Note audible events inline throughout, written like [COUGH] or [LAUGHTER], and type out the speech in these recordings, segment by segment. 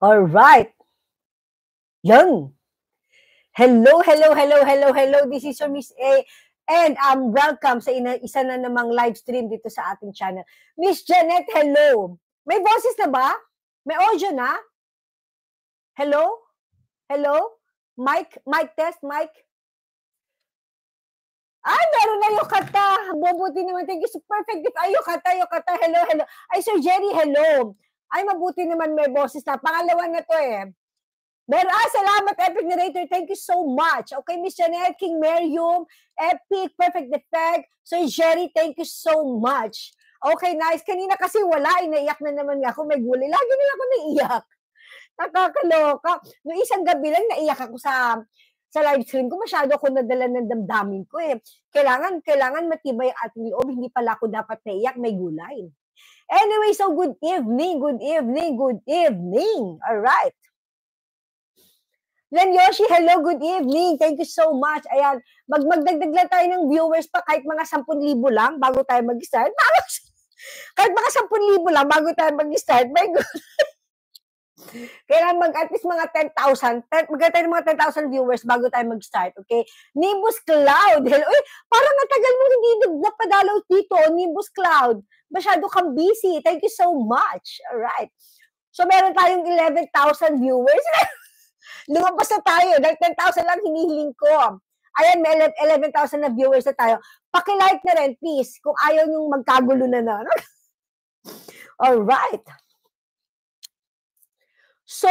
All right. Yan. Hello, hello, hello, hello, hello. This is your Miss A. And um, welcome sa ina, isa na namang live stream dito sa ating channel. Miss Janet, hello. May boses na ba? May audio na? Hello? Hello? Mike? Mike test? Mike? Ay, meron na yung kata. Mabuti naman. Thank you. So perfect. Ay, yung kata, yung kata. Hello, hello. Ay, Sir Jerry, hello. Ay, mabuti naman may boses na. Pangalawa na to eh. Pero ah, salamat, Epic Narrator. Thank you so much. Okay, Miss Janet, King Merium, Epic, Perfect Defect. So, Jerry, thank you so much. Okay, nice. Kanina kasi wala, inaiyak na naman ako. May gulay. Lagi nila ako naiyak. Nakakaloka. Noong isang gabi lang, naiyak ako sa sa live stream ko, masyado ako nadala ng damdamin ko eh. Kailangan, kailangan matibay ang ating loob. Hindi pala ako dapat naiyak, may gulay. Anyway, so good evening, good evening, good evening. All right. Len Yoshi, hello, good evening. Thank you so much. Ayan, mag magdagdag lang tayo ng viewers pa kahit mga 10,000 lang bago tayo mag-start. [LAUGHS] kahit mga 10,000 lang bago tayo mag-start. My God. [LAUGHS] Kailangan mag at least mga 10,000. Magkano tayo ng mga 10,000 viewers bago tayo mag-start, okay? Nimbus Cloud. Hello. [LAUGHS] Uy, parang natagal mo hindi napadalaw dito, Nimbus Cloud. Masyado kang busy. Thank you so much. All right. So, meron tayong 11,000 viewers. [LAUGHS] Lumabas na tayo. Dahil 10,000 lang hinihiling ko. Ayan, may 11,000 na viewers na tayo. Paki-like na rin, please, kung ayaw nyong magkagulo na na. [LAUGHS] All right. So,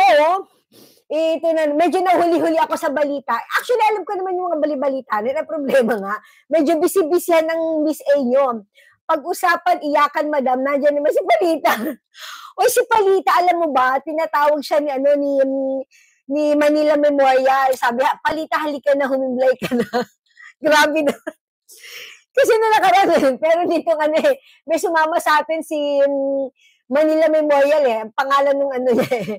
ito na, medyo nahuli-huli ako sa balita. Actually, alam ko naman yung mga balibalita. Nila problema nga, medyo busy-busy ng Miss A nyo. Pag-usapan, iyakan, madam, nandiyan naman si Palita. [LAUGHS] o si Palita, alam mo ba, tinatawag siya ni, ano, ni, ni Manila Memorial. Sabi, palita halika na, humimlay ka na. [LAUGHS] Grabe na. Kasi na nakaraan, [LAUGHS] pero dito ka na eh, may sumama sa atin si um, Manila Memorial eh. Ang pangalan ng ano niya eh.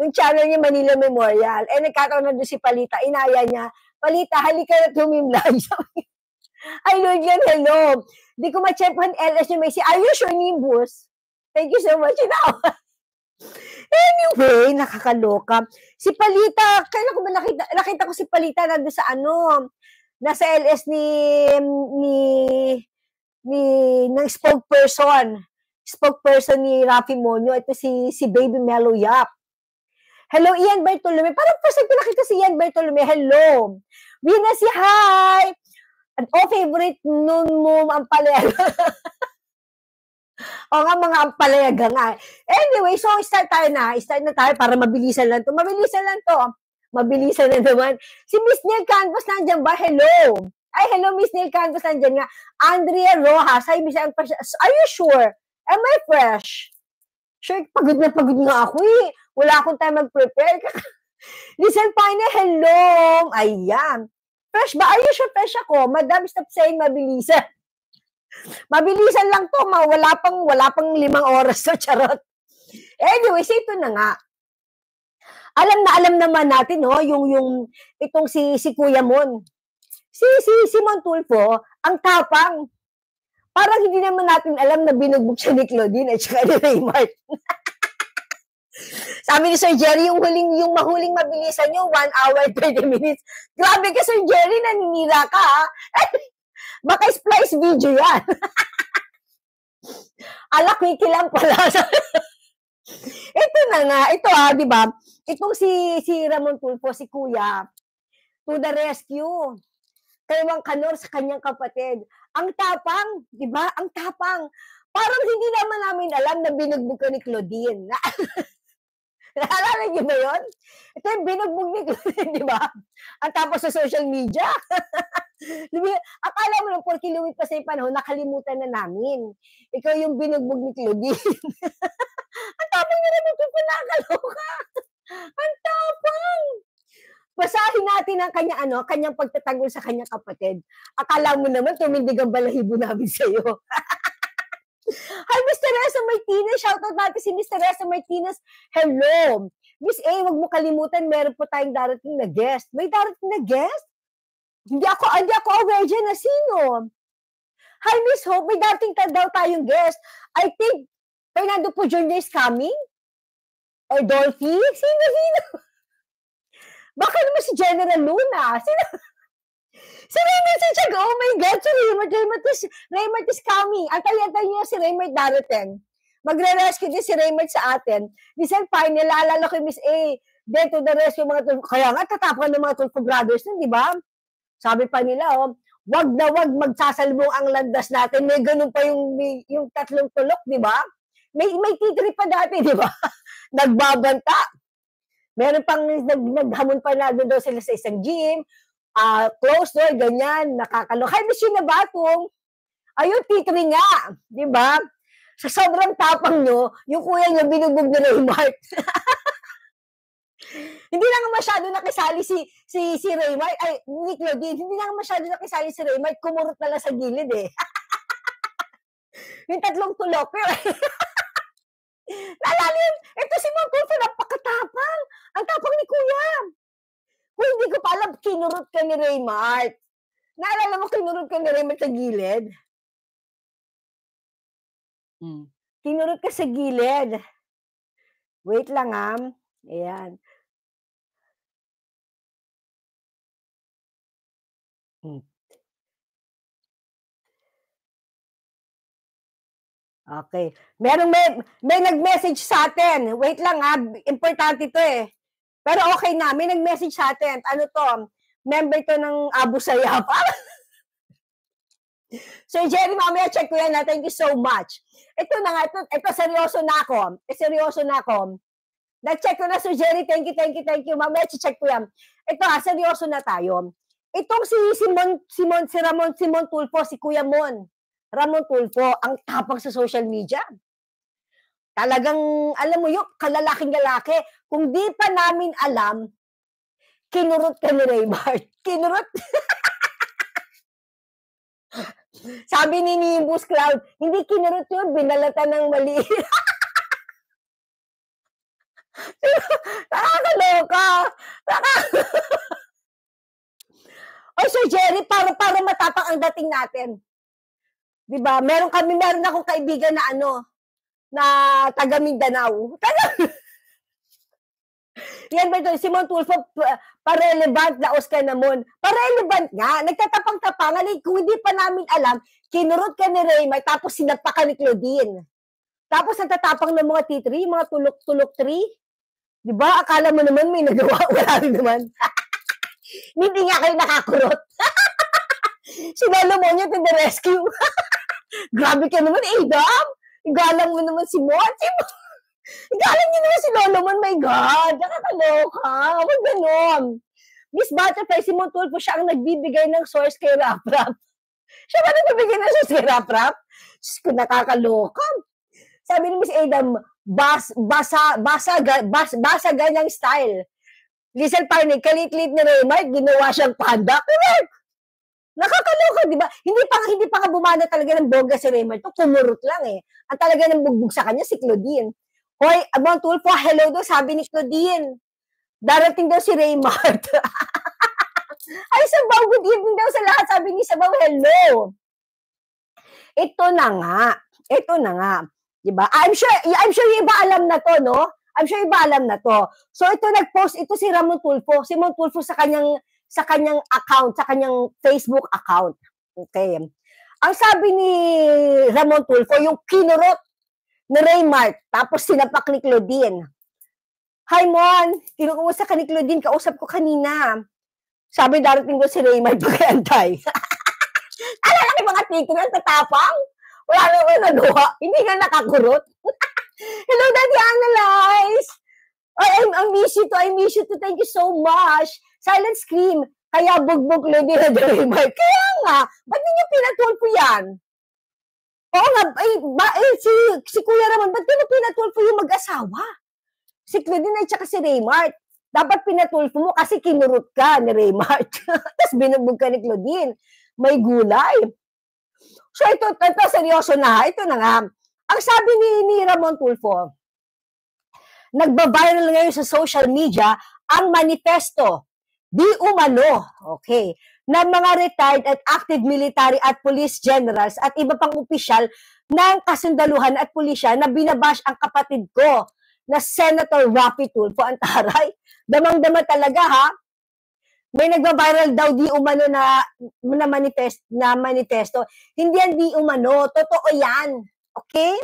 Yung channel niya Manila Memorial. Eh, nagkataon na doon si Palita. Inaya niya, Palita, halika na tumimlay. [LAUGHS] Ay, Lord yan, hello. Di ko ma-checkhan LS niya may si, are you sure, Nimbus? Thank you so much. Inawa. [LAUGHS] Anyway, nakakaloka. Si Palita, kailan ko ba nakita, nakita ko si Palita na sa ano, nasa LS ni, ni, ni, ng spokesperson. Spokesperson ni Rafi Monyo. Ito si, si Baby Mellow Yap. Hello, Ian Bartolome. Parang first time ko nakita si Ian Bartolome. Hello. Vina si hi. And oh, favorite nun mo ang palero. [LAUGHS] o nga, mga ampalayaga nga. Anyway, so start tayo na. Start na tayo para mabilisan lang to. Mabilisan lang to. Mabilisan na naman. Si Miss Neil Canvas nandiyan ba? Hello. Ay, hello, Miss Neil Canvas nandiyan nga. Andrea Rojas. Ay, Miss Are you sure? Am I fresh? Sure, pagod na pagod nga ako eh. Wala akong time mag-prepare. [LAUGHS] Listen, Pine, hello. Ayan. Fresh ba? Are you sure fresh ako? Madam, stop saying mabilisan. [LAUGHS] Mabilisan lang to, ma. Wala pang, wala pang limang oras to, [LAUGHS] charot. Anyway, ito na nga. Alam na alam naman natin, no, yung, yung, itong si, si Kuya Mon. Si, si, si Montulfo, ang tapang. Parang hindi naman natin alam na binugbog siya ni Claudine at saka ni Raymart. [LAUGHS] Sabi ni Sir Jerry, yung huling, yung mahuling mabilisan nyo, 1 hour, 30 minutes. Grabe ka, Sir Jerry, naninira ka, ha? [LAUGHS] Baka splice video yan. [LAUGHS] Ala, quickie lang pala. ito na nga, ito ah, di ba? Itong si, si Ramon Tulfo, si Kuya, to the rescue. Kaywang kanor sa kanyang kapatid. Ang tapang, di ba? Ang tapang. Parang hindi naman namin alam na binugbog ko ni Claudine. [LAUGHS] Naalala niyo ba yun? Ito yung binugbog ni Claudine, di ba? Ang tapos sa social media. [LAUGHS] Akala mo lang, porque lumit pa sa panahon, nakalimutan na namin. Ikaw yung binugbog ni Claudine. [LAUGHS] Ang tapang niya naman ito, pinakaloka. Ang tapang! Basahin natin ang kanya ano, kanyang pagtatagol sa kanyang kapatid. Akala mo naman tumindig ang balahibo namin [LAUGHS] sa iyo. Hi, Miss Teresa Martinez. Shoutout natin si Miss Teresa Martinez. Hello. Miss A, wag mo kalimutan, meron po tayong darating na guest. May darating na guest? Hindi ako, hindi ako aware dyan na sino. Hi, Miss Hope. May darating ta daw tayong guest. I think Fernando po Jr. is coming. Or Dolphy? Sino, sino? Baka naman si General Luna. Sino? [LAUGHS] Si Raymond si Chag, oh my God, si Raymond, Raymond is, Raymond is coming. Ang talentay niya si Raymond darating. Magre-rescue din si Raymond sa atin. Listen, fine, nilalala ko Miss A. Then to the rescue, mga tulfo. Kaya nga, tatapan ng mga tulfo brothers nun, di ba? Sabi pa nila, oh, wag na wag magsasalbong ang landas natin. May ganun pa yung, may, yung tatlong tulok, di ba? May, may titri pa dati, di ba? [LAUGHS] Nagbabanta. Meron pang nag, naghamon pa na doon sila sa isang gym uh, close door, ganyan, nakakalo. Hay, Miss Batong, ayun, titri nga, di ba? Sa sobrang tapang nyo, yung kuya nyo, binubog na yung Mark. [LAUGHS] hindi na nga masyado nakisali si si si Raymart, ay, ni Claudine, hindi na nga masyado nakisali si Raymart, kumurot na lang sa gilid eh. [LAUGHS] yung tatlong tulok, [LAUGHS] Naalala yun, ito si Ma'am Kulfo, napakatapang. Ang tapang ni Kuya. Kung hindi ko pa alam, kinurot ka ni Raymart. Naalala mo, kinurot ka ni Raymart sa gilid? Hmm. Kinurot ka sa gilid. Wait lang, ah. Ayan. Hmm. Okay. Merong may, may nag-message sa atin. Wait lang ah. importante ito eh. Pero okay na, may nag-message sa atin. Ano to? Member to ng Abu Sayyaf. [LAUGHS] Sir Jerry, mamaya check ko yan na. Thank you so much. Ito na nga, ito, ito seryoso na ako. Eh, seryoso na ako. Na-check ko na, Sir Jerry. Thank you, thank you, thank you. Mamaya check ko yan. Ito ha, seryoso na tayo. Itong si Simon, Simon, si Ramon, Simon Tulfo, si Kuya Mon. Ramon Tulfo, ang tapang sa social media. Talagang, alam mo yun, kalalaking lalaki. Kung di pa namin alam, kinurot ka ni Raymart. [LAUGHS] Kinurot. [LAUGHS] Sabi ni Nimbus Cloud, hindi kinurot yun, binalatan ng mali. [LAUGHS] Nakakaloka. Nakakaloka. Oy, Sir Jerry, para para matapang ang dating natin. 'Di ba? Meron kami, meron akong kaibigan na ano, na taga Mindanao. Taga [LAUGHS] Yan ba ito? Simon Tulfo, parelevant na Oscar Namon. Parelevant nga. Nagtatapang-tapangan. Eh, kung hindi pa namin alam, kinurot ka ni Raymay, tapos sinagpa ka ni Claudine. Tapos nagtatapang ng mga titri, mga tulok-tulok tree. Di ba? Akala mo naman may nagawa. [LAUGHS] Wala rin naman. [LAUGHS] hindi nga kayo nakakurot. si Lolo Monyo to the rescue. Grabe ka naman, Adam. Igalang mo naman si Mon. [LAUGHS] Igalang niyo naman si Lolo Mon. My God. Nakakaloka. Huwag ganon. Miss Butterfly, si Montulfo, siya ang nagbibigay ng source kay Rap Rap. [LAUGHS] Siya ba nagbibigay ng source kay Rap Rap? Diyos ko, nakakaloka. Sabi ni Miss Adam, bas, basa, basa, bas, basa ganyang style. Listen, Parney, kalit-lit ni Raymart, ginawa siyang panda. Correct! Nakakaloka, di ba? Hindi pa hindi pa nga bumana talaga ng bongga si Raymond. To kumurot lang eh. Ang talaga ng bugbog sa kanya si Claudine. Hoy, Abang Tulfo, hello daw, sabi ni Claudine. Darating daw si Raymond. [LAUGHS] Ay, Sabaw, good evening daw sa lahat. Sabi ni Sabaw, hello. Ito na nga. Ito na nga. Di ba? I'm sure, I'm sure iba alam na to, no? I'm sure iba alam na to. So, ito nag-post, ito si Ramon Tulfo. Si Ramon Tulfo sa kanyang sa kanyang account, sa kanyang Facebook account. Okay. Ang sabi ni Ramon Tulfo, yung kinurot ni Raymart, tapos sinapak ni Claudine. Hi, Mon! Kinukumusta ka ni Claudine? Kausap ko kanina. Sabi darating ko si Raymart pagkantay. [LAUGHS] Alala ni mga tito na tatapang? Wala na ko nagawa. Hindi nga nakakurot. [LAUGHS] Hello, Daddy Analyze! I, I, I miss you to. I miss you to. Thank you so much silent scream. Kaya bugbog Lady Redrimay. [LAUGHS] Kaya nga, ba't ninyo pinatulpo yan? Oo nga, ay, ba, eh, si, si Kuya Ramon, ba't nyo pinatulpo yung mag-asawa? Si Claudine at saka si Raymart. Dapat pinatulpo mo kasi kinurot ka ni Raymart. [LAUGHS] Tapos binugbog ka ni Claudine. May gulay. So ito, ito, seryoso na. Ito na nga. Ang sabi ni, ni Ramon Tulfo, nagba-viral ngayon sa social media ang manifesto di umano, okay, ng mga retired at active military at police generals at iba pang opisyal ng kasundaluhan at pulisya na binabash ang kapatid ko na Senator Rapi Tulfo Antaray. [LAUGHS] Damang-dama talaga ha. May nagba-viral daw di umano na na manifest na manifesto. Hindi yan di umano, totoo yan. Okay?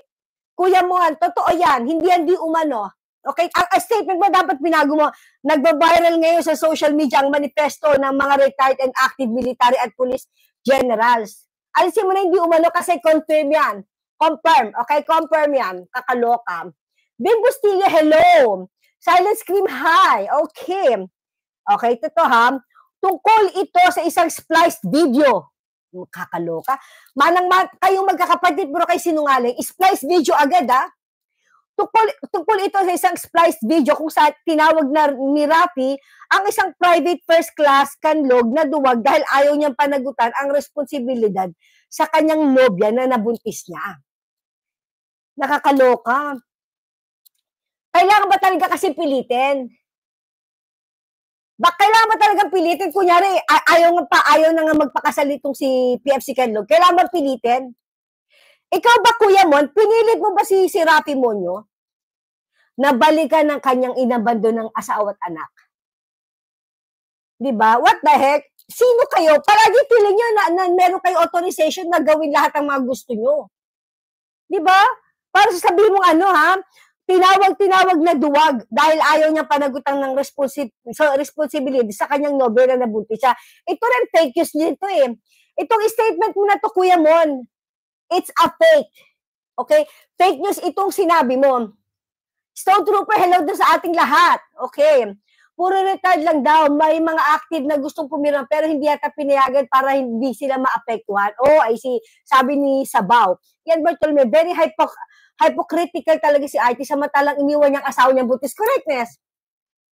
Kuya Mohan, totoo yan. Hindi yan di umano. Okay? Ang, ang statement mo dapat binago mo. Nagba-viral ngayon sa social media ang manifesto ng mga retired and active military at police generals. Alisin mo na hindi umano kasi confirm yan. Confirm. Okay? Confirm yan. Kakaloka. Big Bustillo, hello. Silent Scream, hi. Okay. Okay, ito to ha. Tungkol ito sa isang spliced video. Kakaloka. Manang ma- kayong magkakapatid pero kay sinungaling. Spliced video agad ha. Tungkol, tungkol ito sa isang spliced video kung sa tinawag na ni Rafi ang isang private first class kanlog na duwag dahil ayaw niyang panagutan ang responsibilidad sa kanyang nobya na nabuntis niya. Nakakaloka. Kailangan ba talaga kasi pilitin? Ba, kailangan ba talaga pilitin? Kunyari, ay- ayaw nga pa, ayaw na nga magpakasal itong si PFC Canlog. Kailangan ba pilitin? Ikaw ba, Kuya Mon, pinilit mo ba si, si Rafi Monyo na balikan ng kanyang inabando ng asawa at anak? Di ba? What the heck? Sino kayo? Palagi feeling nyo na, na meron kayo authorization na gawin lahat ng mga gusto nyo. Di ba? Para sasabihin mo ano ha, tinawag-tinawag na duwag dahil ayaw niya panagutan ng responsi- so, responsibility sa kanyang nobel na nabuntis siya. Ito rin fake news nito eh. Itong statement mo na to, Kuya Mon, it's a fake. Okay? Fake news itong sinabi mo. Stone Trooper, hello doon sa ating lahat. Okay. Puro retired lang daw. May mga active na gustong pumirma pero hindi yata pinayagan para hindi sila maapektuhan. Oh, I see. Sabi ni Sabaw. Yan, Bartolome, very hypoc- hypocritical talaga si IT samantalang iniwan niyang asawa niyang buntis. Correctness.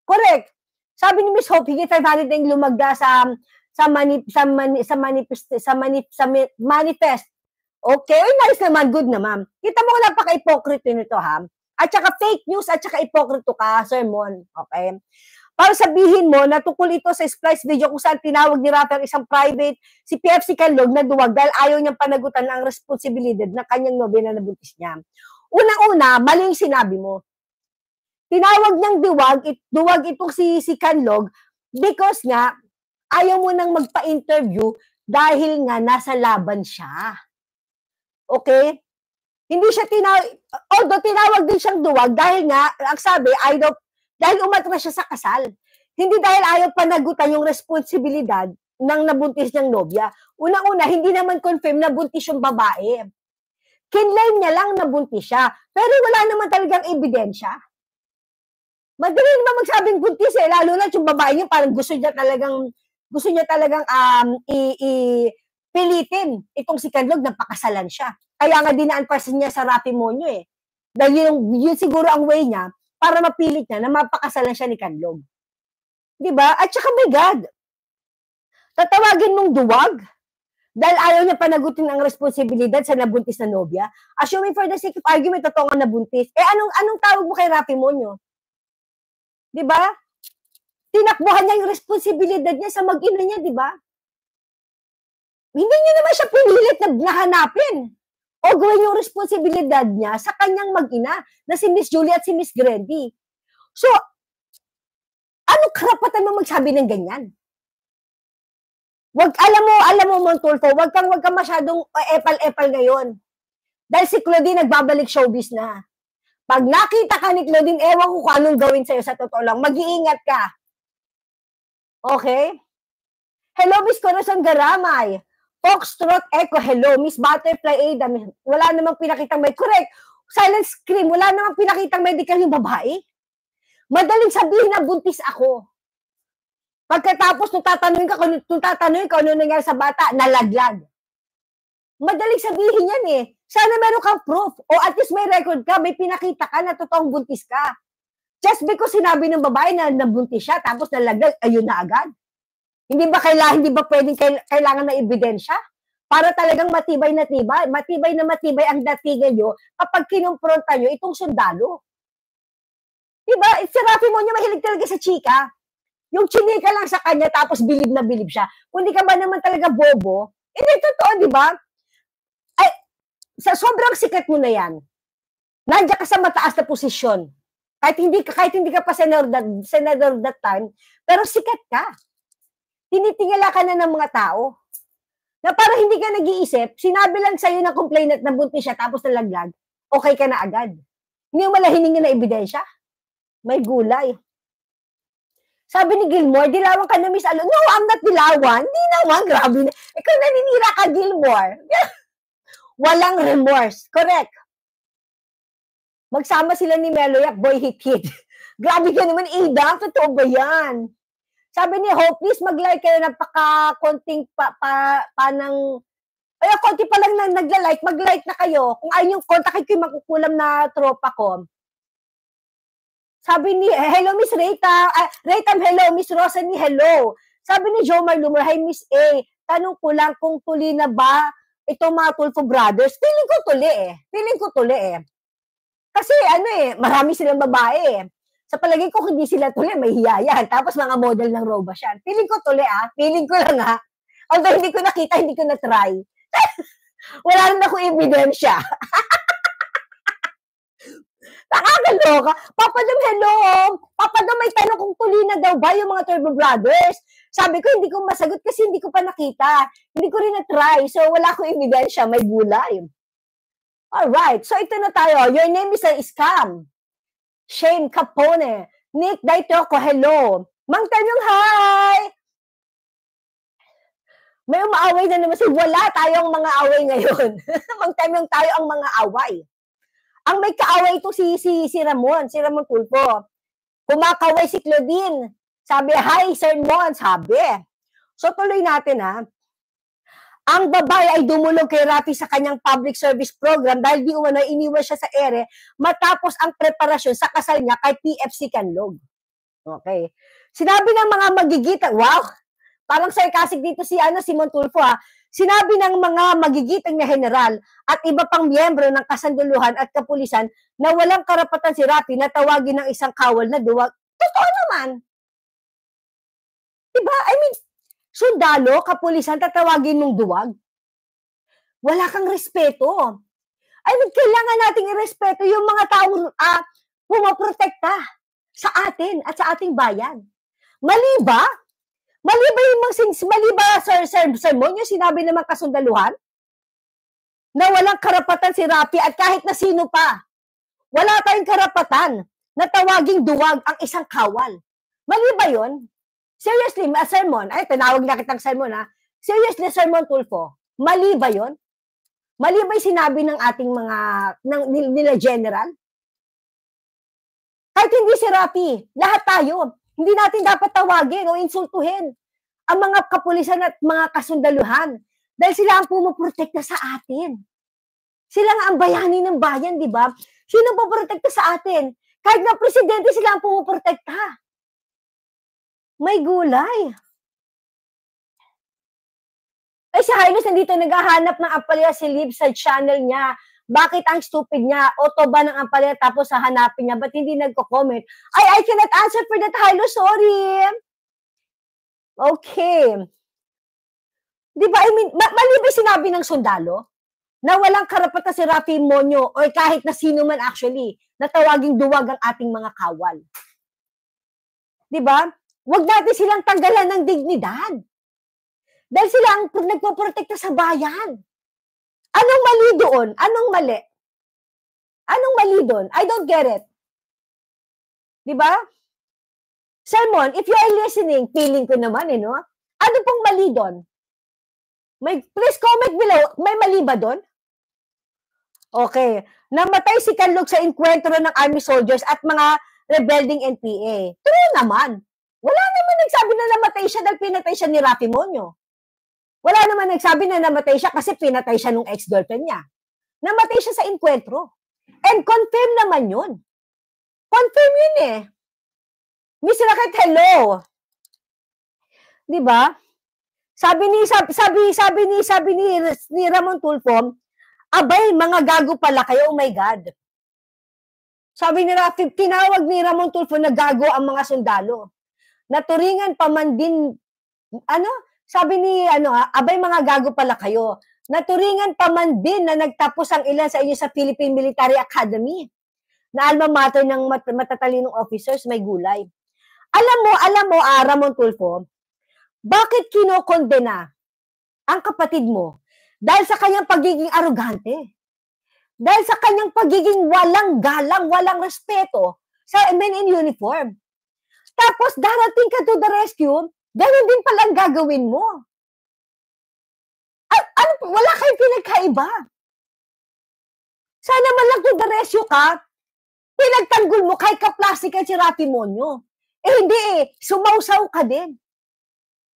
Correct. Sabi ni Miss Hope, higit 500 na yung lumagda sa sa mani, sa mani, sa manifest sa mani, sa manifest. Okay, Ay, nice naman, good naman. Kita mo kung napaka-hypocrite nito ha. At saka fake news at saka hypocrite ka, sermon. Okay? Para sabihin mo na tungkol ito sa splice video kung saan tinawag ni Rafael isang private si PFC Kanlog na duwag dahil ayaw niyang panagutan ang responsibilidad ng kanyang nobya na nabuntis niya. Unang-una, mali yung sinabi mo. Tinawag niyang duwag, it, duwag itong si, si Kanlog because nga, ayaw mo nang magpa-interview dahil nga nasa laban siya. Okay? Hindi siya tinawag, although tinawag din siyang duwag dahil nga, ang sabi, ayaw, dahil umatras siya sa kasal. Hindi dahil ayaw panagutan yung responsibilidad ng nabuntis niyang nobya. Unang-una, hindi naman confirm na buntis yung babae. Kinlaim niya lang na buntis siya. Pero wala naman talagang ebidensya. Madali naman magsabing buntis eh, lalo na yung babae niya, parang gusto niya talagang, gusto niya talagang um, i, i, pilitin itong si Kanlog na siya. Kaya nga dinaan pa niya sa Rapi Monyo eh. Dahil yun, yun siguro ang way niya para mapilit niya na mapakasalan siya ni Kanlog. Ba? At saka, my God, tatawagin mong duwag dahil ayaw niya panagutin ang responsibilidad sa nabuntis na nobya. Assuming for the sake of argument, totoo nga nabuntis. Eh, anong, anong tawag mo kay Rafi Monyo? Di ba? Tinakbuhan niya yung responsibilidad niya sa mag-ina niya, di ba? Hindi niya naman siya pinilit na nahanapin o gawin yung responsibilidad niya sa kanyang mag-ina na si Miss Julie at si Miss Grandy. So, ano karapatan mo magsabi ng ganyan? Wag, alam mo, alam mo, Montulfo, wag kang, wag kang masyadong epal-epal ngayon. Dahil si Claudine nagbabalik showbiz na. Pag nakita ka ni Claudine, ewan ko kung anong gawin sa'yo sa totoo lang. Mag-iingat ka. Okay? Hello, Miss Corazon Garamay. Foxtrot Echo, hello. Miss Butterfly Ada, wala namang pinakitang may, correct. Silent Scream, wala namang pinakitang medical yung babae. Madaling sabihin na buntis ako. Pagkatapos, nung tatanungin ka, nung tatanungin ka, ano nangyari sa bata, nalaglag. Madaling sabihin yan eh. Sana meron kang proof. O at least may record ka, may pinakita ka na totoong buntis ka. Just because sinabi ng babae na nabuntis siya, tapos nalaglag, ayun na agad. Hindi ba kailangan, hindi ba pwedeng kailangan na ebidensya? Para talagang matibay na tibay, matibay na matibay ang datingan nyo kapag kinumpronta nyo itong sundalo. Diba? Si Rafi mo niya mahilig talaga sa chika. Yung chinika lang sa kanya tapos bilib na bilib siya. Kung di ka ba naman talaga bobo, hindi totoo, di ba? Ay, sa sobrang sikat mo na yan, nandiyan ka sa mataas na posisyon. Kahit hindi ka kahit hindi ka pa senador that, senador that time, pero sikat ka. Tinitingala ka na ng mga tao. Na para hindi ka nag-iisip, sinabi lang sa'yo ng complainant na buntis siya tapos nalaglag, okay ka na agad. Hindi mo wala hiningi na ebidensya. May gulay. Sabi ni Gilmore, dilawan ka na, Miss Alo. No, I'm not dilawan. Hindi naman, grabe na. Ikaw naninira ka, Gilmore. [LAUGHS] Walang remorse. Correct. Magsama sila ni Meloyak, boy hit hit. [LAUGHS] grabe ka naman, Ida. Totoo ba yan? Sabi ni Hope, please mag-like kayo napaka konting pa, pa, pa ng kaya konti pa lang na nagla-like, mag-like na kayo. Kung ayaw yung kontakin ko yung makukulam na tropa ko, sabi ni, hello Miss Rita, uh, Rita, hello, Miss Rosalie, hello. Sabi ni Jomar Lumor, hi Miss A, tanong ko lang kung tuli na ba itong mga Tulfo Brothers. Feeling ko tuli eh. Feeling ko tuli eh. Kasi ano eh, marami silang babae eh. Sa palagay ko, hindi sila tuli, may hiyayan. Tapos mga model ng robas yan. Feeling ko tuli ah. Feeling ko lang ah. Although hindi ko nakita, hindi ko na-try. [LAUGHS] Wala rin ako ebidensya. [LAUGHS] Nakakaloka. Papa Dom, hello. Papa Dom, may tanong kung tuloy na daw ba yung mga Turbo Brothers. Sabi ko, hindi ko masagot kasi hindi ko pa nakita. Hindi ko rin na-try. So, wala akong ebidensya. May gulay. Alright. So, ito na tayo. Your name is a scam. Shane Capone. Nick Daitoko, hello. Mang Tanyong, hi! May umaaway na naman. So, wala tayong mga away ngayon. [LAUGHS] Mang Tanyong tayo ang mga away. Ang may kaaway ito si, si, si Ramon, si Ramon Tulfo. Kumakaway si Claudine. Sabi, hi, Sir Mon, sabi. So tuloy natin ha. Ang babae ay dumulog kay Rafi sa kanyang public service program dahil di umano iniwan siya sa ere matapos ang preparasyon sa kasal niya kay PFC Canlog. Okay. Sinabi ng mga magigitang, wow, parang sarcastic dito si ano si Montulfo ha. Sinabi ng mga magigitang na general at iba pang miyembro ng kasanduluhan at kapulisan na walang karapatan si Rafi na tawagin ng isang kawal na duwag. Totoo naman. Diba? I mean, sundalo, kapulisan, tatawagin mong duwag. Wala kang respeto. I mean, kailangan nating irespeto yung mga taong uh, pumaprotekta sa atin at sa ating bayan. Mali ba Mali ba yung mga, mali ba, sir, sir, mo, yung sinabi ng mga kasundaluhan? Na walang karapatan si Rapi at kahit na sino pa. Wala tayong karapatan na tawaging duwag ang isang kawal. Mali ba yun? Seriously, a sermon, ay, tinawag na kitang sermon ha. Seriously, sermon Tulfo, mali ba yun? Mali ba yung sinabi ng ating mga, ng, nila general? Kahit hindi si Rapi, lahat tayo, hindi natin dapat tawagin o insultuhin ang mga kapulisan at mga kasundaluhan dahil sila ang pumuprotekta sa atin. Sila nga ang bayani ng bayan, di ba? Sino puprotekta sa atin? Kahit na presidente sila ang pumuprotekta. May gulay. Ay, si Hylos nandito naghahanap ng apalya si Lib sa channel niya. Bakit ang stupid niya? Oto ba ng ampalya tapos hahanapin niya? Ba't hindi nagko-comment? Ay, I cannot answer for that, Hilo. Sorry. Okay. Di ba, I mean, ma- mali ba sinabi ng sundalo? Na walang karapatan si Rafi Monyo or kahit na sino man actually na tawaging duwag ang ating mga kawal. Di ba? Huwag natin silang tanggalan ng dignidad. Dahil sila ang nagpoprotekta sa bayan. Anong mali doon? Anong mali? Anong mali doon? I don't get it. Di ba? Simon, if you are listening, feeling ko naman, eh, no? Ano pong mali doon? May, please comment below. May mali ba doon? Okay. Namatay si Kanlog sa enkwentro ng army soldiers at mga rebelding NPA. True naman. Wala naman nagsabi na namatay siya dahil pinatay siya ni Rafi Monyo. Wala naman nagsabi na namatay siya kasi pinatay siya nung ex-girlfriend niya. Namatay siya sa enkwentro. And confirm naman yun. Confirm yun eh. Miss Racket, hello. 'Di ba? Sabi ni sabi, sabi sabi ni sabi ni, ni Ramon Tulfo, abay mga gago pala kayo, oh my god. Sabi ni Rafi, tinawag ni Ramon Tulfo na gago ang mga sundalo. Naturingan pa man din ano, sabi ni, ano ha, abay mga gago pala kayo. Naturingan pa man din na nagtapos ang ilan sa inyo sa Philippine Military Academy. na alma mater ng mat- matatalinong officers, may gulay. Alam mo, alam mo, ah, Ramon Tulfo, bakit kinokondena ang kapatid mo? Dahil sa kanyang pagiging arugante. Dahil sa kanyang pagiging walang galang, walang respeto sa men in uniform. Tapos darating ka to the rescue, ganun din pala ang gagawin mo. At, ano, wala kayong pinagkaiba. Sana man lang to the rescue ka, pinagtanggol mo kahit ka-plastic at si Rafi Monyo. Eh hindi eh, sumausaw ka din.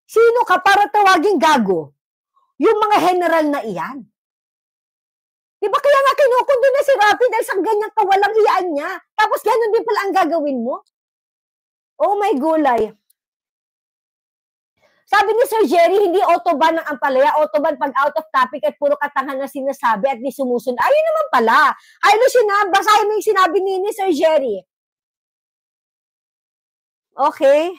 Sino ka para tawaging gago? Yung mga general na iyan. Di ba kaya nga kinukundo na si Rafi dahil sa ganyang kawalang iyaan niya? Tapos ganun din pala ang gagawin mo? Oh my gulay. Sabi ni Sir Jerry, hindi autoban ng ampalaya, autoban pag out of topic at puro katangan na sinasabi at di sumusunod. Ayun naman pala. Ayun sinab, basahin mo yung sinabi ni, ni Sir Jerry. Okay.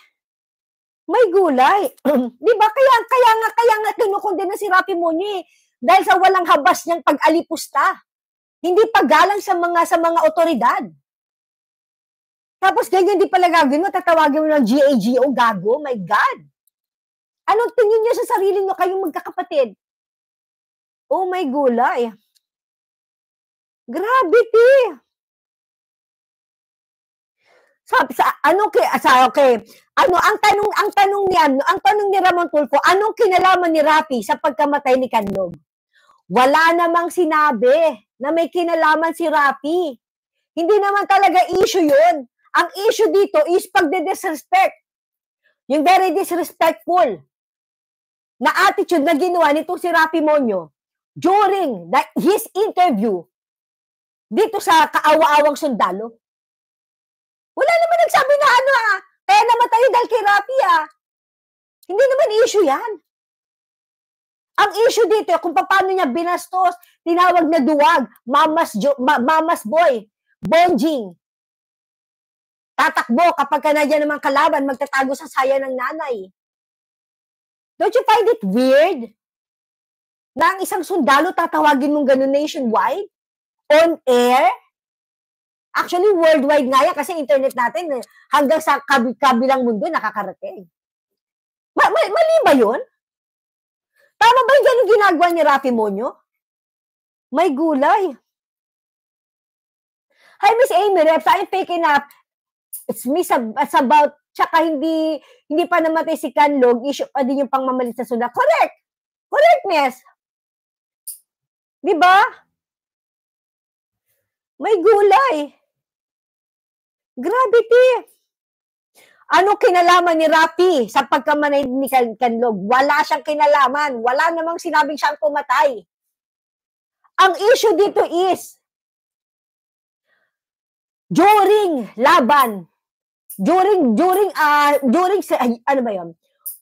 May gulay. [CLEARS THROAT] Di ba? Kaya, kaya nga, kaya nga kinukundi na si Rapi Muni dahil sa walang habas niyang pag-alipusta. Hindi paggalang sa mga sa mga otoridad. Tapos ganyan di pala gagawin mo, tatawagin mo ng GAGO, gago, my God. Anong tingin niyo sa sarili niyo kayong magkakapatid? Oh my gulay. Gravity. Sa, sa ano kay sa okay. Ano ang tanong ang tanong ni ano, ang tanong ni Ramon Tulfo, anong kinalaman ni Rafi sa pagkamatay ni Kanlog? Wala namang sinabi na may kinalaman si Rafi. Hindi naman talaga issue 'yun. Ang issue dito is pagde-disrespect. Yung very disrespectful na attitude na ginawa nito si Rafi Monyo during the, his interview dito sa kaawa-awang sundalo. Wala naman nagsabi na ano ah, kaya namatay dahil kay Rafi ah. Hindi naman issue yan. Ang issue dito, kung paano niya binastos, tinawag na duwag, mamas, jo, ma, mamas boy, bonjing. Tatakbo kapag ka na naman kalaban, magtatago sa saya ng nanay. Don't you find it weird? Na ang isang sundalo tatawagin mong ganun nationwide? On air? Actually, worldwide nga yan kasi internet natin eh, hanggang sa kab- kabilang mundo nakakarating. Ma- ma- mali ba yun? Tama ba yung ginagawa ni Rafi Monyo? May gulay. Hi, Miss Amy Reps. I'm picking up. It's miss it's about tsaka hindi hindi pa namatay si Kanlog, issue pa din yung pangmamalit sa sunda. Correct! Correct, Miss! Di ba? May gulay. Gravity. Ano kinalaman ni Rapi sa pagkamanay ni Kanlog? Wala siyang kinalaman. Wala namang sinabing siyang pumatay. Ang issue dito is, during laban, during, during, uh, during, ano ba yun?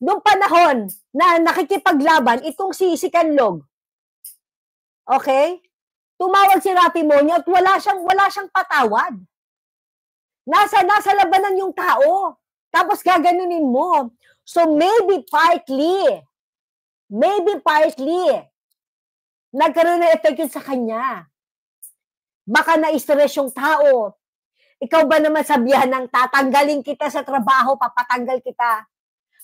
Noong panahon na nakikipaglaban, itong si, si Kanlog, okay? Tumawag si Rapi Monyo at wala siyang, wala siyang patawad. Nasa, nasa labanan yung tao. Tapos gaganunin mo. So maybe partly, maybe partly, nagkaroon ng effect yun sa kanya. Baka na-stress yung tao. Ikaw ba naman sabihan ng tatanggalin kita sa trabaho, papatanggal kita.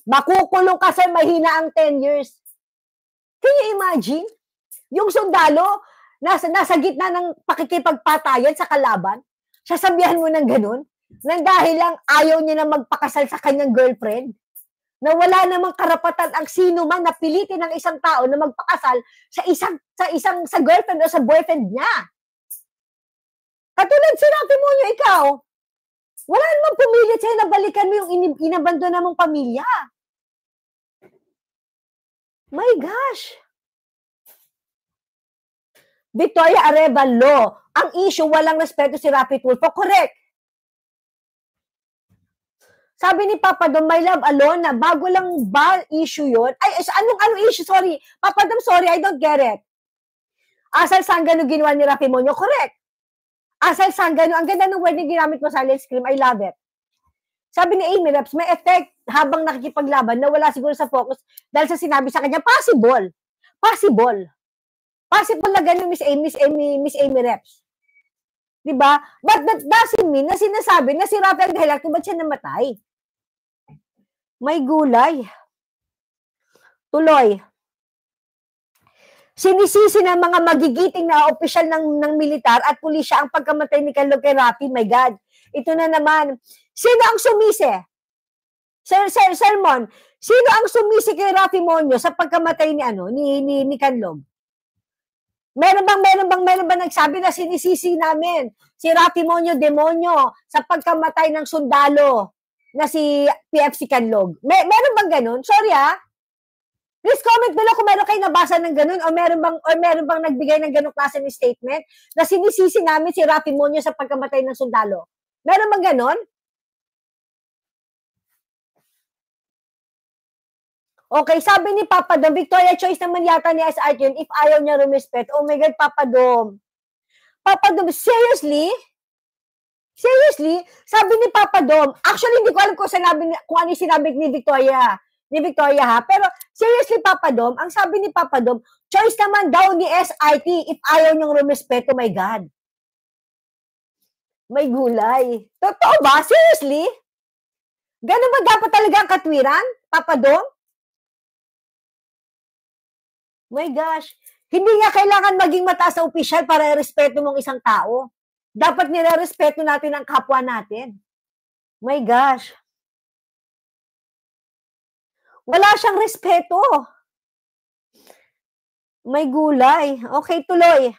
Makukulong ka sa mahina ang 10 years. Can you imagine? Yung sundalo, nasa, nasa gitna ng pakikipagpatayan sa kalaban, sasabihan mo ng ganun, nang dahil lang ayaw niya na magpakasal sa kanyang girlfriend, na wala namang karapatan ang sino man na pilitin ng isang tao na magpakasal sa isang sa isang sa girlfriend o sa boyfriend niya. Katulad sinabi mo niyo ikaw, wala namang pumilit sa'yo na balikan mo yung in- inabandona mong pamilya. My gosh! Victoria Arevalo, ang issue, walang respeto si Rapi Tulfo. Correct. Sabi ni Papa Dom, my love, Alona, bago lang ba issue yon? Ay, anong, anong issue? Sorry. Papa Dom, sorry, I don't get it. Asal Sangano ginawa ni Rafi Monyo? Correct. Asal Sangano, ang ganda ng word na ginamit mo sa Let's Scream, I love it. Sabi ni Amy Reps, may effect habang nakikipaglaban na wala siguro sa focus dahil sa sinabi sa kanya, possible. Possible. Possible na ganun, Miss Amy, Miss Amy, Miss Amy Reps. Di ba? But that doesn't mean na sinasabi na si Rafael kung ba't siya namatay. May gulay. Tuloy. Sinisisi ng mga magigiting na opisyal ng, ng militar at pulisya ang pagkamatay ni Carlo Rafi. My God. Ito na naman. Sino ang sumisi? Sir, sir, sermon. Sino ang sumisi kay Rafi Monyo sa pagkamatay ni ano ni ni, ni Canlog? Meron bang meron bang meron bang nagsabi na sinisisi namin si Rafi Monyo demonyo sa pagkamatay ng sundalo na si PFC Canlog? May, meron bang ganun? Sorry ah. Please comment below kung meron kayo nabasa ng ganun o meron bang or meron bang nagbigay ng ganung klase ng statement na sinisisi namin si Rafi Monyo sa pagkamatay ng sundalo. Meron bang ganun? Okay, sabi ni Papa Dom, Victoria choice naman yata ni SR yun if ayaw niya rumispet. Oh my God, Papa Dom. Papa Dom, seriously? Seriously? Sabi ni Papa Dom, actually hindi ko alam kung, sinabi, kung ano sinabi ni Victoria. Ni Victoria ha. Pero seriously, Papa Dom, ang sabi ni Papa Dom, choice naman daw ni SIT if ayaw niyong rumispeto, my God. May gulay. Totoo ba? Seriously? Ganun ba dapat talaga ang katwiran, Papa Dom? My gosh, hindi nga kailangan maging mataas na opisyal para respeto mong isang tao. Dapat nire-respeto natin ang kapwa natin. My gosh. Wala siyang respeto. May gulay. Okay, tuloy.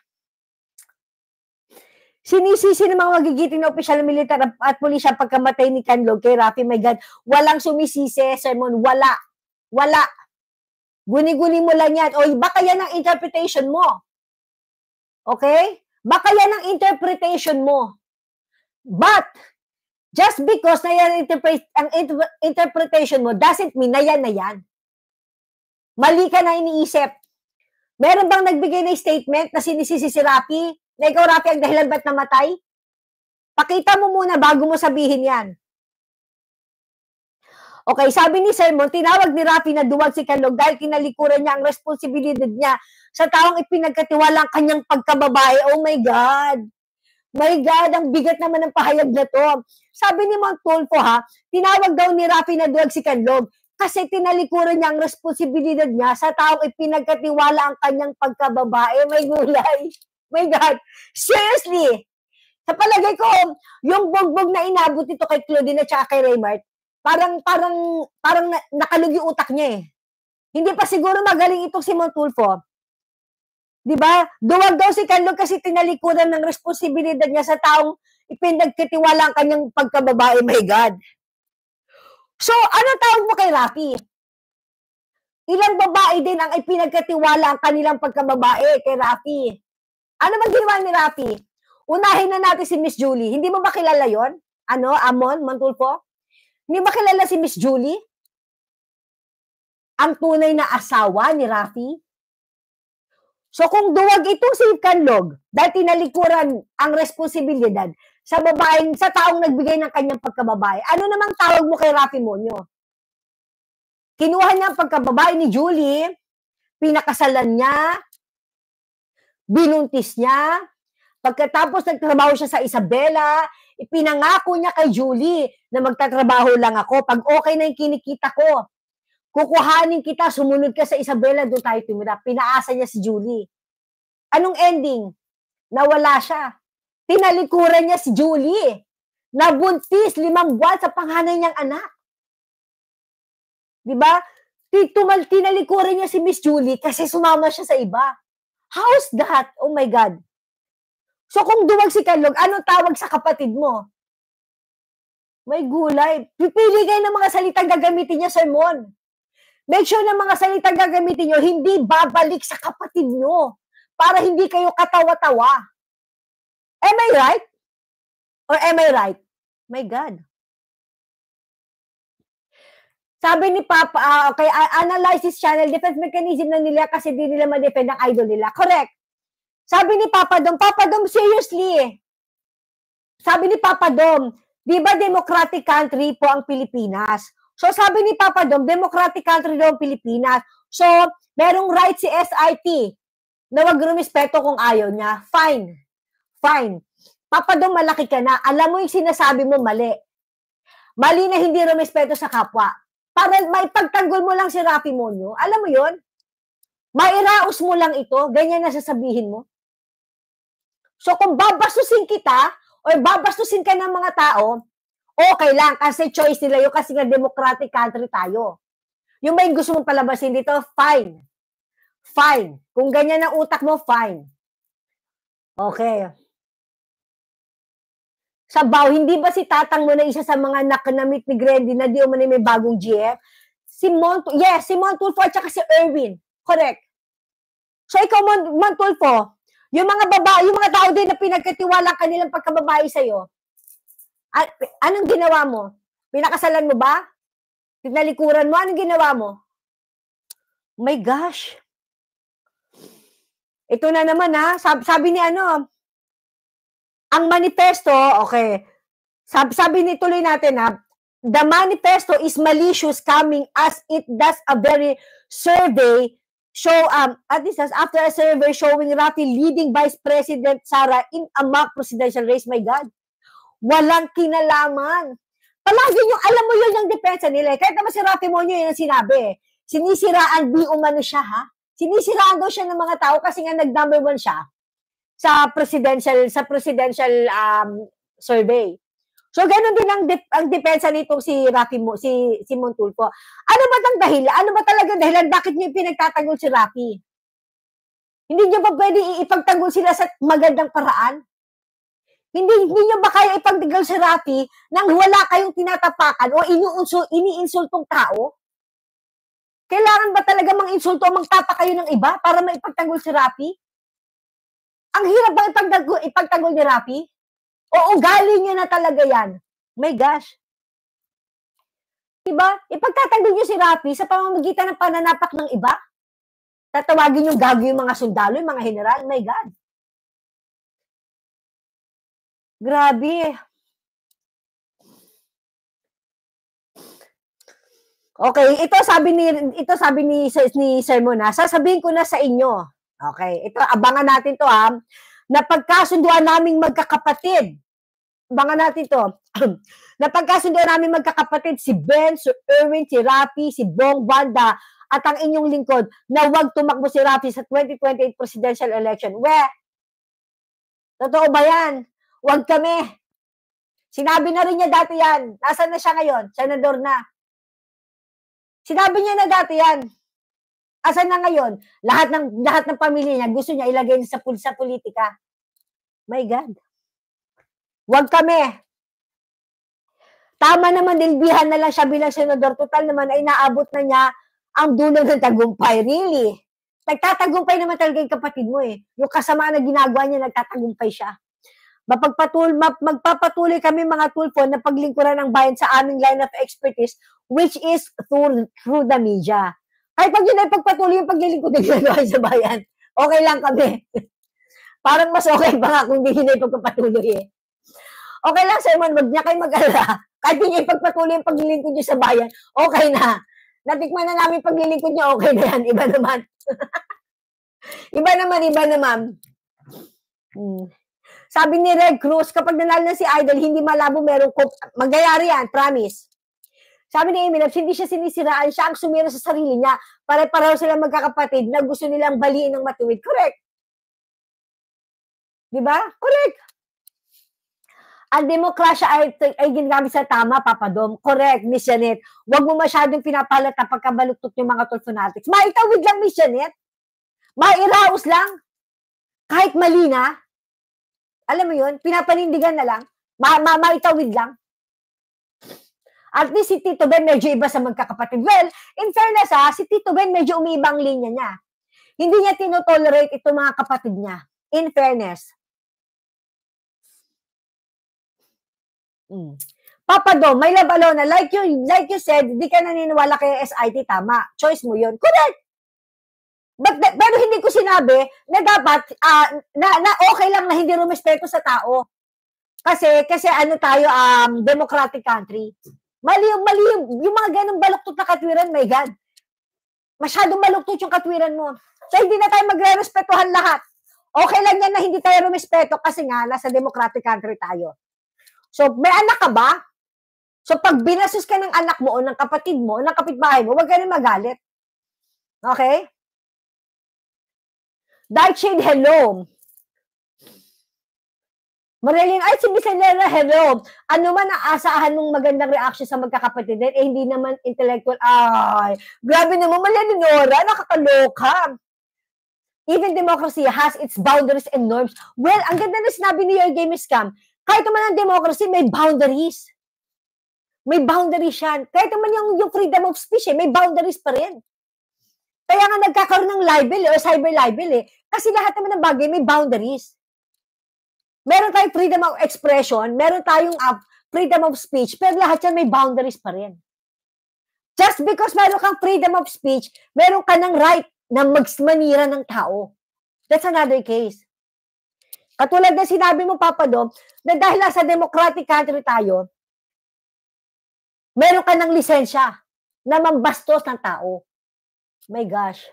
Sinisisi ng mga magigiting na opisyal ng militar at pulisya pagkamatay ni Canlog kay Rafi. My God, walang sumisisi, sermon. Wala. Wala. Guni-guni mo lang yan. O baka yan ang interpretation mo. Okay? Baka yan ang interpretation mo. But, just because na yan interpret, ang inter- interpretation mo doesn't mean na yan na yan. Mali ka na iniisip. Meron bang nagbigay ng statement na sinisisi si Rafi? Na ikaw, Rafi, ang dahilan ba't namatay? Pakita mo muna bago mo sabihin yan. Okay, sabi ni Sermon, tinawag ni Rafi na duwag si Kalog dahil kinalikuran niya ang responsibilidad niya sa taong ipinagkatiwala ang kanyang pagkababae. Oh my God! My God, ang bigat naman ng pahayag na to. Sabi ni Montulfo ha, tinawag daw ni Rafi na duwag si Kanlog kasi tinalikuran niya ang responsibilidad niya sa taong ipinagkatiwala ang kanyang pagkababae. May gulay. [LAUGHS] My God. Seriously. Sa palagay ko, yung bogbog na inabot ito kay Claudine at kay Raymart, parang parang parang na, nakalugi utak niya eh. Hindi pa siguro magaling itong si Montulfo. 'Di ba? Duwag daw si Canlog kasi tinalikuran ng responsibilidad niya sa taong ipinagkitiwala ang kanyang pagkababae, my God. So, ano tawag mo kay Rafi? Ilang babae din ang ipinagkatiwala ang kanilang pagkababae kay Rafi? Ano man ginawa ni Rafi? Unahin na natin si Miss Julie. Hindi mo ba kilala yon? Ano, Amon, Montulfo? Hindi ba kilala si Miss Julie? Ang tunay na asawa ni Rafi? So kung duwag itong si Kanlog dahil tinalikuran ang responsibilidad sa babaeng, sa taong nagbigay ng kanyang pagkababae, ano namang tawag mo kay Rafi Monyo? Kinuha niya ang pagkababae ni Julie, pinakasalan niya, binuntis niya, pagkatapos nagtrabaho siya sa Isabela, ipinangako niya kay Julie na magtatrabaho lang ako. Pag okay na yung kinikita ko, kukuhanin kita, sumunod ka sa Isabela, doon tayo tumira. Pinaasa niya si Julie. Anong ending? Nawala siya. Tinalikuran niya si Julie. Nabuntis limang buwan sa panganay niyang anak. Di ba? Tumal, tinalikuran niya si Miss Julie kasi sumama siya sa iba. How's that? Oh my God. So kung duwag si Kalog, anong tawag sa kapatid mo? May gulay. Pipili kayo ng mga salitang gagamitin niya sermon. Make sure na mga salitang gagamitin niyo hindi babalik sa kapatid niyo para hindi kayo katawa-tawa. Am I right? Or am I right? My God. Sabi ni Papa, uh, okay, analysis channel, defense mechanism na nila kasi di nila ma-defend ang idol nila. Correct. Sabi ni Papa Dom, Papa Dom, seriously. Sabi ni Papa Dom, di ba democratic country po ang Pilipinas? So sabi ni Papa Dom, democratic country daw ang Pilipinas. So, merong right si SIT na wag rumispeto kung ayaw niya. Fine. Fine. Papadong malaki ka na, alam mo yung sinasabi mo mali. Mali na hindi rumespeto sa kapwa. Para may pagtanggol mo lang si Rafi Monyo, alam mo yon Mairaos mo lang ito, ganyan na sasabihin mo. So kung babastusin kita, or babastusin ka ng mga tao, okay lang, kasi choice nila yun, kasi nga democratic country tayo. Yung may gusto mong palabasin dito, fine. Fine. Kung ganyan ang utak mo, fine. Okay. Sabaw, hindi ba si Tatang mo na isa sa mga nakanamit ni Grandy na di umani may bagong GF? Si Montul, yes, si Montulfo at si Erwin. Correct. So ikaw, Montulfo, yung mga baba, yung mga tao din na pinagkatiwala kanilang pagkababae sa'yo, anong ginawa mo? Pinakasalan mo ba? Pinalikuran mo? Anong ginawa mo? My gosh. Ito na naman ha. Sabi, sabi ni ano, ang manifesto, okay, sabi, sabi ni tuloy natin ha, the manifesto is malicious coming as it does a very survey show um at least after a survey showing Rafi leading Vice President Sara in a mock presidential race. My God. Walang kinalaman. Palagi yung, alam mo yun yung depensa nila. Eh. Kahit naman si Rafi Monyo yun ang sinabi. Sinisiraan di umano siya ha. Sinisiraan daw siya ng mga tao kasi nga nag-number one siya sa presidential sa presidential um, survey. So ganun din ang dep- ang depensa nitong si Rafi mo si si Montulfo. Ano ba tang dahilan? Ano ba talaga dahilan bakit niyo pinagtatanggol si Rafi? Hindi niyo ba pwede ipagtanggol sila sa magandang paraan? Hindi, hindi niyo ba kaya ipagtanggol si Rafi nang wala kayong tinatapakan o iniinsul, iniinsultong tao? Kailangan ba talaga mang insulto o magtapa kayo ng iba para maipagtanggol si Rafi? Ang hirap ba ipagtanggol, ipagtanggol ni Rafi? O ugali niya na talaga yan. My gosh. Diba? Ipagtatanggol niyo si Rafi sa pamamagitan ng pananapak ng iba? Tatawagin yung gago yung mga sundalo, yung mga general? My God. Grabe. Okay, ito sabi ni ito sabi ni ni Sermon ha. Sasabihin ko na sa inyo. Okay, ito abangan natin to ha. Napagkasunduan naming magkakapatid. Abangan natin to. [CLEARS THROAT] Napagkasunduan naming magkakapatid si Ben, si Erwin, si Rafi, si Bong, Wanda, at ang inyong lingkod na huwag tumakbo si Rafi sa 2028 presidential election. We, totoo ba yan? Huwag kami. Sinabi na rin niya dati yan. Nasaan na siya ngayon? Senador na. Sinabi niya na dati yan. Asan na ngayon? Lahat ng lahat ng pamilya niya gusto niya ilagay sa sa politika. My God. Huwag kami. Tama naman, dilbihan na lang siya bilang senador. Total naman ay naabot na niya ang dulo ng tagumpay. Really? Nagtatagumpay naman talaga yung kapatid mo eh. Yung kasama na ginagawa niya, nagtatagumpay siya. Mapagpatul, magpapatuloy kami mga tulfo na paglingkuran ng bayan sa aming line of expertise which is through, through the media. Kahit pag yun ay pagpatuloy yung paglilingkod ng ginagawa sa bayan, okay lang kami. [LAUGHS] Parang mas okay pa nga kung hindi yun ay eh. Okay lang, Simon, wag niya kayo mag-alala. [LAUGHS] Kahit hindi pagpatuloy yung paglilingkod niyo sa bayan, okay na. Natikman na namin paglilingkod niyo, okay na yan. Iba naman. [LAUGHS] iba naman, iba naman. Hmm. Sabi ni Red Cruz, kapag nanalo na si Idol, hindi malabo merong kop. Magyayari yan, promise. Sabi ni Amy hindi siya sinisiraan, siya ang sumira sa sarili niya. Pare-pareho sila magkakapatid na gusto nilang baliin ng matuwid. Correct. Di ba? Correct. Ang demokrasya ay, ay ginagamit sa tama, Papa Dom. Correct, Miss Janet. Huwag mo masyadong pinapalat na pagkabaluktot yung mga tulfonatics. Maitawid lang, Miss Janet. Mairaos lang. Kahit mali na, alam mo yun, pinapanindigan na lang, ma, ma maitawid lang. At least si Tito Ben medyo iba sa magkakapatid. Well, in fairness ha, si Tito Ben medyo umiibang linya niya. Hindi niya tinotolerate itong mga kapatid niya. In fairness. Mm. Papa Dom, may labalo na. Like you, like you said, di ka naniniwala kay SIT, tama. Choice mo yun. Correct! But, pero hindi ko sinabi na dapat, uh, na, na okay lang na hindi rumespeto sa tao. Kasi, kasi ano tayo, um, democratic country. Mali mali yung mga ganong baluktot na katwiran, my God. Masyadong baluktot yung katwiran mo. So, hindi na tayo magre-respetuhan lahat. Okay lang yan na hindi tayo rumispeto kasi nga nasa democratic country tayo. So, may anak ka ba? So, pag binasos ka ng anak mo o ng kapatid mo o ng kapitbahay mo, huwag ka rin magalit. Okay? Dark shade, hello. Marilyn, ay, si Miss Helena, hello. Ano man ang asahan mong magandang reaction sa magkakapatid eh, hindi naman intellectual. Ay, grabe naman, Malinora, nakakaloka even democracy has its boundaries and norms. Well, ang ganda na sinabi ni Your Game is Scam, kahit naman ang democracy, may boundaries. May boundaries yan. Kahit naman yung, yung freedom of speech, eh, may boundaries pa rin. Kaya nga nagkakaroon ng libel eh, o cyber libel eh. Kasi lahat naman ng bagay may boundaries. Meron tayong freedom of expression, meron tayong uh, freedom of speech, pero lahat yan may boundaries pa rin. Just because meron kang freedom of speech, meron ka ng right na magsmanira ng tao. That's another case. Katulad na sinabi mo, Papa Dom, na dahil sa democratic country tayo, meron ka ng lisensya na mambastos ng tao. My gosh.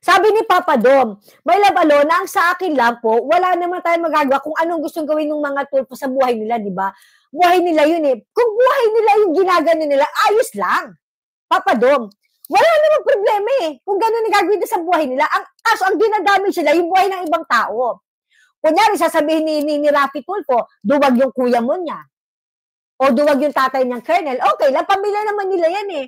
Sabi ni Papa Dom, may labalo na ang sa akin lang po, wala naman tayong magagawa kung anong gustong gawin ng mga tulpo sa buhay nila, di ba? Buhay nila yun eh. Kung buhay nila yung ginagano nila, ayos lang. Papa Dom, wala namang problema eh. Kung gano'n ang gagawin sa buhay nila. Ang, kaso ang dinadamage sila, yung buhay ng ibang tao. Kunyari, sasabihin ni, ni, ni Rafi Tulfo, duwag yung kuya mo niya. O duwag yung tatay niyang colonel. Okay lang, pamilya naman nila yan eh.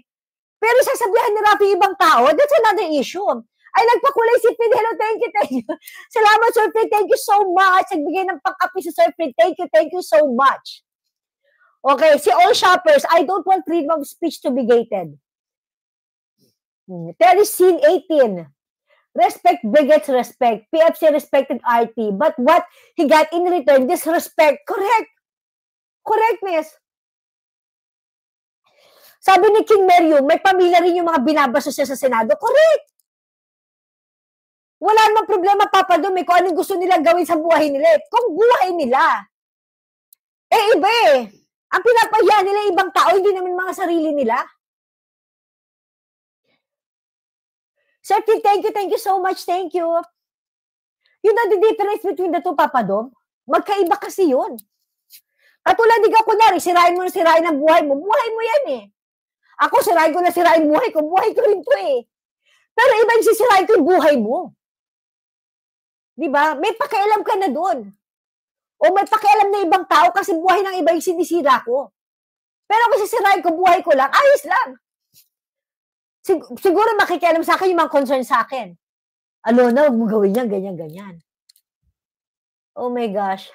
Pero sasabihin ni Rafi ibang tao, that's another issue. Ay, nagpakulay si Fred. Hello, thank you, thank you. [LAUGHS] Salamat, Sir Fred. Thank you so much. Nagbigay ng pangkapi si Sir Fred. Thank you, thank you so much. Okay, si all shoppers, I don't want freedom of speech to be gated. Terry Scene 18. Respect begets respect. PFC respected RT. But what he got in return, disrespect. Correct. Correct, miss. Sabi ni King Merio, may pamilya rin yung mga binabaso siya sa Senado. Correct. Wala namang problema, Papa Dom, eh, kung anong gusto nilang gawin sa buhay nila. Kung buhay nila. Eh, iba eh. Ang pinapahiya nila ibang tao, hindi naman mga sarili nila. Sir thank you, thank you so much, thank you. You know the difference between the two, Papa Dom? Magkaiba kasi yun. Katulad di ka, kunyari, sirain mo na sirain ang buhay mo. Buhay mo yan eh. Ako, sirain ko na sirain buhay ko. Buhay ko rin to eh. Pero iba yung sisirain ko yung buhay mo. Di ba? May pakialam ka na doon. O may pakialam na ibang tao kasi buhay ng iba yung sinisira ko. Pero kung sisirain ko buhay ko lang, ayos lang. Sig- siguro makikialam sa akin yung mga concern sa akin. Ano na, huwag mo gawin yan, ganyan, ganyan. Oh my gosh.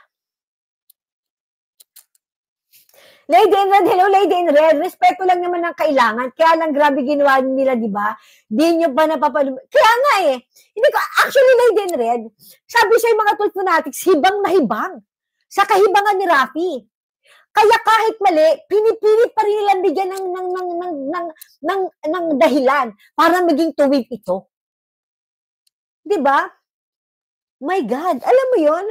Lady in Red, hello Lady in Red. Respeto lang naman ang kailangan. Kaya lang grabe ginawa nila, di ba? Di nyo pa napapalum... Kaya nga eh. Hindi ko, actually Lady in Red, sabi sa mga tulad fanatics, hibang na hibang. Sa kahibangan ni Rafi. Kaya kahit mali, pinipilit pa rin nilang bigyan ng, ng, ng, ng, ng, ng, ng dahilan para maging tuwid ito. Di ba? My God, alam mo yon?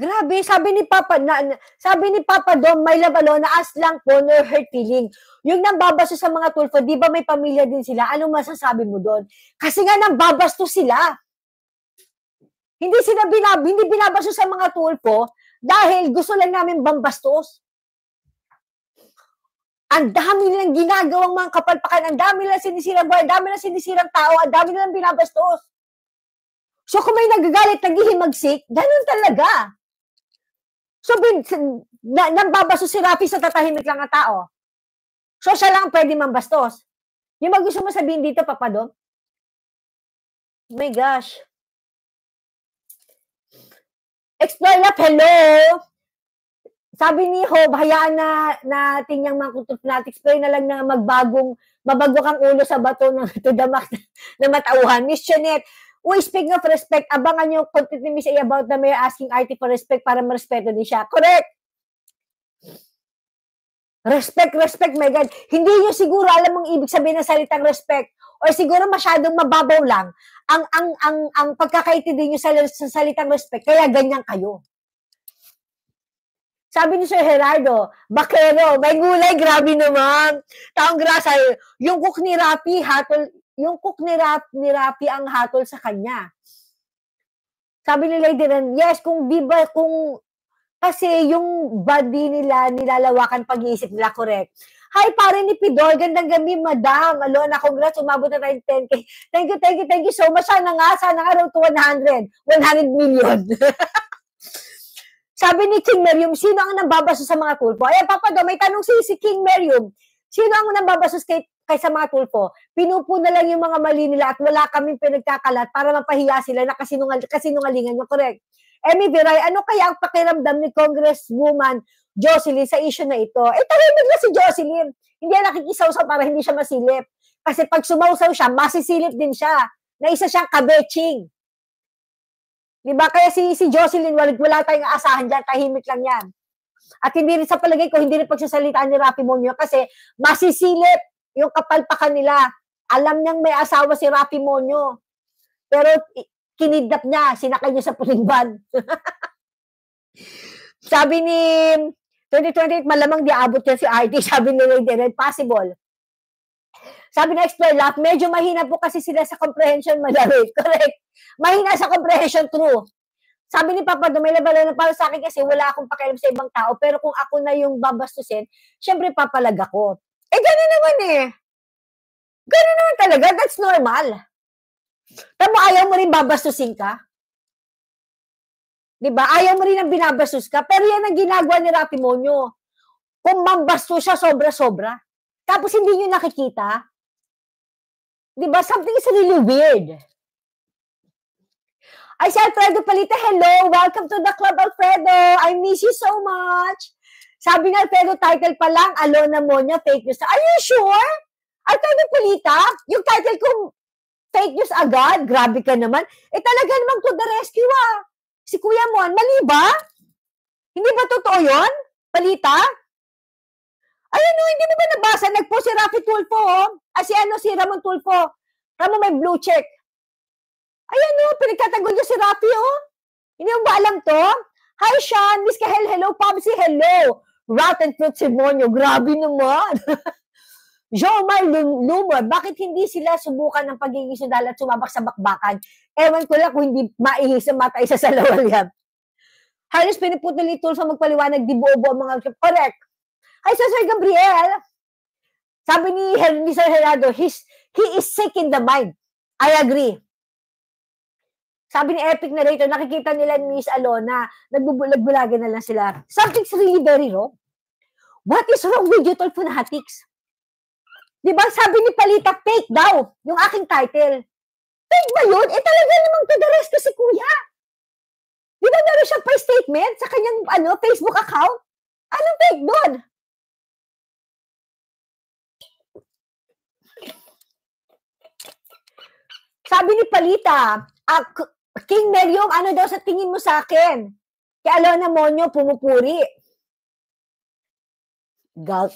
Grabe, sabi ni Papa, na, sabi ni Papa Dom, may labalo na as lang po, no hurt feeling. Yung nambabasto sa mga tulfo, di ba may pamilya din sila? Ano masasabi mo doon? Kasi nga nambabasto sila. Hindi sila binab hindi binabasto sa mga tulfo dahil gusto lang namin bambastos. Ang dami nilang ginagawang mga kapalpakan, ang dami nilang sinisirang buhay, ang dami nilang sinisirang tao, ang dami nilang binabastos. So kung may nagagalit, naghihimagsik, ganun talaga. So, bin, na, nambabasto si Rafi sa tatahimik lang ang tao. So, siya lang pwede mambastos. Yung mag gusto mo sabihin dito, Papa Dom? Oh my gosh. Explore Lab, hello! Sabi ni Hob, hayaan na natin yung mga kutup explain na lang na magbagong, mabago kang ulo sa bato ng [LAUGHS] to the max na matauhan. Miss Janet, Uy, speaking of respect, abangan nyo content ni Miss A about the mayor asking RT for respect para marespeto din siya. Correct! Respect, respect, my God. Hindi nyo siguro alam ang ibig sabihin ng salitang respect or siguro masyadong mababaw lang ang ang ang ang pagkakaintindi niyo sa, sa salitang respect kaya ganyan kayo. Sabi ni Sir Gerardo, Bakero, may gulay, grabe naman. Taong grasa, yung cook ni Rapi, hatol, yung cook ni, Rap, ni Rapi ang hatol sa kanya. Sabi ni Lady Ren, yes, kung di ba, kung, kasi yung body nila, nilalawakan pag-iisip nila, correct. Hi, pare ni Pidol. Gandang gabi, madam. Alona, congrats. Umabot na tayo 10K. Thank you, thank you, thank you so much. Sana nga, sana nga raw to 100. 100 million. [LAUGHS] Sabi ni King Merium, sino ang nambabaso sa mga tulpo? Ayan, Papa Do, may tanong si, si King Merium. Sino ang nambabasos kay, kay sa mga tulpo? Pinupo na lang yung mga mali nila at wala kaming pinagkakalat para mapahiya sila na kasinungal, kasinungalingan nyo. Correct. Emi Viray, ano kaya ang pakiramdam ni Congresswoman Jocelyn sa issue na ito. Eh, tahimik na si Jocelyn. Hindi na nakikisaw-saw para hindi siya masilip. Kasi pag sumausaw siya, masisilip din siya. Na isa siyang kabetching. Di ba? Kaya si, si Jocelyn, wala, wala tayong aasahan dyan, tahimik lang yan. At hindi rin sa palagay ko, hindi rin pagsasalitaan ni Rapi Monyo kasi masisilip yung kapalpakan nila. Alam niyang may asawa si Rapi Monyo. Pero kinidnap niya, sinakay niya sa puling van. [LAUGHS] Sabi ni 2028, malamang di abot yan si RT. [LAUGHS] Sabi ni Lady Red, possible. Sabi na Explore Lab, medyo mahina po kasi sila sa comprehension, Madam [LAUGHS] Correct. Mahina sa comprehension, true. Sabi ni Papa Dumela na para sa akin kasi wala akong pakialam sa ibang tao, pero kung ako na yung babastusin, syempre papalag ako. Eh, gano'n naman eh. Gano'n naman talaga. That's normal. Tama, ayaw mo rin babastusin ka? 'Di ba? Ayaw mo rin ang binabastos ka, pero yan ang ginagawa ni Rapi Monyo. Kung mambastos siya sobra-sobra, tapos hindi niyo nakikita, 'di ba? Something is really weird. Ay, si Alfredo Palita, hello! Welcome to the club, Alfredo! I miss you so much! Sabi ni Alfredo, title pa lang, Alona Monya, fake news. Are you sure? Alfredo Palita, yung title ko, fake news agad? Grabe ka naman. Eh talaga namang to the rescue ah si Kuya Mon, mali ba? Hindi ba totoo yon? Balita? Ayun no, hindi mo ba nabasa? Nagpo si Rafi Tulfo, oh. Ah, si ano, si Ramon Tulfo. Ramon may blue check. Ayan no, pinagtatagol niya si Rafi, oh. Hindi mo ba alam to? Hi, Sean. Miss Kahel, hello. Pabsi, hello. Rotten fruit simonyo. Grabe naman. [LAUGHS] Jomar Lumor, bakit hindi sila subukan ng pagiging sundal at sumabak sa bakbakan? Ewan ko lang kung hindi maihis ang mata isa sa lawal yan. Halos piniputol ni Tulfo magpaliwanag, di bobo ang mga correct. Ay, sa Sir Gabriel, sabi ni, ni Sir Gerardo, he's, he is sick in the mind. I agree. Sabi ni Epic Narrator, nakikita nila ni Miss Alona, nagbubulag-bulagan na lang sila. Something's really very wrong. What is wrong with you, Tulfo Fanatics? Di ba sabi ni Palita, fake daw yung aking title. Fake ba yun? Eh talaga namang to the si kuya. Di ba meron siya pa statement sa kanyang ano, Facebook account? Anong fake doon? Sabi ni Palita, uh, King Merium, ano daw sa tingin mo sa akin? Kay Alona Monyo, pumupuri.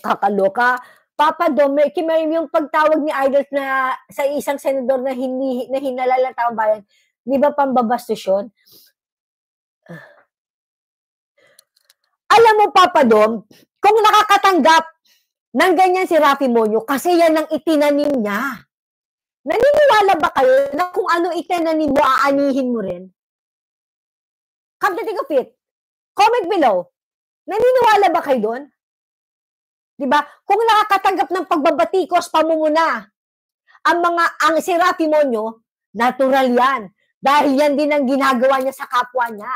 Kakaloka. Papa Dom, may yung pagtawag ni Idols na sa isang senador na hindi na hinalala taong bayan, di ba pambabastos yun? Alam mo, Papa Dom, kung nakakatanggap ng ganyan si Rafi Monyo, kasi yan ang itinanim niya. Naniniwala ba kayo na kung ano itinanim mo, aanihin mo rin? Come to think of it. Comment below. Naniniwala ba kayo doon? 'Di ba? Kung nakakatanggap ng pagbabatikos pamumuna ang mga ang si Rafi Monyo, natural 'yan. Dahil yan din ang ginagawa niya sa kapwa niya.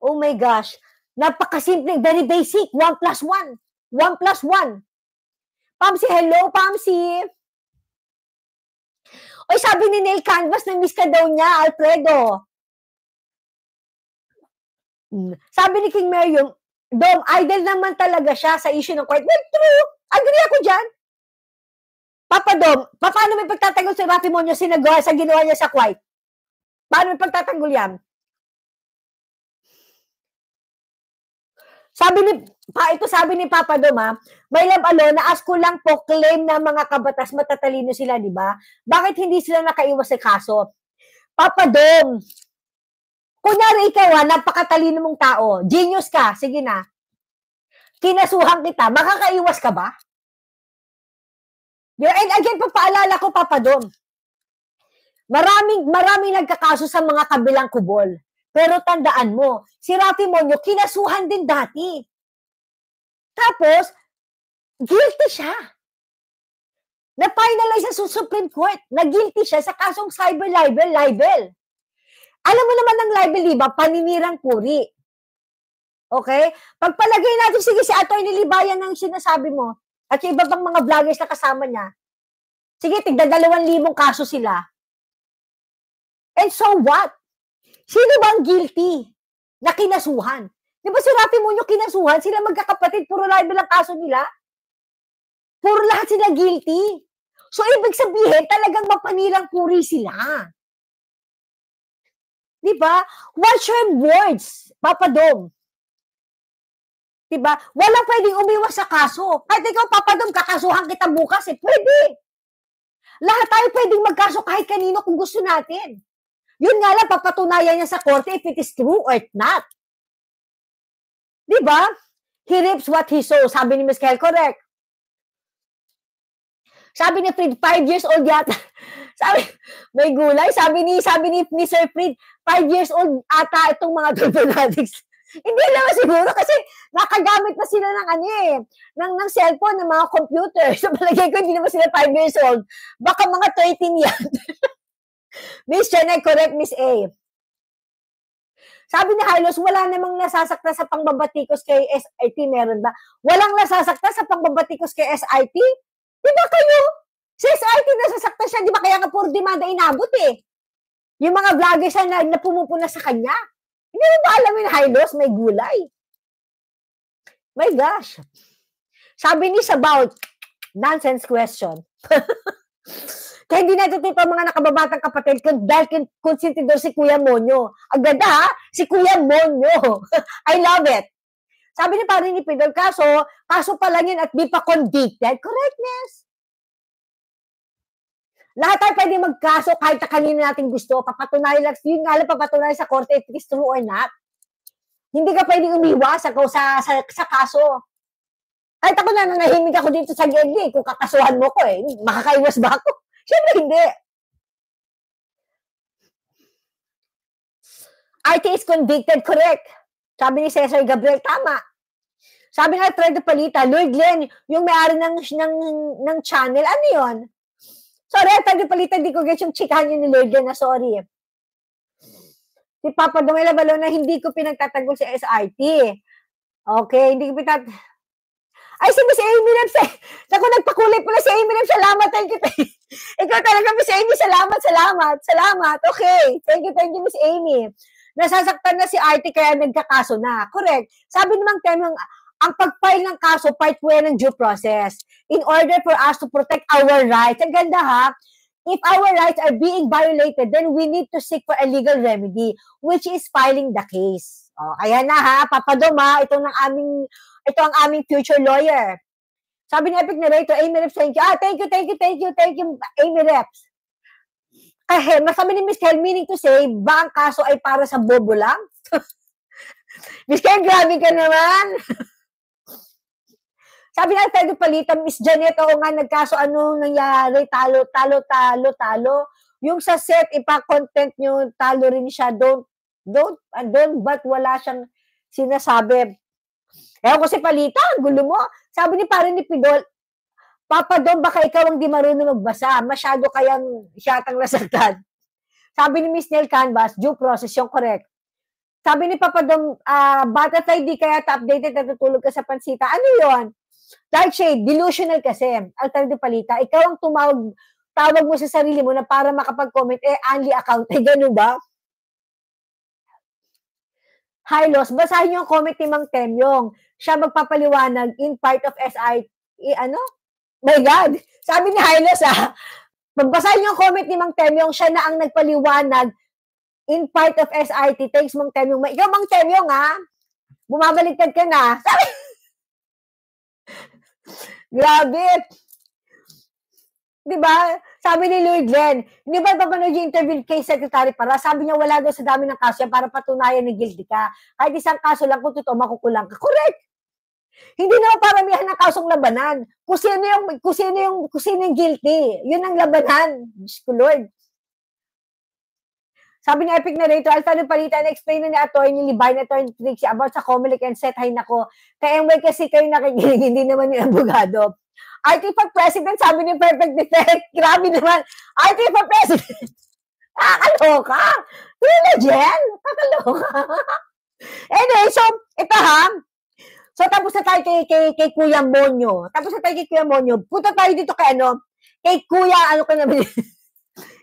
Oh my gosh. Napakasimple, very basic. 1 plus 1. 1 plus 1. Pamsi, hello, Pamsi. Oy, sabi ni Neil Canvas, na-miss ka daw niya, Alfredo. Hmm. Sabi ni King Merium, Dom, idol naman talaga siya sa issue ng court. Well, true. Agree ako dyan. Papa Dom, paano may pagtatanggol si Rafi Monyo sinagawa sa ginawa niya sa Kuwait? Paano may pagtatanggol yan? Sabi ni, pa, ito sabi ni Papa Dom ha, may lab alo na ask ko lang po claim na mga kabatas matatalino sila, di ba? Bakit hindi sila nakaiwas sa kaso? Papa Dom, Kunyari ikaw, ha, napakatalino mong tao. Genius ka. Sige na. Kinasuhan kita. Makakaiwas ka ba? And again, pagpaalala ko, Papa Dom, maraming, maraming nagkakaso sa mga kabilang kubol. Pero tandaan mo, si Rafi Monyo, kinasuhan din dati. Tapos, guilty siya. Na-finalize sa Supreme Court. Na guilty siya sa kasong cyber libel, libel. Alam mo naman ng libel, di ba? Paninirang puri. Okay? Pagpalagay natin, sige, si Atty. Libayan ang sinasabi mo, at yung iba pang mga vloggers na kasama niya, sige, tigda dalawang limong kaso sila. And so what? Sino bang guilty na kinasuhan? Di ba si Rafi Muñoz kinasuhan? Sila magkakapatid, puro libel ang kaso nila. Puro lahat sila guilty. So, ibig sabihin, talagang mapanilang puri sila. Di ba? Watch your words, Papa Dom. Di ba? Walang pwedeng umiwas sa kaso. Kahit ikaw, Papa Dom, kakasuhan kita bukas, eh, pwede. Lahat tayo pwedeng magkaso kahit kanino kung gusto natin. Yun nga lang, papatunayan niya sa korte if it is true or not. Di ba? He reaps what he sows. Sabi ni Ms. Kel, correct. Sabi ni Fred, five years old yata. [LAUGHS] sabi, may gulay. Sabi ni, sabi ni, ni Sir Fred, five years old ata itong mga [LAUGHS] Turtle Addicts. Hindi naman siguro kasi nakagamit na sila ng ano eh, ng, ng cellphone, ng mga computer. [LAUGHS] So palagay ko hindi naman sila 5 years old. Baka mga 13 yan. [LAUGHS] Miss Janet, correct Miss A. Sabi ni Hylos, wala namang nasasakta sa pangbabatikos kay SIT. Meron ba? Walang nasasakta sa pangbabatikos kay SIT? Di ba kayo? Si SIT nasasaktan siya, di ba kaya nga puro demanda inabot eh. Yung mga vloggers na, na pumupuna sa kanya. Hindi mo ba alam yung Hylos, may gulay. My gosh. Sabi ni Sabaw, nonsense question. [LAUGHS] Kaya hindi natututo ang mga nakababatang kapatid kung dahil konsentidor si Kuya Monyo. Ang ganda? Si Kuya Monyo. [LAUGHS] I love it. Sabi ni Pari ni Pidol, kaso, kaso pa lang yun at di pa convicted. Correctness. Lahat tayo pwede magkaso kahit na kanino natin gusto. Papatunayan lang, yun nga lang papatunayan sa korte if it true or not. Hindi ka pwede umiwas sa, sa, sa, sa kaso. Kahit ako na nangahimig ako dito sa gilid, kung kakasuhan mo ko eh, makakaiwas ba ako? [LAUGHS] Siyempre hindi. RT is convicted, correct. Sabi ni Cesar Gabriel, tama. Sabi nga Tredo Palita, Lord Glenn, yung may-ari ng, ng, ng channel, ano yon? Sorry, Tredo Palita, di ko guess yung chikahan yun ni Lord Glenn, na sorry. Si Papa Dumela Balona, hindi ko pinagtatanggol si SRT. Okay, hindi ko pinagtatanggol. Ay, si Miss Amy Labs eh. Naku, nagpakulay pala si Amy Labs. Salamat, thank you. Ikaw talaga, Miss Amy. Salamat, salamat, salamat. Okay. Thank you, thank you, Miss Amy nasasaktan na si Arte kaya nagkakaso na. Correct. Sabi naman Temong, ang pag-file ng kaso, part 2 ng due process in order for us to protect our rights. Ang ganda ha, if our rights are being violated, then we need to seek for a legal remedy, which is filing the case. O, kaya na ha, papadoma, ito ng aming, ito ang aming future lawyer. Sabi ni Epic Narrator, Amy Reps, thank you. Ah, thank you, thank you, thank you, thank you, Amy Reps. Eh, masabi ni Miss Kel, meaning to say, ba ang kaso ay para sa bobo lang? [LAUGHS] Miss Kel, grabe ka naman. [LAUGHS] Sabi na tayo palitan, Miss Janet, oo nga, nagkaso, ano nangyari, talo, talo, talo, talo. Yung sa set, ipa-content nyo, talo rin siya, don't, don't, uh, don't, but wala siyang sinasabi. Ewan ko si Palita, gulo mo. Sabi ni pare ni Pidol, Papa Dom, baka ikaw ang di marunong magbasa. Masyado kayang siyatang nasagtan. Sabi ni Miss Neil Canvas, due process yung correct. Sabi ni Papa Dom, uh, butterfly di kaya updated natutulog ka sa pansita. Ano yon? Dark shade, delusional kasi. Alternative palita. Ikaw ang tumawag, tawag mo sa sarili mo na para makapag-comment, eh, only account. [LAUGHS] Eh, ganun ba? Hi, Los. Basahin ang comment ni Mang Temyong. Siya magpapaliwanag in part of SI, eh, ano? My God! Sabi ni Hylos ah, magbasahin yung comment ni Mang Temyong, siya na ang nagpaliwanag in part of SIT. Thanks, Mang Temyong. Ikaw, Mang Temyong, ha? Bumabaliktad ka na. Sabi, Grabe. Di ba? Sabi ni Lloyd Glenn, hindi ba papanood yung interview kay Secretary para? Sabi niya wala daw sa dami ng kaso yan para patunayan na guilty ka. Kahit isang kaso lang kung totoo makukulang ka. Correct! Hindi na paramihan ng kasong labanan. Kung sino yung, kung sino yung, kung sino yung guilty. Yun ang labanan. Diyos ko Lord. Sabi ni Epic Narrator, Alfredo Palita, na-explain na ni Atty. Libay na Atty. Trixie about sa Comelec and set, hay nako. Kaya MY kasi kayo nakikinig, [LAUGHS] hindi naman ni abogado. RT for President, sabi ni Perfect Defect. [LAUGHS] Grabe naman. RT for President. [LAUGHS] Kakaloka. Tula, Jen. Kakaloka. anyway, so, ito ha. So, tapos na tayo kay, kay, kay Kuya Monyo. Tapos na tayo kay Kuya Monyo. Punta tayo dito kay ano, kay Kuya, ano ka naman,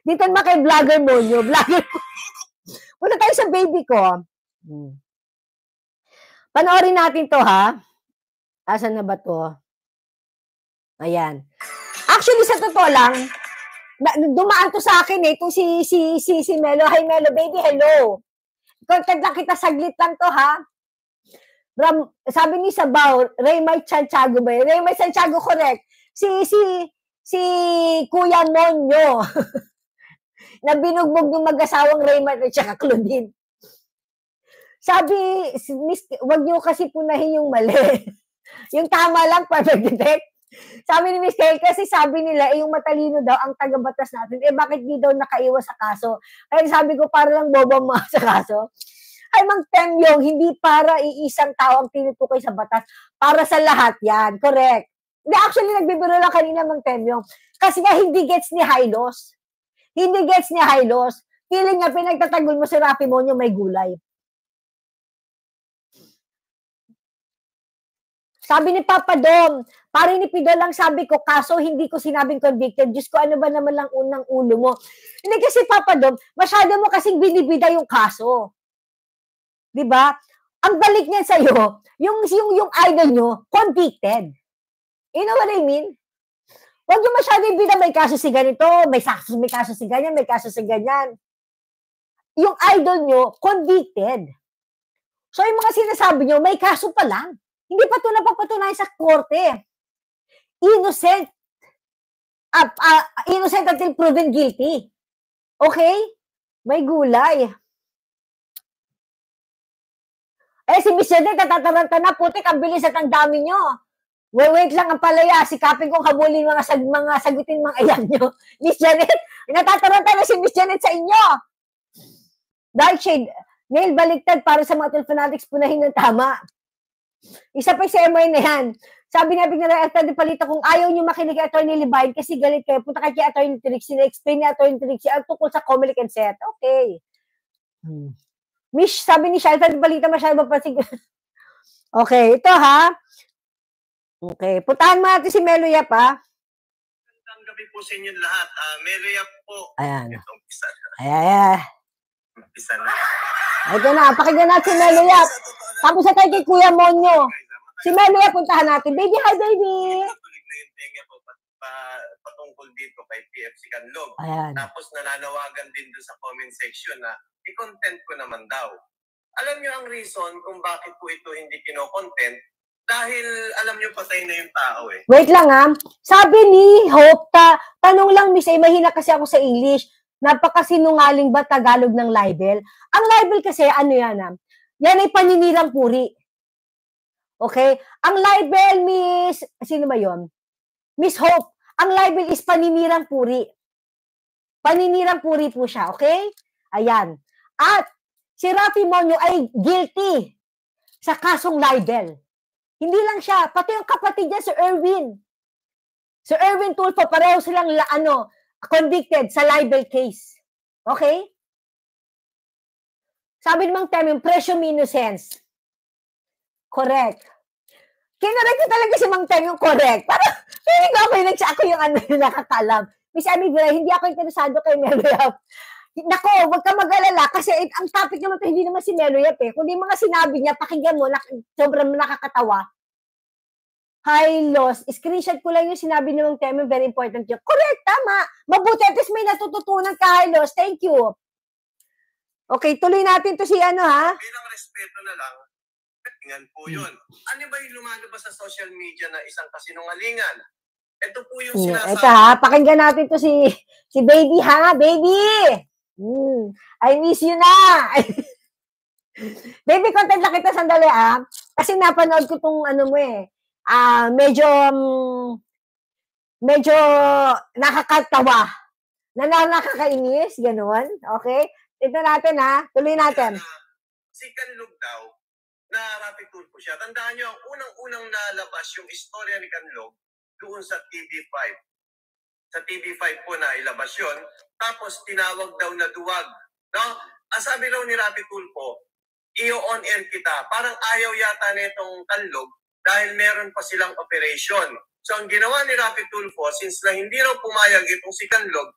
dito naman kay Vlogger Monyo. Vlogger Punta tayo sa baby ko. Hmm. Panoorin natin to ha. Asan na ba to? Ayan. Actually, sa totoo lang, na, dumaan to sa akin eh, itong si, si, si, si Melo. Hi Melo, baby, hello. Contact lang kita, saglit lang to ha. Ram, sabi ni Sabaw, Raymay Santiago ba yun? Raymay Santiago, correct. Si, si, si Kuya Monyo. [LAUGHS] na binugbog ng mag-asawang Raymay at saka Claudine. Sabi, miss, wag niyo kasi punahin yung mali. [LAUGHS] yung tama lang, perfect detect. Sabi ni Miss Kay, kasi sabi nila, eh, yung matalino daw ang taga-batas natin, eh bakit di daw nakaiwas sa kaso? Kaya sabi ko, para lang bobo mga [LAUGHS] sa kaso. Ay, Mang Temyong, hindi para iisang tao ang tinutukoy sa batas. Para sa lahat yan. Correct. Hindi, actually, nagbibiro lang kanina, Mang Temyong. Kasi nga, hindi gets ni Hylos. Hindi gets ni Hylos. Feeling nga, pinagtatagol mo si Rafi Monyo, may gulay. Sabi ni Papa Dom, pare ni Pido lang sabi ko, kaso hindi ko sinabing convicted. Diyos ko, ano ba naman lang unang ulo mo? Hindi kasi Papa Dom, masyado mo kasing binibida yung kaso. ba? Ang balik niya sa iyo, yung yung yung idol nyo, convicted. You know what I mean? Huwag yung masyado ibida, may kaso si ganito, may, kaso, may kaso si ganyan, may kaso si ganyan. Yung idol nyo, convicted. So, yung mga sinasabi nyo, may kaso pa lang. Hindi pa ito napapatunayan sa korte. Innocent. Uh, uh, innocent until proven guilty. Okay? May gulay. Eh, si Miss Janet, natataranta na, putik, ang bilis at ang dami nyo. Wait, wait lang ang palaya, sikapin kong habulin mga, sag, mga sagutin mga ayan nyo. [LAUGHS] Miss Janet, natataranta na si Miss Janet sa inyo. Dark shade, nail baliktad para sa mga telefanatics, punahin ng tama. Isa pa sa MI na yan. Sabi nga bigla Atty. Palita, kung ayaw niyo makinig kay Atty. Libayan kasi galit kayo, punta kay Atty. Trixie, na-explain ni Atty. Trixie ang tungkol sa Comelec and Set. Okay. Hmm. Mish, sabi ni Shelton Balita, masyado mapansin [LAUGHS] okay, ito ha. Okay, puntahan mo natin si Melo Yap ha. Magandang gabi po sa inyo lahat. Uh, Melo Yap po. Ayan. Itong isa na. Ayan. Isa na. Ito na, pakinggan natin si Melo Yap. Tapos sa tayo kay Kuya Monyo. Si Melo Yap, puntahan natin. Baby, hi baby. Tulig na yung tenga po pat, pa, patungkol dito kay PFC Canlog. Ayan. Tapos nananawagan din doon sa comment section na i-content ko naman daw. Alam niyo ang reason kung bakit po ito hindi kino-content? Dahil alam niyo patay na yung tao eh. Wait lang ha. Sabi ni Hope, ta, tanong lang Miss, eh, mahina kasi ako sa English. Napakasinungaling ba Tagalog ng libel? Ang libel kasi, ano yan ha? Yan ay paninirang puri. Okay? Ang libel, Miss, sino ba yon? Miss Hope, ang libel is paninirang puri. Paninirang puri po siya, okay? Ayan. At si Rafi Monyo ay guilty sa kasong libel. Hindi lang siya, pati yung kapatid niya, si Erwin. Si Erwin Tulfo, pareho silang ano, convicted sa libel case. Okay? Sabi ni Mang Tem, yung presyo innocence. Correct. Kinarek ko talaga si Mang Tem yung correct. Para, hindi ko ako yung, ako yung ano, nakakalam. Miss Amy hindi ako interesado kay Melo Nako, wag ka mag-alala kasi ang topic naman to hindi naman si Melo Yap eh. Kundi mga sinabi niya, pakinggan mo, nak- sobrang nakakatawa. Hi, Los. Screenshot ko lang yung sinabi ni Mang Teme, very important yun. Correct, tama. Mabuti, at least may natututunan ka, hi, Los. Thank you. Okay, tuloy natin to si ano, ha? Bilang respeto na lang, tingnan po yun. Ano ba yung lumalabas sa social media na isang kasinungalingan? Ito po yung sinasabi. ito ha, pakinggan natin to si si baby ha, baby. Mm, I miss you na. [LAUGHS] baby, content lang kita sandali ah. Kasi napanood ko tong ano mo eh. Ah, medyo um, medyo nakakatawa. Na na- nakakainis, ganoon. Okay? Ito natin ha, tuloy natin. na si Kanlog daw, na rapid tour po siya. Tandaan niyo, ang unang-unang nalabas yung istorya ni Kanlog doon sa TV5. Sa TV5 po na ilabas yun. Tapos tinawag daw na duwag. No? Ang sabi daw ni Rapid Tulpo, i-on air kita. Parang ayaw yata nitong Kanlog dahil meron pa silang operation. So ang ginawa ni Rapid Tulfo, since na hindi raw pumayag itong si Kanlog,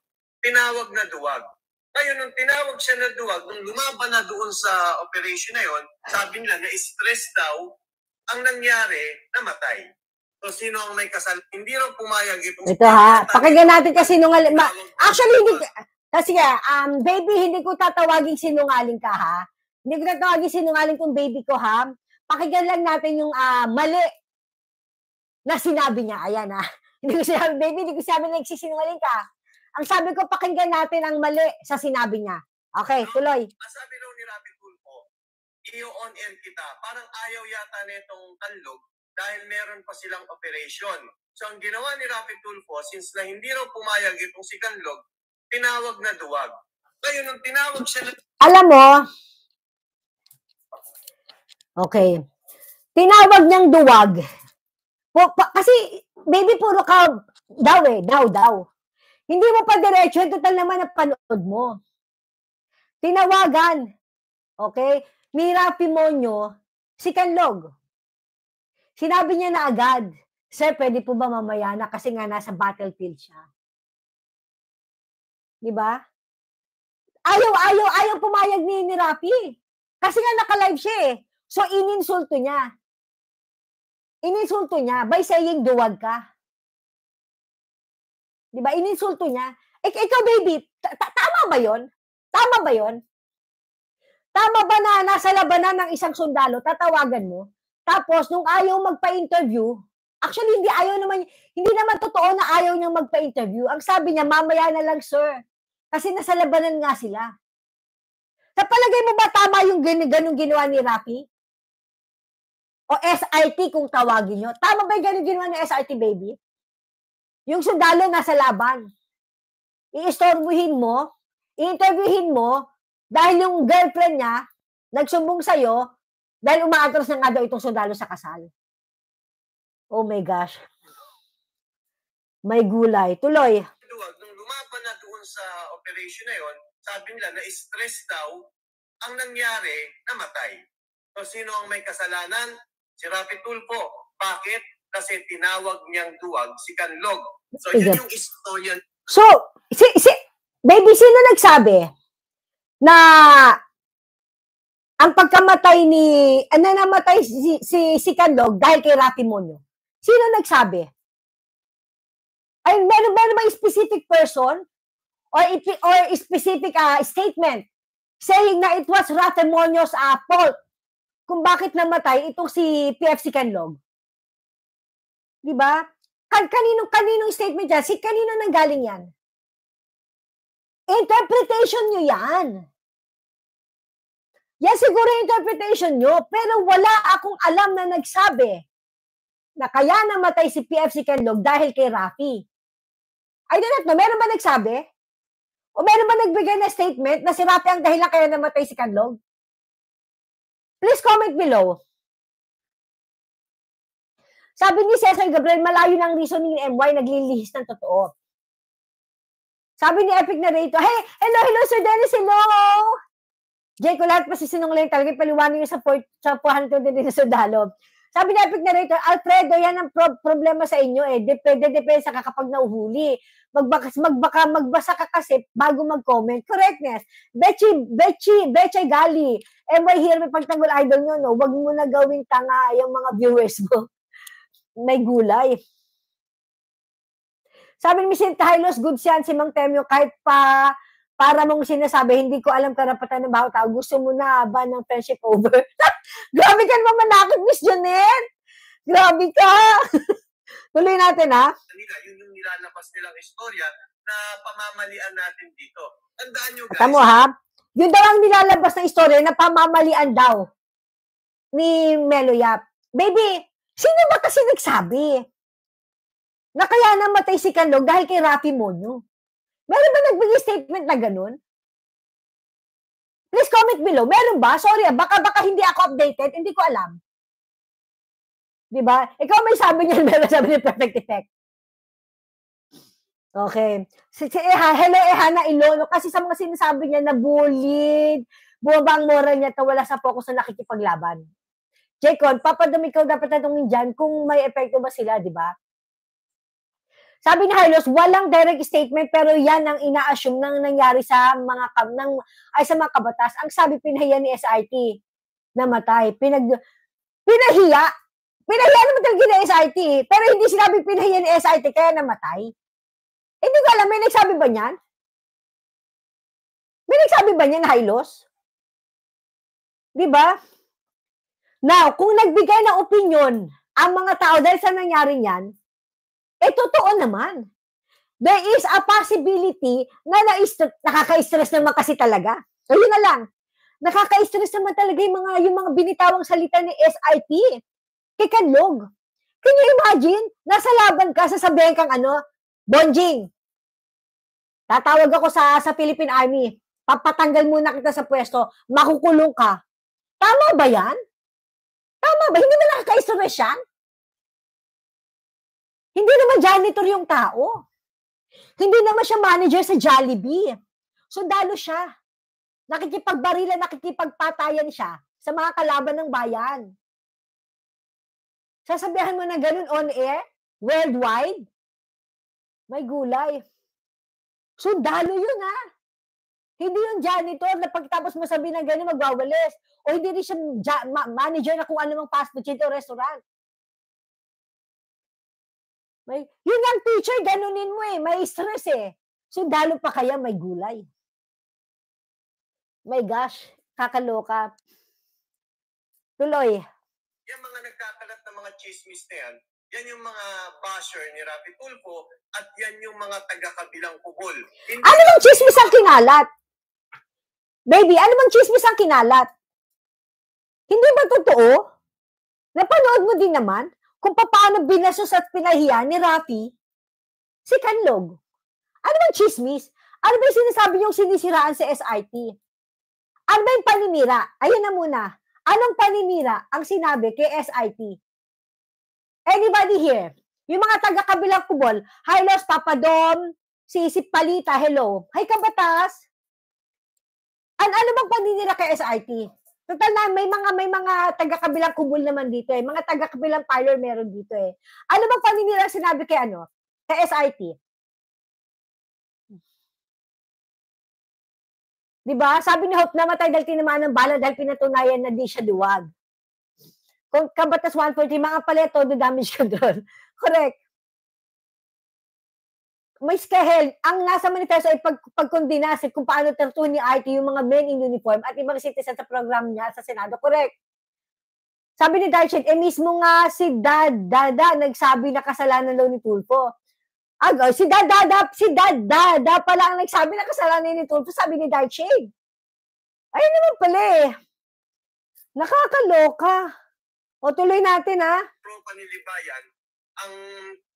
tinawag na duwag. Ngayon, nung tinawag siya na duwag, nung lumaban na doon sa operation na yon, sabi nila na stress daw, ang nangyari, namatay. So, sino ang may kasal? Hindi raw pumayag itong... Ito ha, pakinggan natin kasi nung ma- actually hindi kasi nga, um baby hindi ko tatawagin sinungaling ka ha. Hindi ko tatawagin sinungaling kung baby ko ha. Pakinggan lang natin yung ah, mali na sinabi niya. Ayan ha. [LAUGHS] Hindi ko sinabi, baby, hindi ko sinabi na nagsisinungaling ka. Ang sabi ko, pakinggan natin ang mali sa sinabi niya. Okay, tuloy. Ang sabi raw ni Rapid Tulfo, i-on air kita. Parang ayaw yata nitong Kanlog dahil meron pa silang operation. So ang ginawa ni Rapid Tulfo, since na hindi raw pumayag itong si Kanlog, tinawag na duwag. Ngayon, nung tinawag siya na Alam mo, okay, tinawag niyang duwag. Po, pa- kasi, baby, puro ka daw eh, daw, daw. Hindi mo pa diretso, total naman ang panood mo. Tinawagan, okay, ni Rafi Monyo, si Kanlog. Sinabi niya na agad, Sir, pwede po ba mamaya na kasi nga nasa battlefield siya. Di ba? Ayaw, ayaw, ayaw pumayag ni, ni Rafi. Kasi nga naka-live siya eh. So, ininsulto niya. Ininsulto niya by saying duwag ka. Di ba? Ininsulto niya. Ik ikaw, baby, ta- ta- tama ba yon? Tama ba yon? Tama ba na nasa labanan ng isang sundalo, tatawagan mo? Tapos, nung ayaw magpa-interview, actually, hindi ayaw naman, hindi naman totoo na ayaw niyang magpa-interview. Ang sabi niya, mamaya na lang, sir. Kasi nasa labanan nga sila. Sa palagay mo ba tama yung gan- ganun ginawa ni Rafi? O SRT kung tawagin nyo. Tama ba yung ganun ginawa ni SRT, baby? Yung sundalo nasa laban. I-istorbuhin mo, i-interviewin mo, dahil yung girlfriend niya, nagsumbong sa'yo, dahil umaatros na nga daw itong sundalo sa kasal. Oh my gosh. May gulay. Tuloy. duwag, nung lumaban na doon sa operation na yon, sabi nila na stress daw, ang nangyari, namatay. So, sino ang may kasalanan? Si Rafi Tulfo. Bakit? Kasi tinawag niyang duwag si Kanlog. So, yun yung istorya So, si, si, baby, sino nagsabi na ang pagkamatay ni, ano namatay si, si, si Kandog dahil kay Rafi Monyo? Sino nagsabi? Ay, meron, meron ba specific person or, ipi- or specific ah, statement saying na it was Rafi Monyo's ah, fault kung bakit namatay itong si PFC Kanlog? Di ba? Kan kaninong kaninong statement yan? Si kanino nanggaling yan? Interpretation nyo yan. Yan siguro interpretation nyo, pero wala akong alam na nagsabi na kaya namatay si PFC Kenlog dahil kay Rafi. I do not know. Meron ba nagsabi? O meron ba nagbigay na statement na si Rafi ang dahilan kaya namatay si Kenlog? Please comment below. Sabi ni Cesar Gabriel, malayo ng reasoning ni MY, naglilihis ng totoo. Sabi ni Epic Narrator, hey, hello, hello, Sir Dennis, hello! Jay, ko lahat pa si sinungaling talaga, paliwanag niyo sa, port, sa 400 din sa Dalog. Sabi ni Epic Narrator, Alfredo, yan ang pro- problema sa inyo eh. Depende, depende sa kapag nauhuli. Magbakas, magbaka, magbasa ka kasi bago mag-comment. Correctness. Bechi, Bechi, Bechi Gali. Eh, may here, may pagtanggol idol nyo, no? Huwag mo na gawing tanga yung mga viewers mo. [LAUGHS] may gulay. Sabi ni Mr. Hylos, good siyan si Mang Temyo kahit pa para mong sinasabi, hindi ko alam karapatan ng bawat tao. Gusto mo na ba ng friendship over? [LAUGHS] Grabe ka naman manakit, Miss Janet! Grabe ka! [LAUGHS] Tuloy natin, ha? Nila, yun yung nilalabas nilang istorya na pamamalian natin dito. Tandaan nyo, guys. Tamo, ha? Yun daw ang nilalabas na istorya na pamamalian daw ni Melo Yap. Baby, sino ba kasi nagsabi na kaya namatay si Kanlog dahil kay Rafi Monyo? Meron ba nagbigay statement na ganun? Please comment below. Meron ba? Sorry, ah, baka baka hindi ako updated. Hindi ko alam. 'Di ba? Ikaw may sabi niyan, [LAUGHS] meron sabi ni Perfect Effect. Okay. Si, si Eha, hello Ehana Ilono kasi sa mga sinasabi niya na bullied, bumaba ang moral niya at wala sa focus na nakikipaglaban. Jaycon, papadumi ikaw dapat natungin dyan kung may epekto ba sila, di ba? Sabi ni Hylos, walang direct statement pero yan ang ina-assume nang nangyari sa mga kab ng ay sa mga kabatas. Ang sabi pinahiya ni SIT namatay. Pinag pinahiya. Pinahiya naman talaga ni SIT. Pero hindi sinabi pinahiya ni SIT kaya namatay. Eh, hindi ko alam, may nagsabi ba niyan? May nagsabi ba niyan, Hylos? Di ba? Now, kung nagbigay ng opinion ang mga tao dahil sa nangyari niyan, eh, totoo naman. There is a possibility na nakaka-stress naman kasi talaga. So, yun na lang. Nakaka-stress naman talaga yung mga, yung mga binitawang salita ni SIP. Kay Kanlog. Can you imagine? Nasa laban ka, sasabihin kang ano, Bonjing, tatawag ako sa sa Philippine Army. Papatanggal muna kita sa pwesto. Makukulong ka. Tama ba yan? Tama ba? Hindi ba nakaka-stress yan? Hindi naman janitor yung tao. Hindi naman siya manager sa Jollibee. Sundalo siya. Nakikipagbarilan, nakikipagpatayan siya sa mga kalaban ng bayan. Sasabihan mo na ganun on air? Worldwide? May gulay. Sundalo yun ha. Hindi yung janitor na pagtapos mo sabihin ng ganun, magwawalis. O hindi rin siya manager na kung ano mang fast food chain o restaurant. May, yun ang teacher, ganunin mo eh. May stress eh. Sundalo pa kaya may gulay. My gosh, kakaloka. Tuloy. Yung mga nagkakalat ng mga chismis na yan, yan yung mga basher ni Rapi Tulfo at yan yung mga taga-kabilang kubol. Hindi Ano bang chismis ang kinalat? Baby, ano bang chismis ang kinalat? Hindi ba totoo? Napanood mo din naman kung paano binasos at pinahiya ni Rafi si Kanlog. Ano bang chismis? Ano ba yung sinasabi niyong sinisiraan sa SIT? Ano ba yung paninira? Ayun na muna. Anong paninira ang sinabi kay SIT? Anybody here? Yung mga taga-kabilang kubol, Hi, Los Papadom, si, si Palita, hello. Hi, Kabatas. An ano bang paninira kay SIT? Total na, may mga may mga taga-kabilang kubol naman dito eh. Mga taga-kabilang parlor meron dito eh. Ano bang paninira sinabi kay ano? Kay SIT? Di ba? Sabi ni Hope, namatay dahil tinamaan ng bala dahil pinatunayan na di siya duwag. Kung kabatas 140, mga paleto, the damage control. [LAUGHS] Correct. May skehel. Ang nasa manifesto ay pag, pagkondinasi kung paano tertuin ni IT yung mga men in uniform at ibang citizen sa program niya sa Senado. Correct. Sabi ni Darchet, eh mismo nga si Dada nagsabi na kasalanan daw ni Tulfo. Ag, si Dada, si Dada pala ang nagsabi na kasalanan ni Tulfo, sabi ni Darchet. Ayun naman pala eh. Nakakaloka. O tuloy natin ha. Pro panilibayan ang,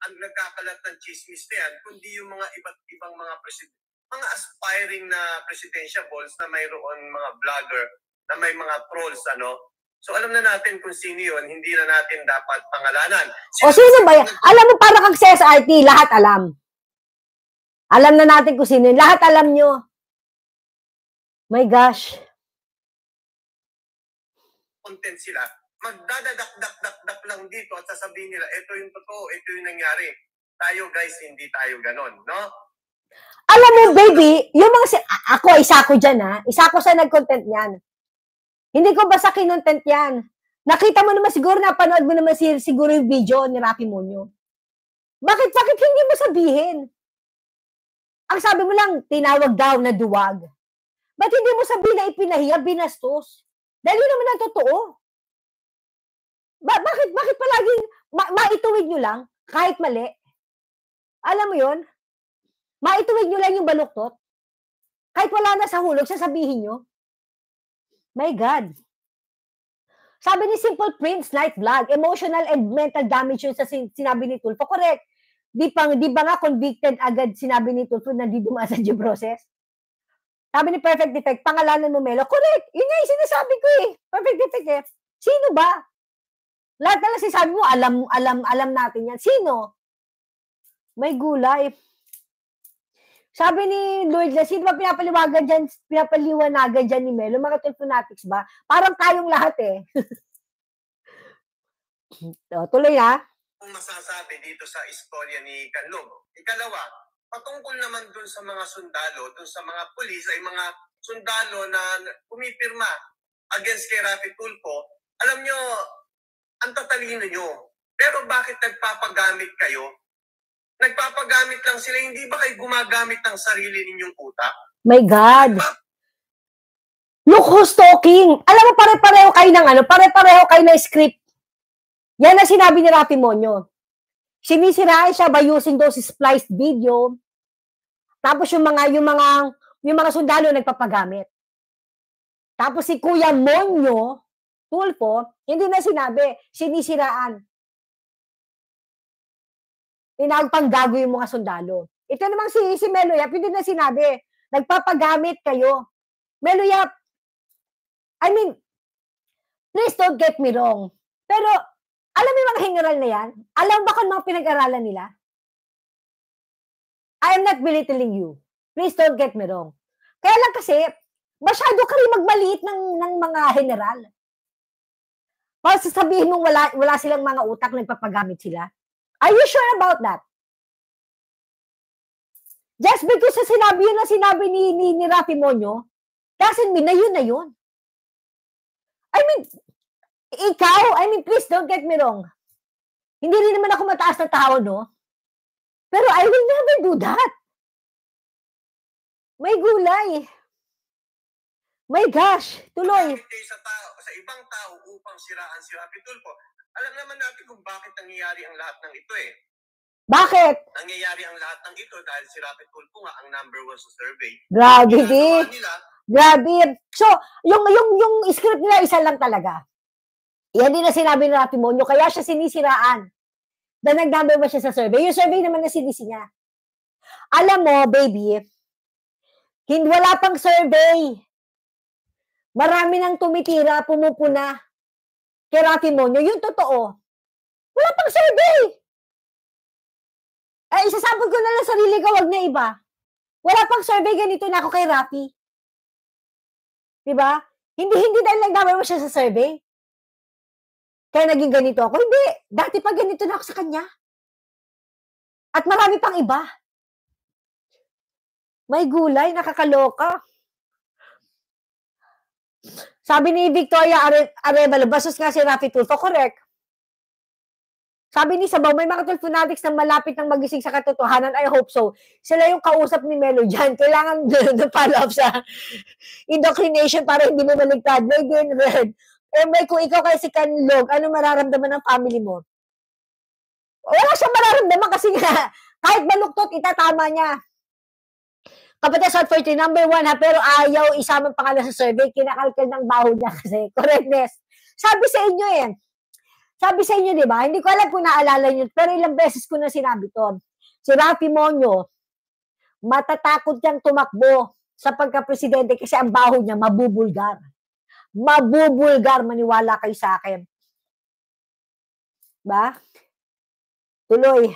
ang nagkakalat ng chismis na yan, kundi yung mga iba't ibang mga president, mga aspiring na presidentiables na mayroon mga vlogger, na may mga trolls, ano. So alam na natin kung sino yun, hindi na natin dapat pangalanan. o sino ba yan? Alam mo, para kang sa SRT, lahat alam. Alam na natin kung sino yun. Lahat alam nyo. My gosh. Content sila magdadadak-dak-dak lang dito at sasabihin nila, ito yung totoo, ito yung nangyari. Tayo guys, hindi tayo ganon, no? Alam mo, baby, yung mga, si- ako, isa ko dyan, ha? Isa ko sa nag-content yan. Hindi ko basta kinontent yan. Nakita mo naman siguro, napanood mo naman si, siguro yung video ni Rafi Monyo. Bakit, bakit hindi mo sabihin? Ang sabi mo lang, tinawag daw na duwag. Ba't hindi mo sabihin na ipinahiya, binastos? Dahil yun naman ang totoo. Ba- bakit, bakit palaging ma- maituwid nyo lang? Kahit mali. Alam mo yon Maituwid nyo lang yung baluktot. Kahit wala na sa hulog, sasabihin nyo. My God. Sabi ni Simple Prince, night vlog, emotional and mental damage yun sa sin- sinabi ni Tulfo. Correct. Di, pang, di ba nga convicted agad sinabi ni Tulfo na di dumaan sa due process? Sabi ni Perfect Defect, pangalanan mo Melo. Correct. Yun nga yung sinasabi ko eh. Perfect Defect eh. Sino ba? Lahat na lang sinasabi mo, alam, alam, alam natin yan. Sino? May gulay. Sabi ni Lloyd Lassie, ba pinapaliwagan dyan, pinapaliwanagan dyan ni Melo, mga telefonatics ba? Parang tayong lahat eh. [LAUGHS] o, tuloy ha. Kung masasabi dito sa istorya ni Kanlog. Ikalawa, patungkol naman dun sa mga sundalo, dun sa mga pulis, ay mga sundalo na pumipirma against kay Rafi Tulfo, alam nyo, ang tatalino nyo. Pero bakit nagpapagamit kayo? Nagpapagamit lang sila, hindi ba kayo gumagamit ng sarili ninyong utak? My God. Look who's talking. Alam mo, pare-pareho kayo ng ano, pare-pareho kayo ng script. Yan ang sinabi ni Rafi Monyo. Sinisiraan siya by using those spliced video. Tapos yung mga, yung mga, yung mga sundalo nagpapagamit. Tapos si Kuya Monyo, Tulfo, hindi na sinabi, sinisiraan. Inagpanggago yung mga sundalo. Ito namang si, si Melo Yap, hindi na sinabi, nagpapagamit kayo. Melo Yap, I mean, please don't get me wrong. Pero, alam mo yung mga hingaral na yan? Alam ba kung mga pinag-aralan nila? I am not belittling you. Please don't get me wrong. Kaya lang kasi, masyado ka rin magmaliit ng, ng mga general. Para sasabihin mong wala, wala silang mga utak, nagpapagamit sila. Are you sure about that? Just because sa sinabi yun na sinabi ni, ni, ni Rafi Monyo, doesn't mean na yun na yun. I mean, ikaw, I mean, please don't get me wrong. Hindi rin naman ako mataas na tao, no? Pero I will never do that. May gulay. My gosh, tuloy. Hindi sa, tao, sa ibang tao upang siraan si Rafi Tulfo. Alam naman natin kung bakit nangyayari ang lahat ng ito eh. Bakit? Nangyayari ang lahat ng ito dahil si Rafi Tulfo nga ang number one sa survey. Grabe, di. Nila, Grabe. So, yung, yung, yung script nila, isa lang talaga. Yan din na sinabi ni Rafi Monyo, kaya siya sinisiraan. Na nag-number ba siya sa survey? Yung survey naman na sinisi niya. Alam mo, baby, hindi wala pang survey. Marami nang tumitira, pumupuna kay Rafi Monyo. Yung totoo. Wala pang survey. Eh, isasabog ko na lang sarili ko, wag na iba. Wala pang survey, ganito na ako kay Rafi. Diba? Hindi, hindi dahil nagdamay mo siya sa survey. Kaya naging ganito ako. Hindi. Dati pa ganito na ako sa kanya. At marami pang iba. May gulay, nakakaloka. Sabi ni Victoria Are- Arevalo, basos nga si Rafi Tulfo. Correct. Sabi ni Sabaw, may mga telefonatics na malapit ng magising sa katotohanan. I hope so. Sila yung kausap ni Melo dyan. [LAUGHS] Kailangan na follow up sa [LAUGHS] indoctrination para hindi mo maligtad. May din red. Eh, may kung ikaw kasi kanlog, ano mararamdaman ng family mo? Wala siyang mararamdaman kasi nga, [LAUGHS] kahit baluktot, itatama niya. Kapatid short 40, number one ha, pero ayaw isamang pangalan sa survey, kinakalkal ng baho niya kasi. [LAUGHS] Correctness. Sabi sa inyo eh, sabi sa inyo, di ba? Hindi ko alam kung naalala niyo, pero ilang beses ko na sinabi to. Si Rafi Monyo, matatakot niyang tumakbo sa pagka-presidente kasi ang baho niya mabubulgar. Mabubulgar, maniwala kayo sa akin. Ba? Tuloy.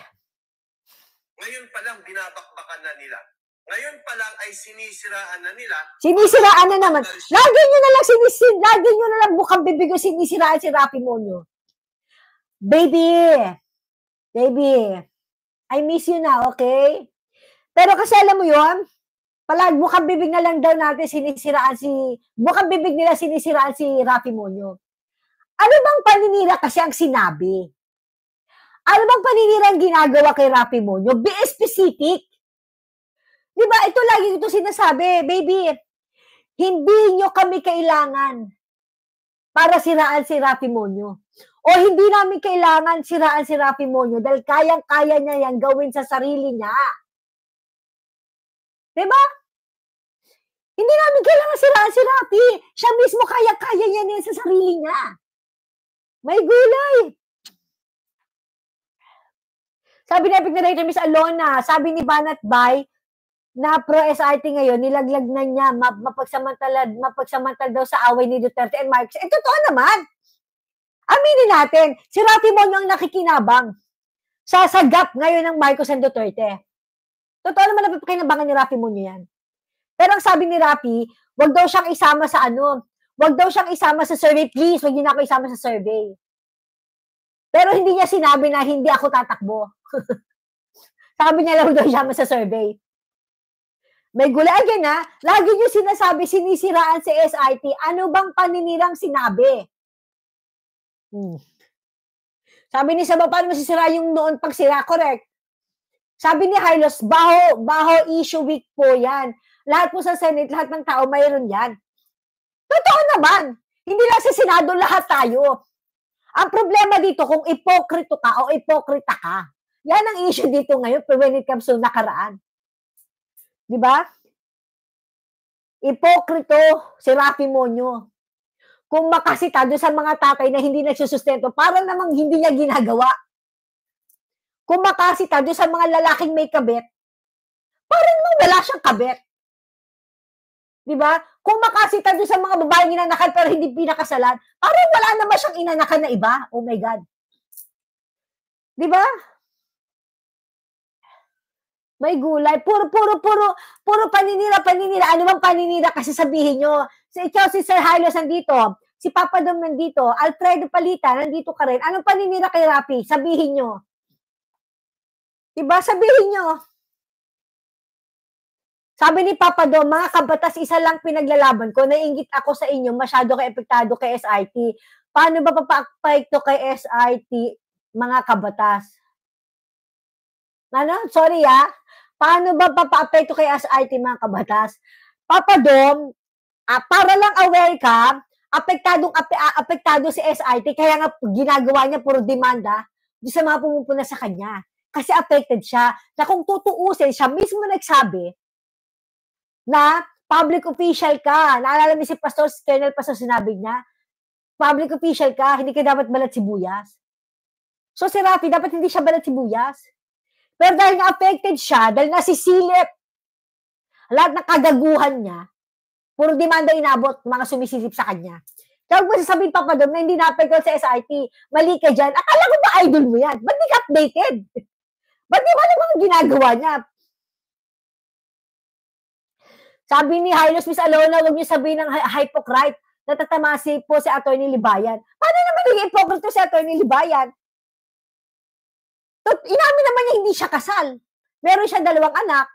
ngayon pa lang binabakbakan na nila. Ngayon pa lang ay sinisiraan na nila. Sinisiraan na naman. Lagi nyo na lang sinisin, lagi nyo na lang bukang bibig sinisiraan si Rafi Monyo. Baby, baby, I miss you na, okay? Pero kasi alam mo yon palag bukang bibig na lang daw natin sinisiraan si, bukang bibig nila sinisiraan si Rafi Monyo. Ano bang paninira kasi ang sinabi? Ano bang paninira ang ginagawa kay Rafi Monyo? Be specific. Di ba? Ito lagi ito sinasabi, baby. Hindi nyo kami kailangan para siraan si Rafi Monyo. O hindi namin kailangan siraan si Rafi Monyo dahil kayang-kaya niya yan gawin sa sarili niya. Diba? Hindi namin kailangan siraan si Rafi. Siya mismo kaya-kaya niya yan sa sarili niya. May gulay. Sabi ni Epic Narrator, Miss Alona, sabi ni Banat Bay, na pro-SRT ngayon, nilaglag na niya, mapagsamantala, mapagsamantala daw sa away ni Duterte and Marcos. Eh, totoo naman. Aminin natin, si Rafi Monyo ang nakikinabang sa sagap ngayon ng Marcos and Duterte. Totoo naman na napapakinabangan ni Rafi Monyo yan. Pero ang sabi ni Rafi, wag daw siyang isama sa ano, wag daw siyang isama sa survey, please, wag niyo na ako isama sa survey. Pero hindi niya sinabi na hindi ako tatakbo. [LAUGHS] sabi niya lang daw siya sa survey. May gula again ha, lagi niyo sinasabi sinisiraan si SIT. Ano bang paninirang sinabi? Hmm. Sabi ni Saba, paano masisira yung noon pagsira? Correct. Sabi ni Hylos, baho, baho issue week po yan. Lahat po sa Senate, lahat ng tao mayroon yan. Totoo naman. Hindi lang sa Senado, lahat tayo. Ang problema dito, kung ipokrito ka o ipokrita ka. Yan ang issue dito ngayon when it comes to nakaraan. Di ba? Ipokrito si Rafi Monyo. Kung makasita doon sa mga tatay na hindi nagsusustento, parang namang hindi niya ginagawa. Kung makasita doon sa mga lalaking may kabet, parang namang wala siyang kabet. Di ba? Kung makasita doon sa mga babaeng inanakan pero hindi pinakasalan, parang wala naman siyang inanakan na iba. Oh my God. Di ba? May gulay. Puro, puro, puro, puro paninira, paninira. Ano bang paninira kasi sabihin nyo? Si ikaw, si Sir Hylos nandito. Si Papa Dom nandito. Alfredo Palita, nandito ka rin. Anong paninira kay Rapi? Sabihin nyo. Diba? Sabihin nyo. Sabi ni Papa Do, mga kabatas, isa lang pinaglalaban ko. Nainggit ako sa inyo, masyado kay epektado kay SIT. Paano ba papapekto kay SIT, mga kabatas? Ano? Sorry ah. Paano ba papaapekto kay SIT, mga kabatas? Papa Dom, ah, para lang aware ka, apektadong ape, apektado si SIT, kaya nga ginagawa niya puro demanda di sa mga pumupuna sa kanya. Kasi affected siya. Na kung tutuusin, siya mismo nagsabi na public official ka. Naalala mo si Pastor, Colonel Pastor sinabi niya, public official ka, hindi ka dapat balat sibuyas. So si Rafi, dapat hindi siya balat sibuyas. Pero dahil na-affected siya, dahil nasisilip lahat ng kagaguhan niya, puro demanda inabot, mga sumisilip sa kanya. Kaya mo sasabihin pa pa doon na hindi na-affected sa SIT, mali ka dyan. Akala ko ba idol mo yan? Ba't di ka updated? Ba't di ba naman ginagawa niya? Sabi ni Hylos Miss Alona, huwag niyo sabihin ng hypocrite. Natatamasi po si Atty. Libayan. Paano naman naging hypocrite si Atty. Libayan? Inamin naman niya hindi siya kasal. Meron siya dalawang anak.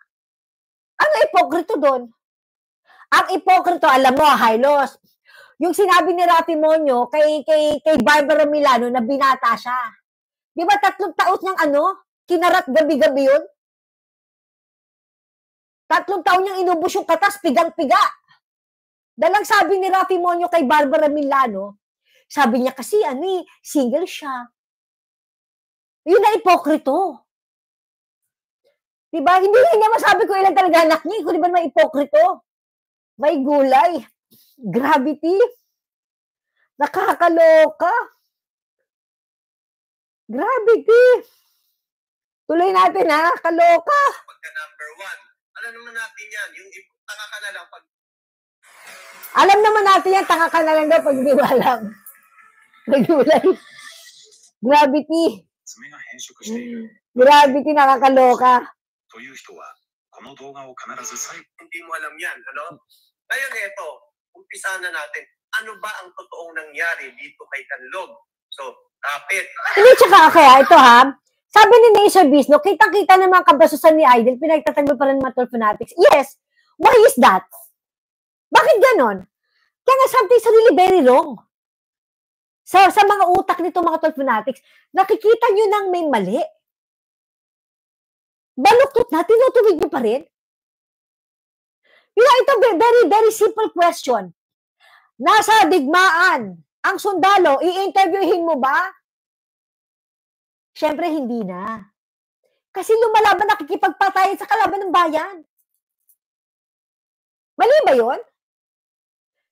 Ano ipokrito doon? Ang ipokrito, alam mo, Hylos, yung sinabi ni Rafi Monyo kay, kay, kay Barbara Milano na binata siya. Di ba tatlong taot niyang ano? Kinarat gabi-gabi yun? Tatlong taon niyang inubos yung katas, pigang-piga. Dalang sabi ni Rafi Monyo kay Barbara Milano, sabi niya kasi ano eh, single siya. Yun na ipokrito. Diba? Hindi niya masabi ko ilan talaga anak niya, kung di ba may ipokrito. May gulay. Gravity. Nakakaloka. Gravity. Tuloy natin ha, kaloka. Pagka number one, alam naman natin yan. Yung tanga ka na lang pag... Alam naman natin yan, tanga ka na lang daw pag di mo alam. Nagulay. Gravity. Gravity, nakakaloka. という人は、この動画を必ず最 Hindi mo alam yan. Ano? Ngayon ito, umpisa na natin. Ano ba ang totoong nangyari dito kay Kanlog? So, kapit. Hindi, tsaka kaya, ito ha, sabi ni Nation Bisno, kitang-kita ng mga kabasusan ni Idol, pinagtatanggol pa rin ng mga 12 fanatics. Yes, why is that? Bakit ganon? Kaya nga something's really very wrong. Sa, sa mga utak nito mga 12 fanatics, nakikita nyo nang may mali. Baluktot na, tinutuwid nyo pa rin. You know, ito very, very simple question. Nasa digmaan ang sundalo, i-interviewin mo ba? Siyempre, hindi na. Kasi lumalaban nakikipagpatayan sa kalaban ng bayan. Mali ba yun?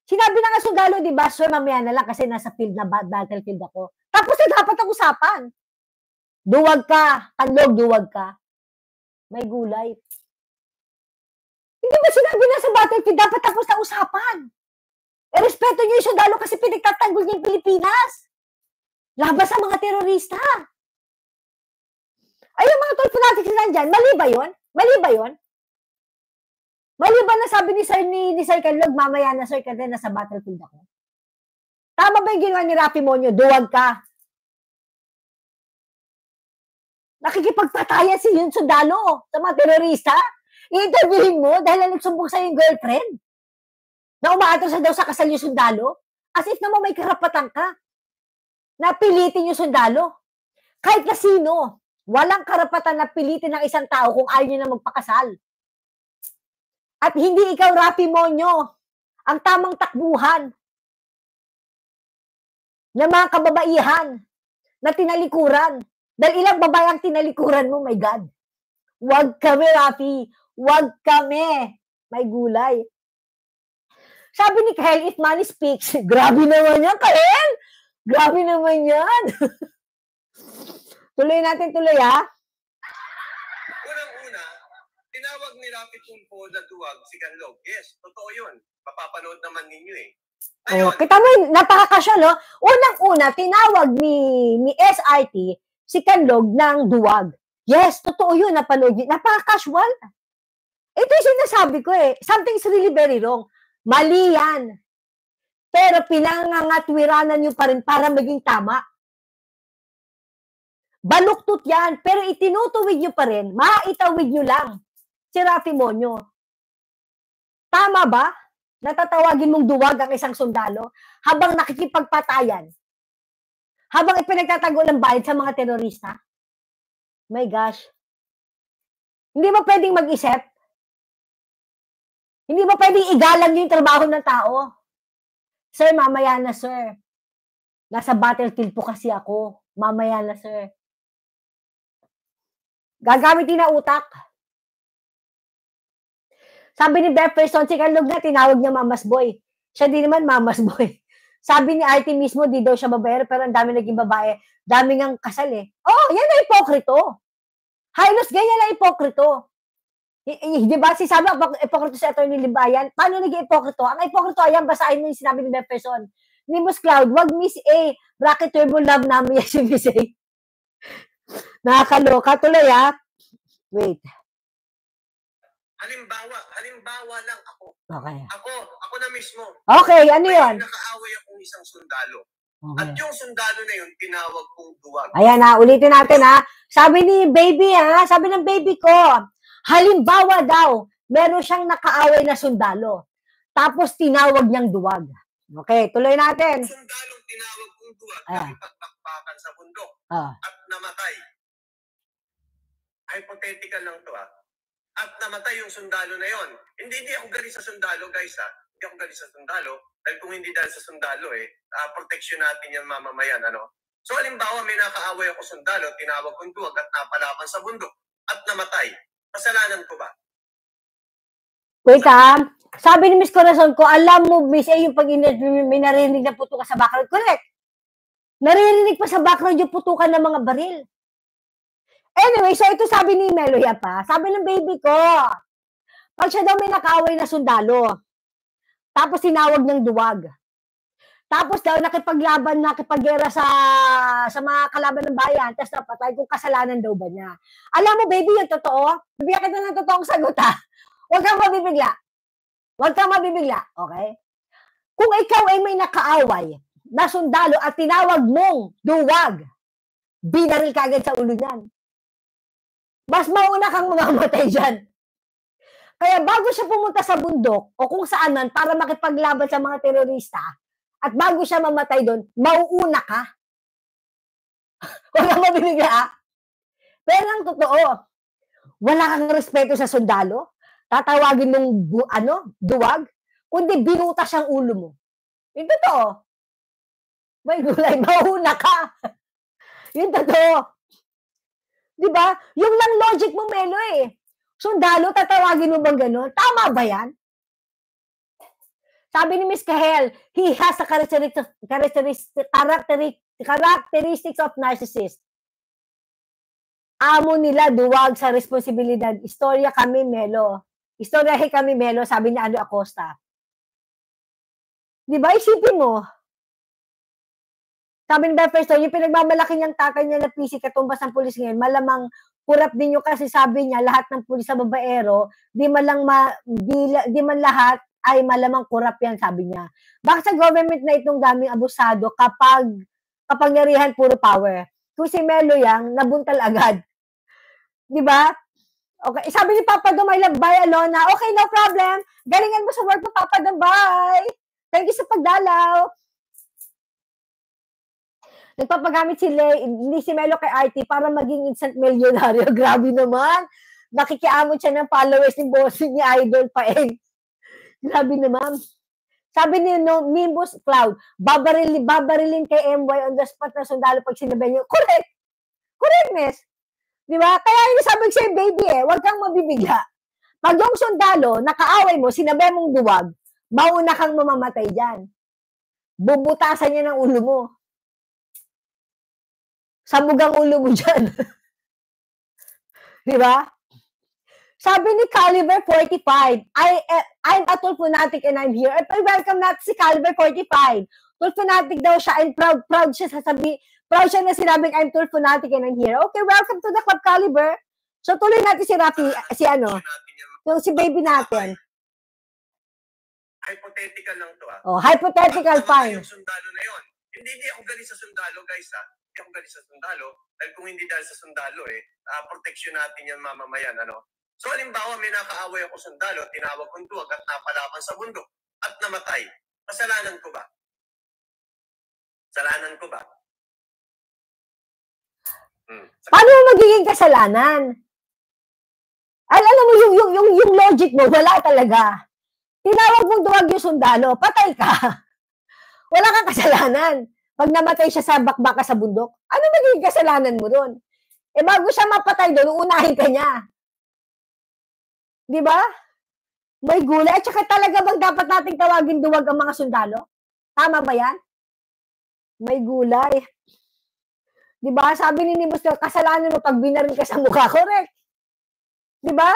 Sinabi na nga sundalo, di ba, sir, mamaya na lang kasi nasa field na battlefield ako. Tapos na dapat ang usapan. Duwag ka, kanlog, duwag ka. May gulay. Hindi ba sinabi na sa battlefield, dapat tapos na usapan. E respeto niyo yung sundalo kasi pinagtatanggol niya yung Pilipinas. Laban sa mga terorista. Ay, yung mga toll fanatics na nandyan, mali ba yun? Mali ba yun? Mali ba na sabi ni Sir, ni, ni Sir Kanlog, mamaya na Sir Kanlog, nasa battlefield ako? Tama ba yung ginawa ni Rafi Monyo? Duwag ka. Nakikipagpatayan si yung sundalo sa mga terorista. I-interviewin mo dahil nagsumbong sa yung girlfriend. Na umaatras daw sa kasal yung sundalo. As if naman may karapatan ka. Na pilitin yung sundalo. Kahit na sino, walang karapatan na pilitin ng isang tao kung ayaw niya na magpakasal. At hindi ikaw, Rapi Monyo, ang tamang takbuhan ng mga kababaihan na tinalikuran. Dahil ilang babae ang tinalikuran mo, my God. Huwag kami, Rafi. Huwag kami. May gulay. Sabi ni Kyle, if money speaks, [LAUGHS] grabe naman yan, Kyle! Grabe naman yan. [LAUGHS] tuloy natin, tuloy ha. Unang-una, tinawag ni Rafi Tulfo na duwag si Kanlog. Yes, totoo yun. Mapapanood naman ninyo eh. Oh, Ayun, kita mo, napakakasya, no? Unang-una, tinawag ni, ni SRT si Kanlog ng duwag. Yes, totoo yun, napanood yun. Napaka-casual. Ito yung sinasabi ko eh. Something's really very wrong. Mali yan. Pero pinangangatwiranan nyo pa rin para maging tama. Baluktot yan, pero itinutuwid nyo pa rin, maitawid nyo lang si Rafi Monyo. Tama ba? Natatawagin mong duwag ang isang sundalo habang nakikipagpatayan. Habang ipinagtatago ng bayad sa mga terorista. My gosh. Hindi ba pwedeng mag-isip? Hindi ba pwedeng igalang yung trabaho ng tao? Sir, mamaya na, sir. Nasa battlefield po kasi ako. Mamaya na, sir. Gagamitin na utak. Sabi ni Jefferson, si Carlog na, tinawag niya Mamas Boy. Siya din naman Mamas [LAUGHS] Boy. Sabi ni Artie mismo, di daw siya babae, pero ang dami naging babae. Dami ngang kasal eh. Oh, yan na ipokrito. Halos ganyan na ipokrito. I- Di ba si sabi ipokrito sa attorney Libayan? Paano naging ipokrito? Ang ipokrito, ayan, basahin mo yung sinabi ni Jefferson. Nimbus Cloud, wag Miss A. Rocket Turbo Love namin yan si Miss A. [LAUGHS] Nakakaloka. Tuloy ha. Wait. Halimbawa, halimbawa lang ako. Okay. Ako, ako na mismo. Okay, ano May yun? nakaaway akong isang sundalo. Okay. At yung sundalo na yun, tinawag kong duwag. Ayan na, ulitin natin ha. Sabi ni baby ha, sabi ng baby ko, halimbawa daw, meron siyang nakaaway na sundalo. Tapos tinawag niyang duwag. Okay, tuloy natin. Sundalong tinawag kong duwag, Ah. nakipagpakpakan sa bundok Ah, at namatay. Hypothetical lang to ah. At namatay yung sundalo na yon. Hindi, hindi ako galit sa sundalo, guys ha. Hindi ako galit sa sundalo. Dahil kung hindi dahil sa sundalo eh, uh, protection natin yung mamamayan, ano. So halimbawa may nakaaway ako sundalo, tinawag kong duwag at napalaban sa bundok at namatay. Kasalanan ko ba? wait ha. Sabi ni Miss Corazon ko, alam mo, Miss, eh, yung pag may narinig na putukan sa background. Correct. Naririnig pa sa background yung putukan ng mga baril. Anyway, so ito sabi ni Meloya pa. Sabi ng baby ko, pag siya daw may nakaaway na sundalo, tapos tinawag ng duwag. Tapos daw nakipaglaban, nakipaggera sa sa mga kalaban ng bayan, tapos napatay kung kasalanan daw ba niya. Alam mo, baby, yung totoo, bibigyan kita ng totoong sagot ha. Huwag kang mabibigla. Huwag kang mabibigla, okay? Kung ikaw ay may nakaaway na sundalo at tinawag mong duwag, binaril ka agad sa ulo niyan. Mas mauna kang mamamatay dyan. Kaya bago siya pumunta sa bundok o kung saan man para makipaglaban sa mga terorista, at bago siya mamatay doon, mauuna ka. [LAUGHS] Huwag kang mabibigla. ah. Pero ang totoo, wala kang respeto sa sundalo, tatawagin mong bu- ano, duwag, kundi binutas ang ulo mo. Yung totoo. May gulay, [LAUGHS] mahuna ka. Yun totoo. Di ba? Yung lang logic mo, Melo eh. Sundalo, tatawagin mo bang gano'n? Tama ba yan? Sabi ni Miss Kahel, he has a characteristic, characteristic, characteristics of narcissist. Amo nila duwag sa responsibilidad. Istorya kami, Melo. Istoryahe kami, Melo, sabi ni Ano Acosta. Di ba? Isipin mo. Ni Beth First, yung pinagmamalaki niyang tatay niya na PC katumbas ng pulis ngayon, malamang kurap din yung kasi sabi niya lahat ng pulis sa babaero, di man lang ma, di, di man lahat ay malamang kurap yan, sabi niya. Bakit sa government na itong daming abusado kapag kapangyarihan puro power? Kung si Melo Yang, nabuntal agad. [LAUGHS] Di ba? Okay. Sabi ni Papa Dom, I love bye, Alona. Okay, no problem. Galingan mo sa work mo, Papa Dom. Bye. Thank you sa pagdalaw. Nagpapagamit si Le, ni si Melo kay RT para maging instant millionaire. [LAUGHS] Grabe naman. Nakikiamot siya ng followers ni boss ni Idol Paeng. Grabe naman. Sabi ni no, Nimbus Cloud, babarili, babarilin kay MY on the spot na sundalo pag sinabi niyo. Correct. Correctness. Di ba? Kaya yung sabi ko sa'yo, baby eh, huwag kang mabibigla. Pag yung sundalo, nakaaway mo, sinabi mong duwag, mauna kang mamamatay dyan. Bubutasan niya ng ulo mo. Sabog ang ulo mo [LAUGHS] dyan. Di ba? Sabi ni Caliber 45, I, uh, I'm a tool fanatic and I'm here. At welcome natin si Caliber 45. Tool fanatic daw siya and proud, proud siya sasabi, proud siya na sinabing I'm tool fanatic and I'm here. Okay, welcome to the Club Caliber. So tuloy natin si Rafi, si ano, yung si baby natin. Hypothetical lang to ah. Oh, hypothetical, fine. Yung sundalo na yon. Hindi, hindi ako galing sa sundalo, guys ah. Galing sa sundalo. Dahil kung hindi dahil sa sundalo eh, uh, protection natin yan mamamayan, ano. So, halimbawa, may nakaaway ako sundalo, tinawag kong tuwag at napalaban sa bundok at namatay. Kasalanan ko ba? Kasalanan ko ba? Hmm. Paano magiging kasalanan? Al alam mo, yung, yung, yung, yung logic mo, wala talaga. Tinawag mong duwag yung sundalo, patay ka. [LAUGHS] wala kang kasalanan. Pag namatay siya sa bakbaka sa bundok, ano magiging kasalanan mo doon? Eh bago siya mapatay doon, unahin ka niya. Di ba? May gulay. At saka talaga bang dapat nating tawagin duwag ang mga sundalo? Tama ba yan? May gulay. Di ba? Sabi ni Nimbus, kasalanan mo pag binarin ka sa mukha. Correct. Di ba?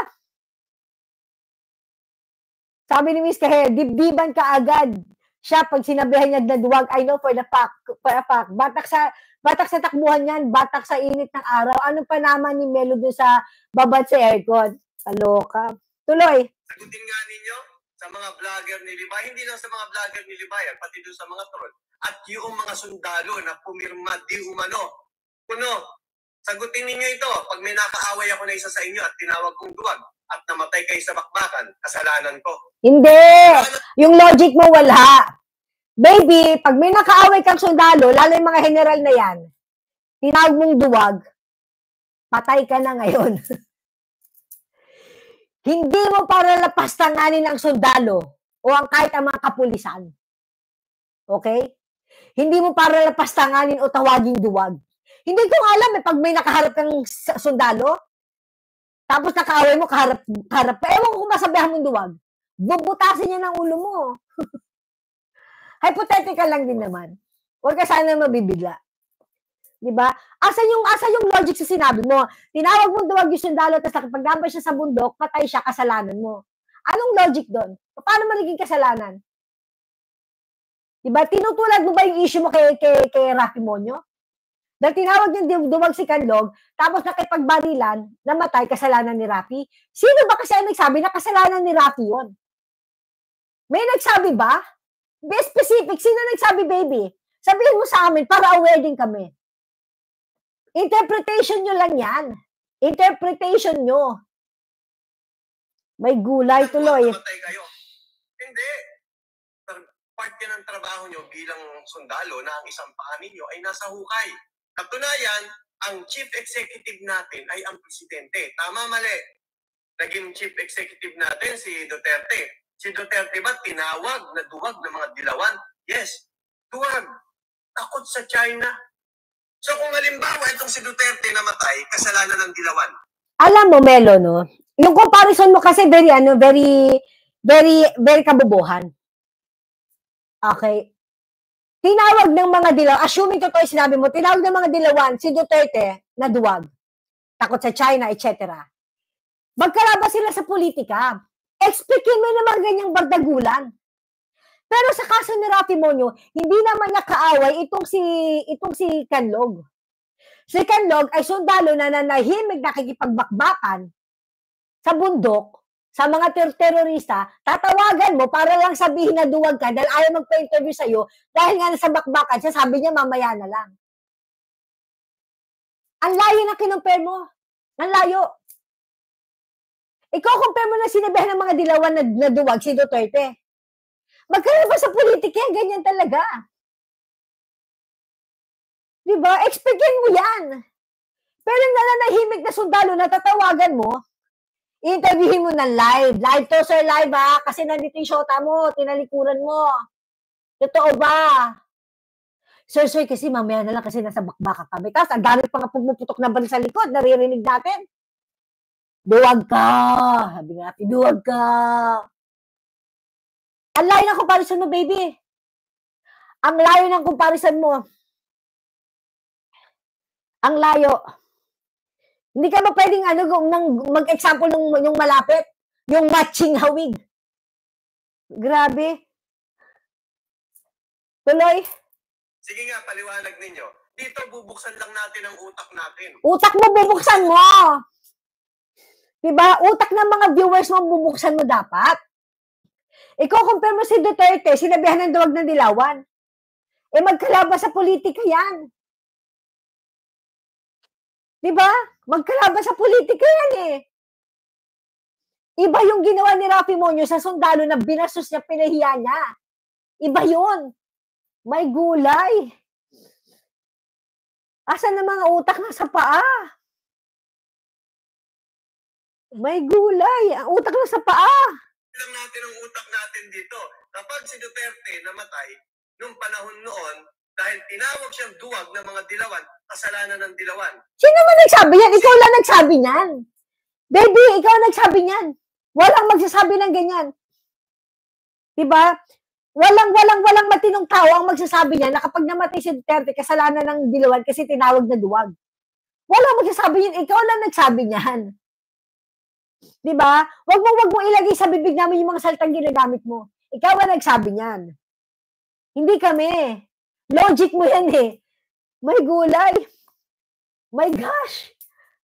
Sabi ni Miss Kahe, dibdiban ka agad. Siya, pag sinabihan niya na duwag, I know for the fact, for a fact. Batak sa, batak sa takbuhan yan, batak sa init ng araw. Anong pa naman ni Melo doon sa babad sa aircon? Kaloka. Tuloy. Sagutin nga ninyo sa mga vlogger ni Libay, hindi lang sa mga vlogger ni Libay, pati doon sa mga troll. At yung mga sundalo na pumirma di umano. Kuno, sagutin ninyo ito. Pag may nakaaway ako na isa sa inyo at tinawag kong duwag at namatay kayo sa bakbakan, kasalanan ko. Hindi. Yung logic mo wala. Baby, pag may nakaaway kang sundalo, lalo yung mga general na yan, tinawag mong duwag, patay ka na ngayon. [LAUGHS] Hindi mo para lapastanganin ang sundalo o ang kahit ang mga kapulisan. Okay? Hindi mo para lapastanganin o tawaging duwag. Hindi ko alam eh, pag may nakaharap kang sundalo, tapos nakaaway mo, kaharap, kaharap pa. Ewan ko kung masabihan mong duwag. Bubutasin niya ng ulo mo. [LAUGHS] Hypothetical lang din naman. Huwag ka sana mabibigla. 'Di ba? Asa yung asa yung logic sa sinabi mo? Tinawag mo duwag yung sundalo tapos nakipagdamay siya sa bundok, patay siya kasalanan mo. Anong logic doon? Paano magiging kasalanan? 'Di ba? Tinutulad mo ba yung issue mo kay kay kay Rafi Monyo? Dahil tinawag niya duwag si Kanlog, tapos nakipagbarilan, namatay, kasalanan ni Rafi. Sino ba kasi ang nagsabi na kasalanan ni Rafi yon? May nagsabi ba? Be specific, sino nagsabi, baby? Sabihin mo sa amin para aware din kami. Interpretation nyo lang yan. Interpretation nyo. May gulay tuloy. kayo. Hindi. Part yan ng trabaho nyo bilang sundalo na ang isang paa ninyo ay nasa hukay. Katunayan, ang chief executive natin ay ang presidente. Tama, mali. Naging chief executive natin si Duterte. Si Duterte ba tinawag na duwag ng mga dilawan? Yes, duwag. takot sa China. So kung halimbawa itong si Duterte namatay, kasalanan ng Dilawan. Alam mo, Melo, no? Yung comparison mo kasi very, ano, very, very, very kabubuhan. Okay. Tinawag ng mga dilaw, assuming totoo yung sinabi mo, tinawag ng mga dilawan si Duterte na duwag. Takot sa China, etc. Magkalabas sila sa politika. Explikin mo naman ganyang bardagulan. Pero sa kaso ni Rafi Monyo, hindi naman nakaaway itong si itong si Kanlog. Si Kanlog ay sundalo na nanahimik nakikipagbakbakan sa bundok sa mga ter- terorista, tatawagan mo para lang sabihin na duwag ka dahil ayaw magpa-interview sa'yo dahil nga nasa bakbakan siya, sabi niya mamaya na lang. Ang layo na kinumpare mo. Ang layo. Ikaw compare mo na sinabihan ng mga dilawan na, na duwag si Duterte. Magkano ba sa politika yan? Ganyan talaga. Di ba? Expectin mo yan. Pero nananahimik na sundalo na tatawagan mo, interviewin mo ng live. Live to, sir, live ha. Kasi nandito yung shota mo, tinalikuran mo. Totoo ba? Sir, sir, kasi mamaya na lang kasi nasa bakbaka kami. Tapos, ang dami pa nga pumuputok na balik sa likod, naririnig natin. Duwag ka. Sabi nga duwag ka. Ang layo ng comparison mo, baby. Ang layo ng comparison mo. Ang layo. Hindi ka ba pwedeng ano, nang mag-example nung yung malapit? Yung matching hawig. Grabe. Tuloy. Sige nga, paliwanag ninyo. Dito bubuksan lang natin ang utak natin. Utak mo, bubuksan mo. Diba? Utak ng mga viewers mo, bubuksan mo dapat. Ikaw, compare mo si Duterte, sinabihan ng duwag ng dilawan. Eh, magkalabas sa politika yan. Diba? Magkalabas sa politika yan eh. Iba yung ginawa ni Rafi Monyo sa sundalo na binasos niya, pinahiya niya. Iba yun. May gulay. Asan na mga utak na sa paa? May gulay. Ang utak na sa paa. lang natin ang utak natin dito. Kapag si Duterte namatay, nung panahon noon, dahil tinawag siyang duwag ng mga dilawan, kasalanan ng dilawan. Sino ba nagsabi yan? Ikaw lang nagsabi niyan. Baby, ikaw ang nagsabi niyan. Walang magsasabi ng ganyan. Diba? Walang, walang, walang matinong tao ang magsasabi niya na kapag namatay si Duterte, kasalanan ng dilawan kasi tinawag na duwag. Walang magsasabi yan. Ikaw lang nagsabi niyan. Di ba? Wag mo, wag mo ilagay sa bibig namin yung mga salitang ginagamit mo. Ikaw ang nagsabi niyan. Hindi kami. Logic mo yan eh. May gulay. My gosh.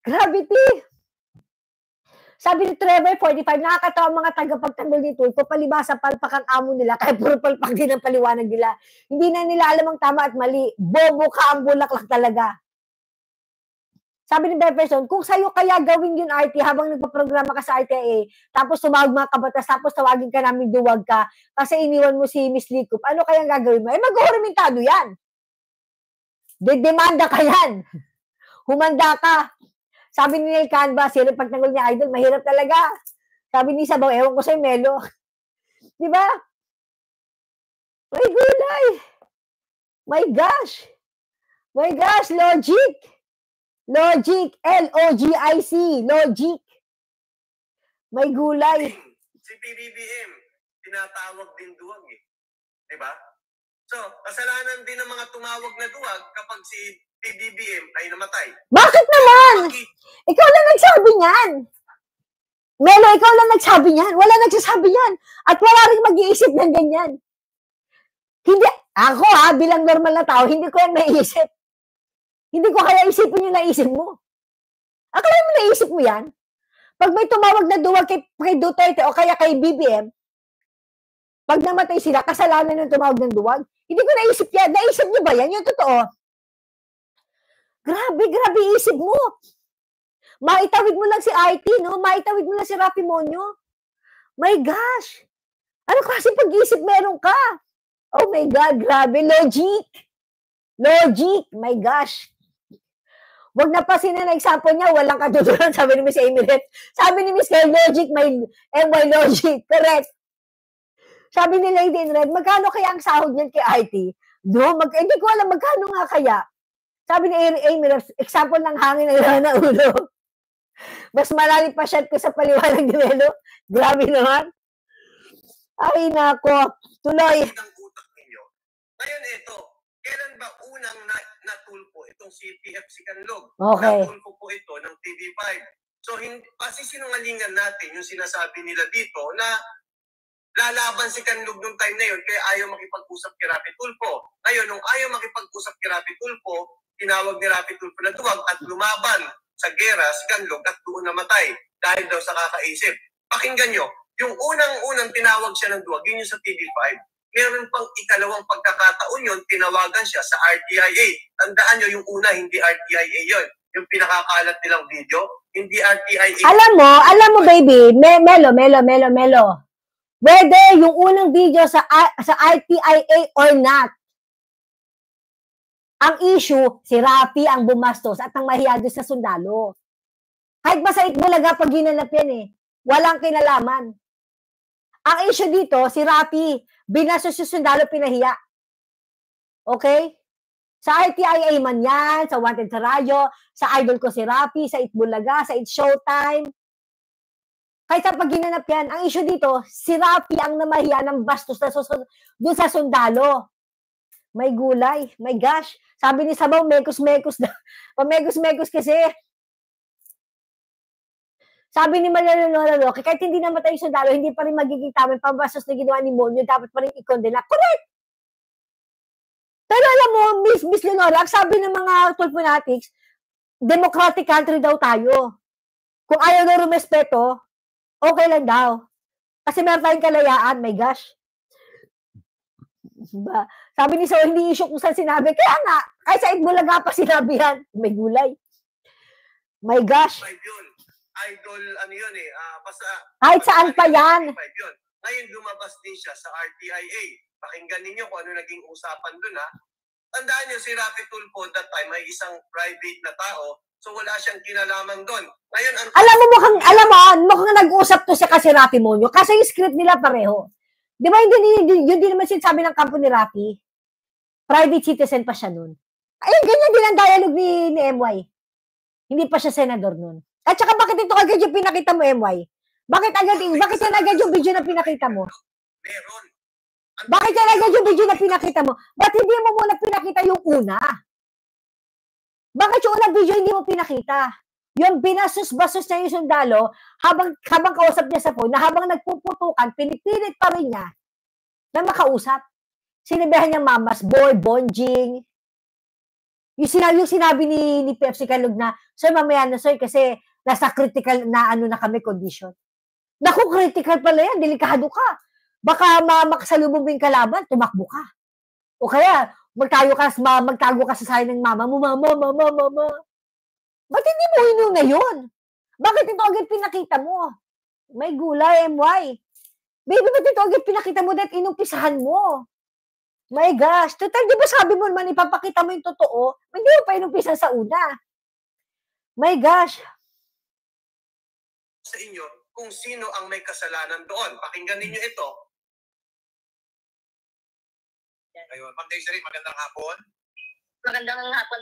Gravity. Sabi ni Trevor, 45, nakakatawa ang mga tagapagtanggol ni Tulfo, palibasa palpak ang amo nila, [LAUGHS] kaya puro palpak din ang paliwanag nila. Hindi na nila alam ang tama at mali. Bobo ka ang bulaklak talaga. Sabi ni Jefferson, kung sa'yo kaya gawin yun, RT, habang nagpaprograma ka sa RTA, tapos tumawag mga kabatas, tapos tawagin ka namin duwag ka, kasi iniwan mo si Miss Likup, ano kaya gagawin mo? Eh, mag-horimentado yan. Dedemanda ka yan. Humanda ka. Sabi ni Neil Canvas, sino pagtanggol niya idol, mahirap talaga. Sabi ni Sabaw, ewan ko sa'yo, Melo. [LAUGHS] Di ba? My gulay. My gosh. My gosh, logic. Logic. L-O-G-I-C. Logic. May gulay. Si PBBM, tinatawag din duwag eh. Di ba? So, kasalanan din ng mga tumawag na duwag kapag si PBBM ay namatay. Bakit naman? Bakit? Ikaw lang nagsabi niyan. Melo, ikaw lang nagsabi niyan. Wala nagsasabi yan. At wala rin mag-iisip ng ganyan. Hindi, ako ha, bilang normal na tao, hindi ko yan naisip. Hindi ko kaya isipin yung naisip mo. Akala mo naisip mo yan? Pag may tumawag na duwag kay, kay Duterte o kaya kay BBM, pag namatay sila, kasalanan ng tumawag ng duwag. Hindi ko naisip yan. Naisip niyo ba yan? Yung totoo. Grabe, grabe isip mo. Maitawid mo lang si IT, no? Maitawid mo lang si Rafi Monyo. My gosh! Ano kasi pag-isip meron ka? Oh my God, grabe. Logic. Logic. My gosh. Wag na pa sina na example niya, walang katutunan, sabi ni Miss Emilet. Sabi ni Miss Kay, logic, may MY logic. Correct. Sabi ni Lady in Red, magkano kaya ang sahod niyan kay IT? Do, mag, hindi ko alam magkano nga kaya. Sabi ni Amy, Amy example ng hangin ng na ulo. [LAUGHS] Mas malalim pa shot ko sa paliwanag ni Melo. Grabe naman. Ay, nako. Tuloy. Ngayon ito, kailan ba unang na, natulpo itong si PFC Canlog? Okay. Natulpo po ito ng TV5. So, hin- pasisinungalingan natin yung sinasabi nila dito na lalaban si Canlog nung time na yun kaya ayaw makipag-usap kay Rapi Tulpo. Ngayon, nung ayaw makipag-usap kay Rapi Tulpo, tinawag ni Rapi Tulpo na tuwag at lumaban sa gera si Canlog at doon namatay dahil daw sa kakaisip. Pakinggan nyo, yung unang-unang tinawag siya ng duwag, yun yung sa TV5. Meron pang ikalawang pagkakataon yun, tinawagan siya sa RTIA. Tandaan nyo, yung una, hindi RTIA yun. Yung pinakakalat nilang video, hindi RTIA. Alam mo, alam mo baby, me, Melo, Melo, Melo, Melo. Whether yung unang video sa sa RTIA or not, ang issue, si Rafi ang bumastos at ang mahiyado sa sundalo. Kahit ba sa Itbulaga pag ginanap yan eh, walang kinalaman. Ang issue dito, si Rafi, binastos yung sundalo, pinahiya. Okay? Sa RTIA man yan, sa Wanted sa Radyo, sa Idol ko si Rafi, sa Itbulaga, sa It's Showtime, kahit sa pag ginanap yan, ang issue dito, si Rafi ang namahiya ng bastos na susun- doon sa sundalo. May gulay. My gosh. Sabi ni Sabaw, mekos-mekos na. Pamekos-mekos [LAUGHS] kasi. Sabi ni Manalo Roque, kahit hindi namatay yung sundalo, hindi pa rin magiging tama pambastos na ginawa ni Monyo, dapat pa rin i-condemn. Correct! Pero alam mo, Miss, Miss Leonora, ang sabi ng mga tulponatics, democratic country daw tayo. Kung ayaw na rumespeto, okay lang daw. Kasi meron tayong kalayaan, my gosh. Ba, sabi ni So, hindi issue kung saan sinabi. Kaya nga, kahit sa Itbulaga pa sinabi yan, may gulay. My gosh. Yun. Idol, ano yun eh, ah, basta... Kahit saan pa yan. Yun. Ngayon, lumabas din siya sa RTIA. Pakinggan ninyo kung ano naging usapan dun ha. Tandaan niyo, si Rafi Tulfo that time ay isang private na tao, so wala siyang kinalaman doon. Ngayon, ang... Alam mo, mukhang, alam mo, mukhang nag-usap to siya kasi Rafi Monyo. Kasi yung script nila pareho. Di ba, hindi, hindi, yun din naman sinasabi ng kampo ni Rafi. Private citizen pa siya nun. Ayun, ganyan din ang dialogue ni, ni MY. Hindi pa siya senador nun. At saka bakit ito agad yung pinakita mo, MY? Bakit agad, bakit yan agad yung video na pinakita mo? Meron. Bakit yan agad yung video na pinakita mo? Ba't hindi mo muna pinakita yung una? Bakit yung unang video hindi mo pinakita? Yung binasus-basus niya yung sundalo, habang, habang kausap niya sa phone, na habang nagpuputukan, pinipilit pa rin niya na makausap. Sinabihan niya mamas, boy, bonjing. Yung sinabi, yung sinabi ni, ni Pepsi Kalug na, Sir, mamaya na, sir, kasi nasa critical na ano na kami condition. Naku, critical pala yan, delikado ka. Baka ma- makasalubong mo yung kalaban, tumakbo ka. O kaya, magtago ka, ma- magtago ka sa sayo ng mama mo, mama, mama, mama. Ba't hindi mo ino ngayon? Bakit ito agad pinakita mo? May gulay, MY. Baby, ba't ito agad pinakita mo dahil inumpisahan mo? My gosh. Total, di ba sabi mo naman, ipapakita mo yung totoo? Hindi mo pa inumpisa sa una. My gosh. sa inyo kung sino ang may kasalanan doon. Pakinggan ninyo ito. Ayun, Ma'am Desiree, magandang hapon. Magandang hapon.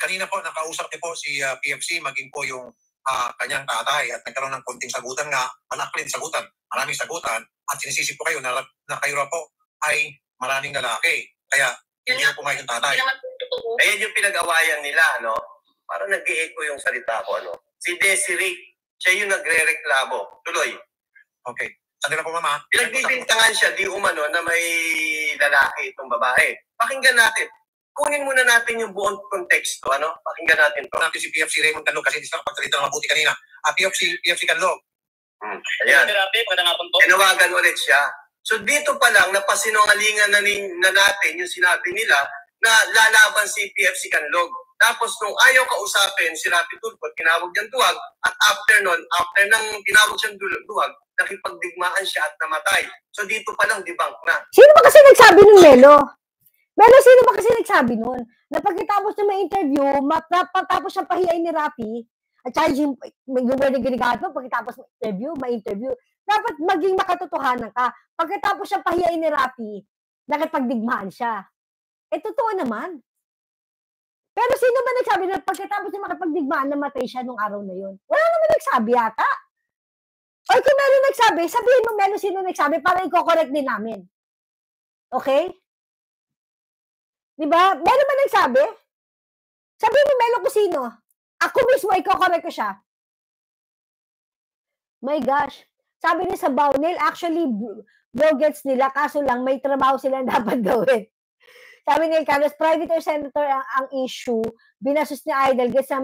Kanina po, nakausap niyo po si ah, PFC, maging po yung ah, kanyang tatay at nagkaroon ng konting sagutan nga, malaking sagutan, maraming sagutan, at sinisisi po kayo na, na kayo raw po ay maraming lalaki. Kaya, hindi po ngayon yung tatay. Ayan yung pinag-awayan nila, no? Parang nag-echo yung salita ko, ano? Si Desiree, siya yung nagre-reklamo. Tuloy. Okay. Sandali po, mama. Pinagbibintangan siya, di umano, na may lalaki itong babae. Pakinggan natin. Kunin muna natin yung buong konteksto, ano? Pakinggan natin to. natin si PFC Raymond Canlog kasi hindi siya pagsalita ng mabuti kanina. Ah, PFC, PFC Canlog. Hmm. Ayan. Tinawagan ulit siya. So dito pa lang, napasinungalingan na, ni, na natin yung sinabi nila na lalaban si PFC Canlog. Tapos nung ayaw kausapin si Rapi Tulfo, tinawag niyang duwag. At after nun, after nang tinawag siyang du- duwag, nakipagdigmaan siya at namatay. So dito pa lang, debunk na. Sino ba kasi nagsabi nun, Melo? Melo, sino ba kasi nagsabi nun? Na pagkatapos niya may interview, matapos siya pahiyain ni Rafi, at saka yung, yung wedding ginagawa pagkatapos ng interview, may interview, dapat maging makatotohanan ka. Pagkatapos siya pahiyain ni Rafi, nakipagdigmaan siya. Eh, totoo naman. Pero sino ba nagsabi na pagkatapos niya makipagdigmaan, namatay siya nung araw na yun? Wala naman nagsabi yata. O kung meron nagsabi, sabihin mo meron sino nagsabi para i-correct din namin. Okay? Di ba? Meron ba nagsabi? Sabihin mo meron ko sino. Ako mismo, i-correct ko siya. My gosh. Sabi ni sa Baunil, actually, gets nila, kaso lang may trabaho sila [LAUGHS] dapat gawin. Sabi ni Carlos, private or senator ang, ang issue, binasos ni Idol, gets,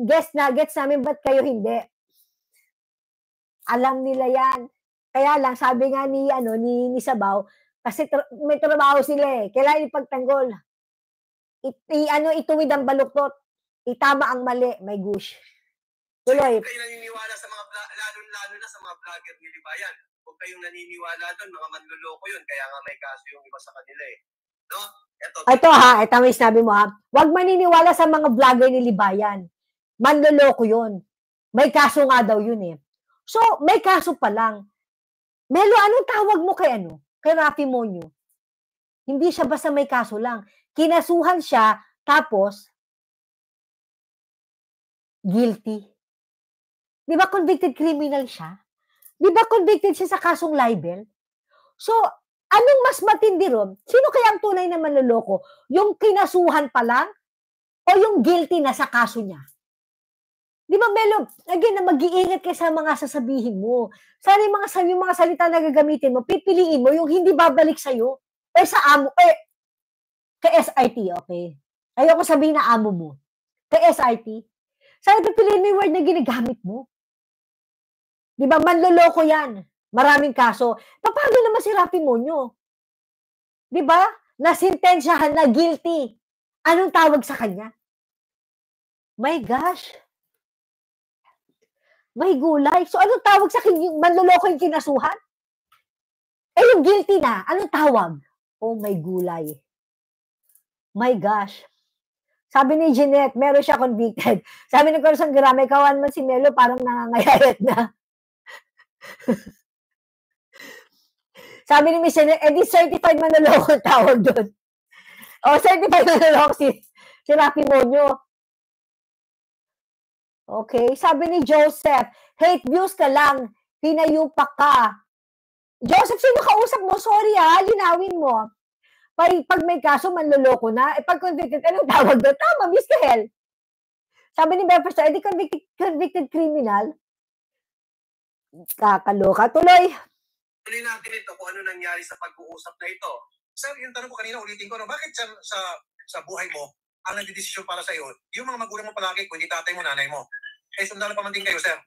gets na, gets namin, ba't kayo hindi? Alam nila yan. Kaya lang, sabi nga ni, ano, ni, ni Sabaw, kasi tra- may trabaho sila eh. Kailangan ipagtanggol. It, i, ano, ituwid ang baluktot. Itama ang mali. May gush. Tuloy. Huwag kayo naniniwala sa mga, lalo-lalo na sa mga vlogger ni Libayan. Huwag kayong naniniwala doon, mga manluloko yun. Kaya nga may kaso yung iba sa kanila eh. No? Ito, Ito ha, ito may sinabi mo ha. Huwag maniniwala sa mga vlogger ni Libayan. Manloloko yun. May kaso nga daw yun eh. So, may kaso pa lang. Melo, anong tawag mo kay ano? Kay Rafi Monyo? Hindi siya basta may kaso lang. Kinasuhan siya, tapos, guilty. Di ba convicted criminal siya? Di ba convicted siya sa kasong libel? So, anong mas matindi ron? Sino kaya ang tunay na manloloko? Yung kinasuhan pa lang? O yung guilty na sa kaso niya? Di ba, Melo, again, na mag-iingat ka sa mga sasabihin mo. Sana yung mga, yung mga salita na gagamitin mo, pipiliin mo yung hindi babalik sa'yo. Eh, sa amo, eh, kay SRT, okay? Ayoko sabihin na amo mo. Kay SRT. Sana pipiliin mo yung word na ginagamit mo. Di ba, manloloko yan. Maraming kaso. Paano naman si Rafi Monyo? Di ba? Nasintensyahan na guilty. Anong tawag sa kanya? My gosh. May gulay. So, anong tawag sa? Yung manloloko yung kinasuhan? Eh, yung guilty na. Anong tawag? Oh, may gulay. My gosh. Sabi ni Jeanette, meron siya convicted. [LAUGHS] Sabi ni Corazon Grame, kawan man si Melo, parang nangangayayat na. [LAUGHS] Sabi ni Miss Jeanette, edi certified manloloko tawag doon. [LAUGHS] O, certified manloloko si, si Rafi Monyo. Okay, sabi ni Joseph, hate views ka lang, hinayupak ka. Joseph, sino kausap mo? Sorry ha, linawin mo. Pag, pag may kaso, manloloko na. E pag convicted, anong tawag doon? Tama, Miss Kahel. Sabi ni Bepperson, edi convicted, convicted criminal. Kakaloka. Tuloy. tuloy natin ito kung ano nangyari sa pag-uusap na ito. Sir, yung tanong ko kanina, ulitin ko, no, bakit sa, sa, sa buhay mo, ang nagdidesisyon para sa iyo, yung mga magulang mo palagi, kung hindi tatay mo, nanay mo. Eh, sundalo pa man din kayo, sir.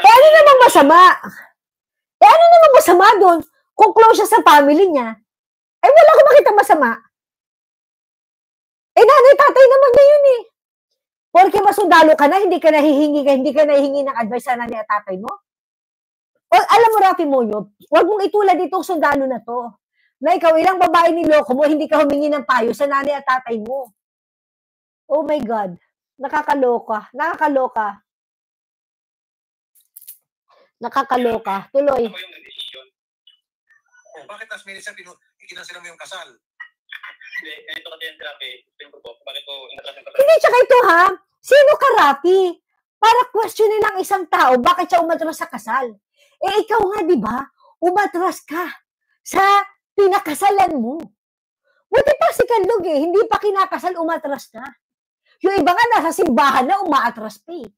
Eh, ano namang masama? Eh, ano namang masama doon? Kung close siya sa family niya. Eh, wala ko makita masama. Eh, nanay, tatay naman niya yun eh. Porque masundalo ka na, hindi ka nahihingi ka, hindi ka nahihingi ng advice sa nanay at tatay mo. O, alam mo, Rafi Monyo, huwag mong itulad itong sundalo na to. Na ikaw, ilang babae ni loko mo, hindi ka humingi ng payo sa nanay at tatay mo. Oh my God. Nakakaloka. Nakakaloka. Nakakaloka. Tuloy. Ako yung decision. Oh, bakit sir, pinu- ikinansila mo yung kasal? Hindi, ganito kasi yung sinabi. Tingin ko po, bakit ko inatras yung Hindi, tsaka ito ha. Sino ka, Rafi? Para questionin ng isang tao, bakit siya umatras sa kasal? Eh, ikaw nga, di ba? Umatras ka sa pinakasalan mo. Buti pa si Kandog eh, hindi pa kinakasal, umatras na. Yung iba nga nasa simbahan na, umaatras pa eh.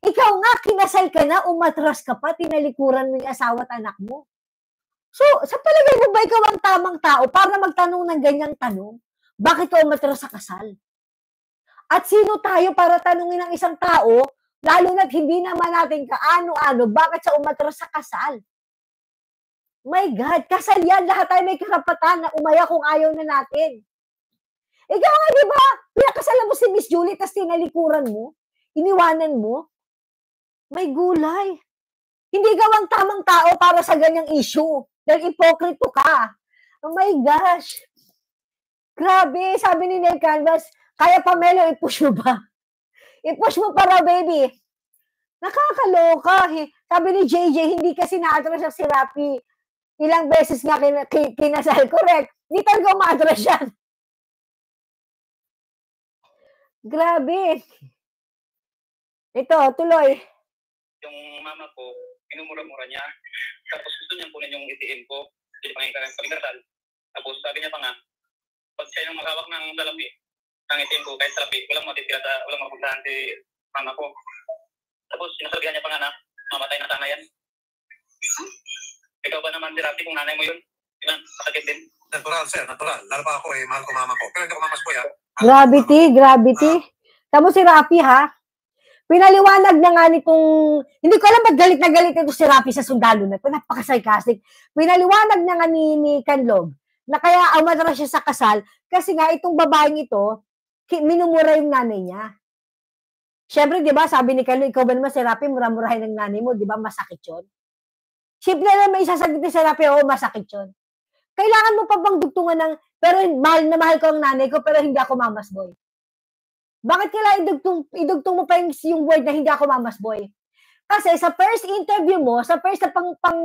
Ikaw nga, kinasal ka na, umatras ka pa, tinalikuran mo yung asawa at anak mo. So, sa palagay mo ba ikaw ang tamang tao para magtanong ng ganyang tanong? Bakit ka umatras sa kasal? At sino tayo para tanungin ng isang tao, lalo na't hindi naman natin kaano-ano, bakit sa umatras sa kasal? My God, kasal yan. Lahat tayo may karapatan na umaya kung ayaw na natin. Ikaw nga, di ba? Pinakasalan mo si Miss Julie, tapos tinalikuran mo, iniwanan mo. May gulay. Hindi ka ang tamang tao para sa ganyang issue. Dahil ipokrito ka. Oh my gosh. Grabe, sabi ni Nel Canvas, kaya pa Melo, i-push mo ba? [LAUGHS] I-push mo para, baby. Nakakaloka. Sabi ni JJ, hindi kasi na-atras si Rapi. Ilang beses nga kin- ki- kinasal. Correct. Hindi talaga yan. Grabe. Ito, tuloy. Yung mama ko, minumura-mura niya. Tapos gusto niya kunin yung ATM ko. Hindi pa ngayon paligasal. Tapos sabi niya pa nga, pag siya yung maghawak ng salapi, ng ATM ko, kahit salapi, walang matitira sa, walang mapuntahan si mama ko. Tapos sinasabihan niya pa nga na, mamatay na sana yan. Ikaw ba naman, si Rafi, kung nanay mo yun? Ilan, masakit din. Natural, sir. Natural. Lalo pa ako eh. Mahal ko mama ko. Pero hindi ako mamas boy, ha? Gravity, gravity. Tapos si Rafi ha, pinaliwanag na nga nitong, hindi ko alam ba't galit na galit ito si Rafi sa sundalo na ito, napaka-sarcastic. Pinaliwanag na nga ni, ni Kanlog na kaya umatras siya sa kasal kasi nga itong babaeng ito, minumura yung nanay niya. Siyempre, di ba, sabi ni Kanlog, ikaw ba naman si Rafi, mura-murahin ng nanay mo, di ba, masakit yun? Simple na may isasagot ni si Rafi, oo, masakit yun. Kailangan mo pa bang dugtungan ng, pero mahal na mahal ko ang nanay ko, pero hindi ako mamas boy. Bakit kailangan idugtong, idugtong mo pa yung, yung word na hindi ako mamas boy? Kasi sa first interview mo, sa first na pang, pang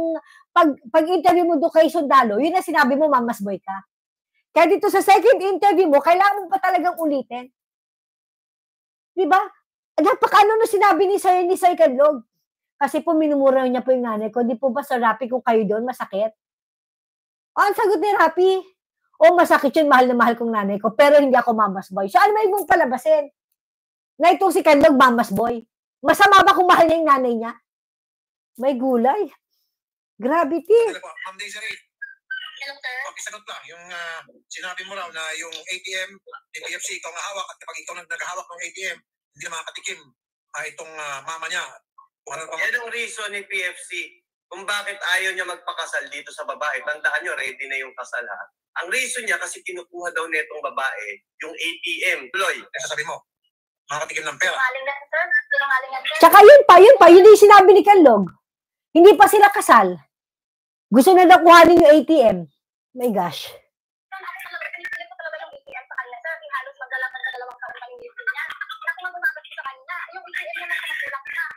pag, pag-interview mo doon kay Sundalo, yun na sinabi mo, mamas boy ka. Kaya dito sa second interview mo, kailangan mo pa talagang ulitin. Di ba? Napaka ano na sinabi ni Sir, ni Sir Kadlog. Kasi po minumura niya po yung nanay ko. Di po ba sa Rappi kung kayo doon, masakit? O, ang sagot ni Rappi, o masakit yun, mahal na mahal kong nanay ko, pero hindi ako mamas boy. So, ano may mong palabasin? Na itong si Kadlog, mamas boy. Masama ba kung mahal niya yung nanay niya? May gulay. Gravity. Hello po. Ma'am Desiree, Hello, sir. pakisagot lang. Yung ah, sinabi mo raw na yung ATM, PFC, ikaw ang hawak at kapag ikaw nang naghahawak ng ATM, hindi na makakatikim ah, itong ah, mama niya. Ano pang Yan ang reason ni PFC kung bakit ayaw niya magpakasal dito sa babae. Tandaan niyo, ready na yung kasal ha. Ang reason niya kasi kinukuha daw nitong babae yung ATM. Tuloy. eh, sasabi mo, makakatikim ng pera. Tsaka yun pa, yun pa, yun yung sinabi ni Kanlog. Hindi pa sila kasal. Gusto na daw kuhanin yung ATM. My gosh.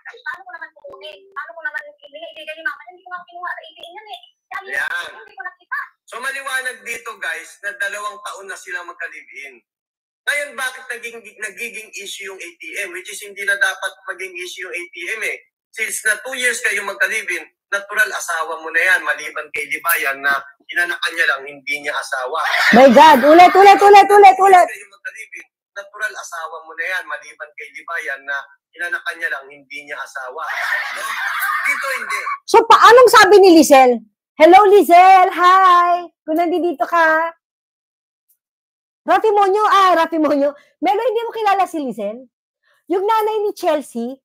Paano ko naman kukunin? Paano ko naman ibigay ni mama? Hindi ko nga kinuha sa ATM yan eh. Kaya yun, Yan. hindi ko nakita. So maliwanag dito guys na dalawang taon na sila magka-live-in. Ngayon bakit naging, nagiging issue yung ATM? Which is hindi na dapat maging issue yung ATM eh. Since na two years kayo magka-live-in, natural asawa mo na yan. Maliban kay Libayan na inanakan niya lang, hindi niya asawa. My God. Ulit, ulit, ulit, ulit, ulit. Kayo natural asawa mo na yan. Maliban kay Libayan na inanakan niya lang, hindi niya asawa. Dito hindi. So, paanong sabi ni Lizel? Hello, Lizel. Hi. Kung nandito ka. Rafi Monyo, ah, Rafi Monyo. Melo, hindi mo kilala si Lizel? Yung nanay ni Chelsea,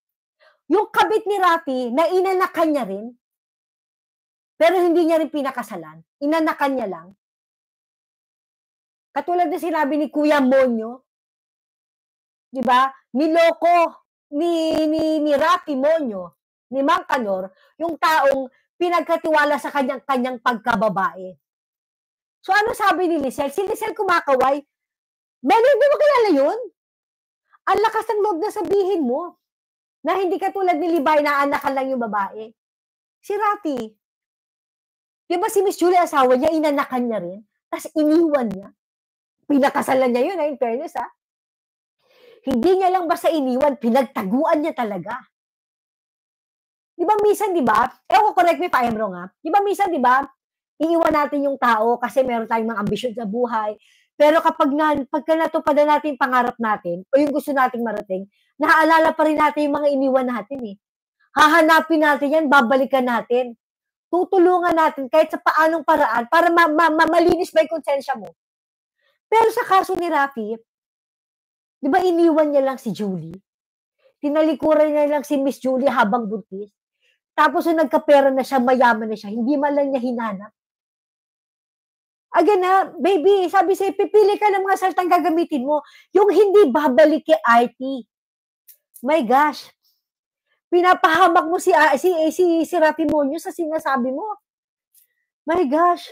yung kabit ni Rafi, na inanakan niya rin, pero hindi niya rin pinakasalan. Inanakan niya lang. Katulad na sinabi ni Kuya Monyo, di ba? Niloko ni, ni, ni Rafi Monyo, ni Mang Kanor, yung taong pinagkatiwala sa kanyang kanyang pagkababae. So ano sabi ni Lisel? Si Lisel kumakaway. Melo, hindi mo kilala yun? Ang lakas ng loob na sabihin mo na hindi ka tulad ni Libay na anakan lang yung babae. Si Rafi. Di ba si Miss Julie asawa niya, inanakan niya rin, tapos iniwan niya. Pinakasalan niya yun, ha, in fairness, ha? Hindi niya lang basta iniwan, pinagtaguan niya talaga. Di ba minsan, di ba? Eh, ako correct me if I wrong, ha? Di ba minsan, di ba? Iiwan natin yung tao kasi meron tayong mga ambisyon sa buhay. Pero kapag na, pagka natupad na natin yung pangarap natin o yung gusto nating marating, naaalala pa rin natin yung mga iniwan natin eh. Hahanapin natin yan, babalikan natin. Tutulungan natin kahit sa paanong paraan para ma- ma- ma- malinis ba yung konsensya mo. Pero sa kaso ni Rafi, di ba iniwan niya lang si Julie? Tinalikuran niya lang si Miss Julie habang buntis. Tapos nung nagkapera na siya, mayaman na siya, hindi man lang niya hinanap. Again na, baby, sabi sa'yo, pipili ka ng mga salitang gagamitin mo. Yung hindi babalik kay RT. My gosh. Pinapahamak mo si, ah, si, si, si Rafi Monyo sa sinasabi mo. My gosh.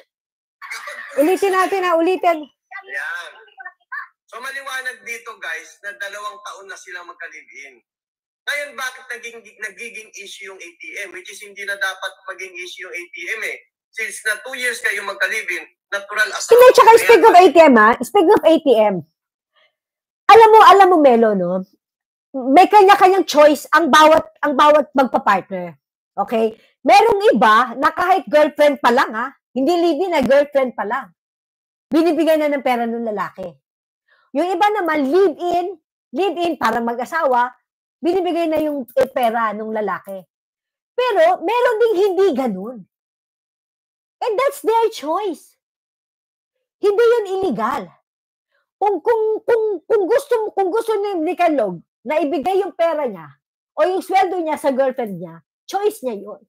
Ulitin natin ha, ulitin. Yan. So maliwanag dito guys na dalawang taon na sila magka-live-in. Ngayon bakit naging, nagiging issue yung ATM? Which is hindi na dapat maging issue yung ATM eh. Since na two years kayo magka-live-in, natural asawa. Hindi, tsaka speak of ATM ha, speak of ATM, alam mo, alam mo Melo, no? May kanya-kanyang choice ang bawat ang bawat magpa-partner. Okay? Merong iba na kahit girlfriend pa lang ha, hindi live-in na girlfriend pa lang. Binibigyan na ng pera ng lalaki. Yung iba naman live-in, live-in para mag-asawa, binibigay na yung eh, pera ng lalaki. Pero meron ding hindi ganun. And that's their choice. Hindi yun illegal. Kung kung kung kung gusto kung gusto ni ni Kalog na ibigay yung pera niya o yung sweldo niya sa girlfriend niya, choice niya yun.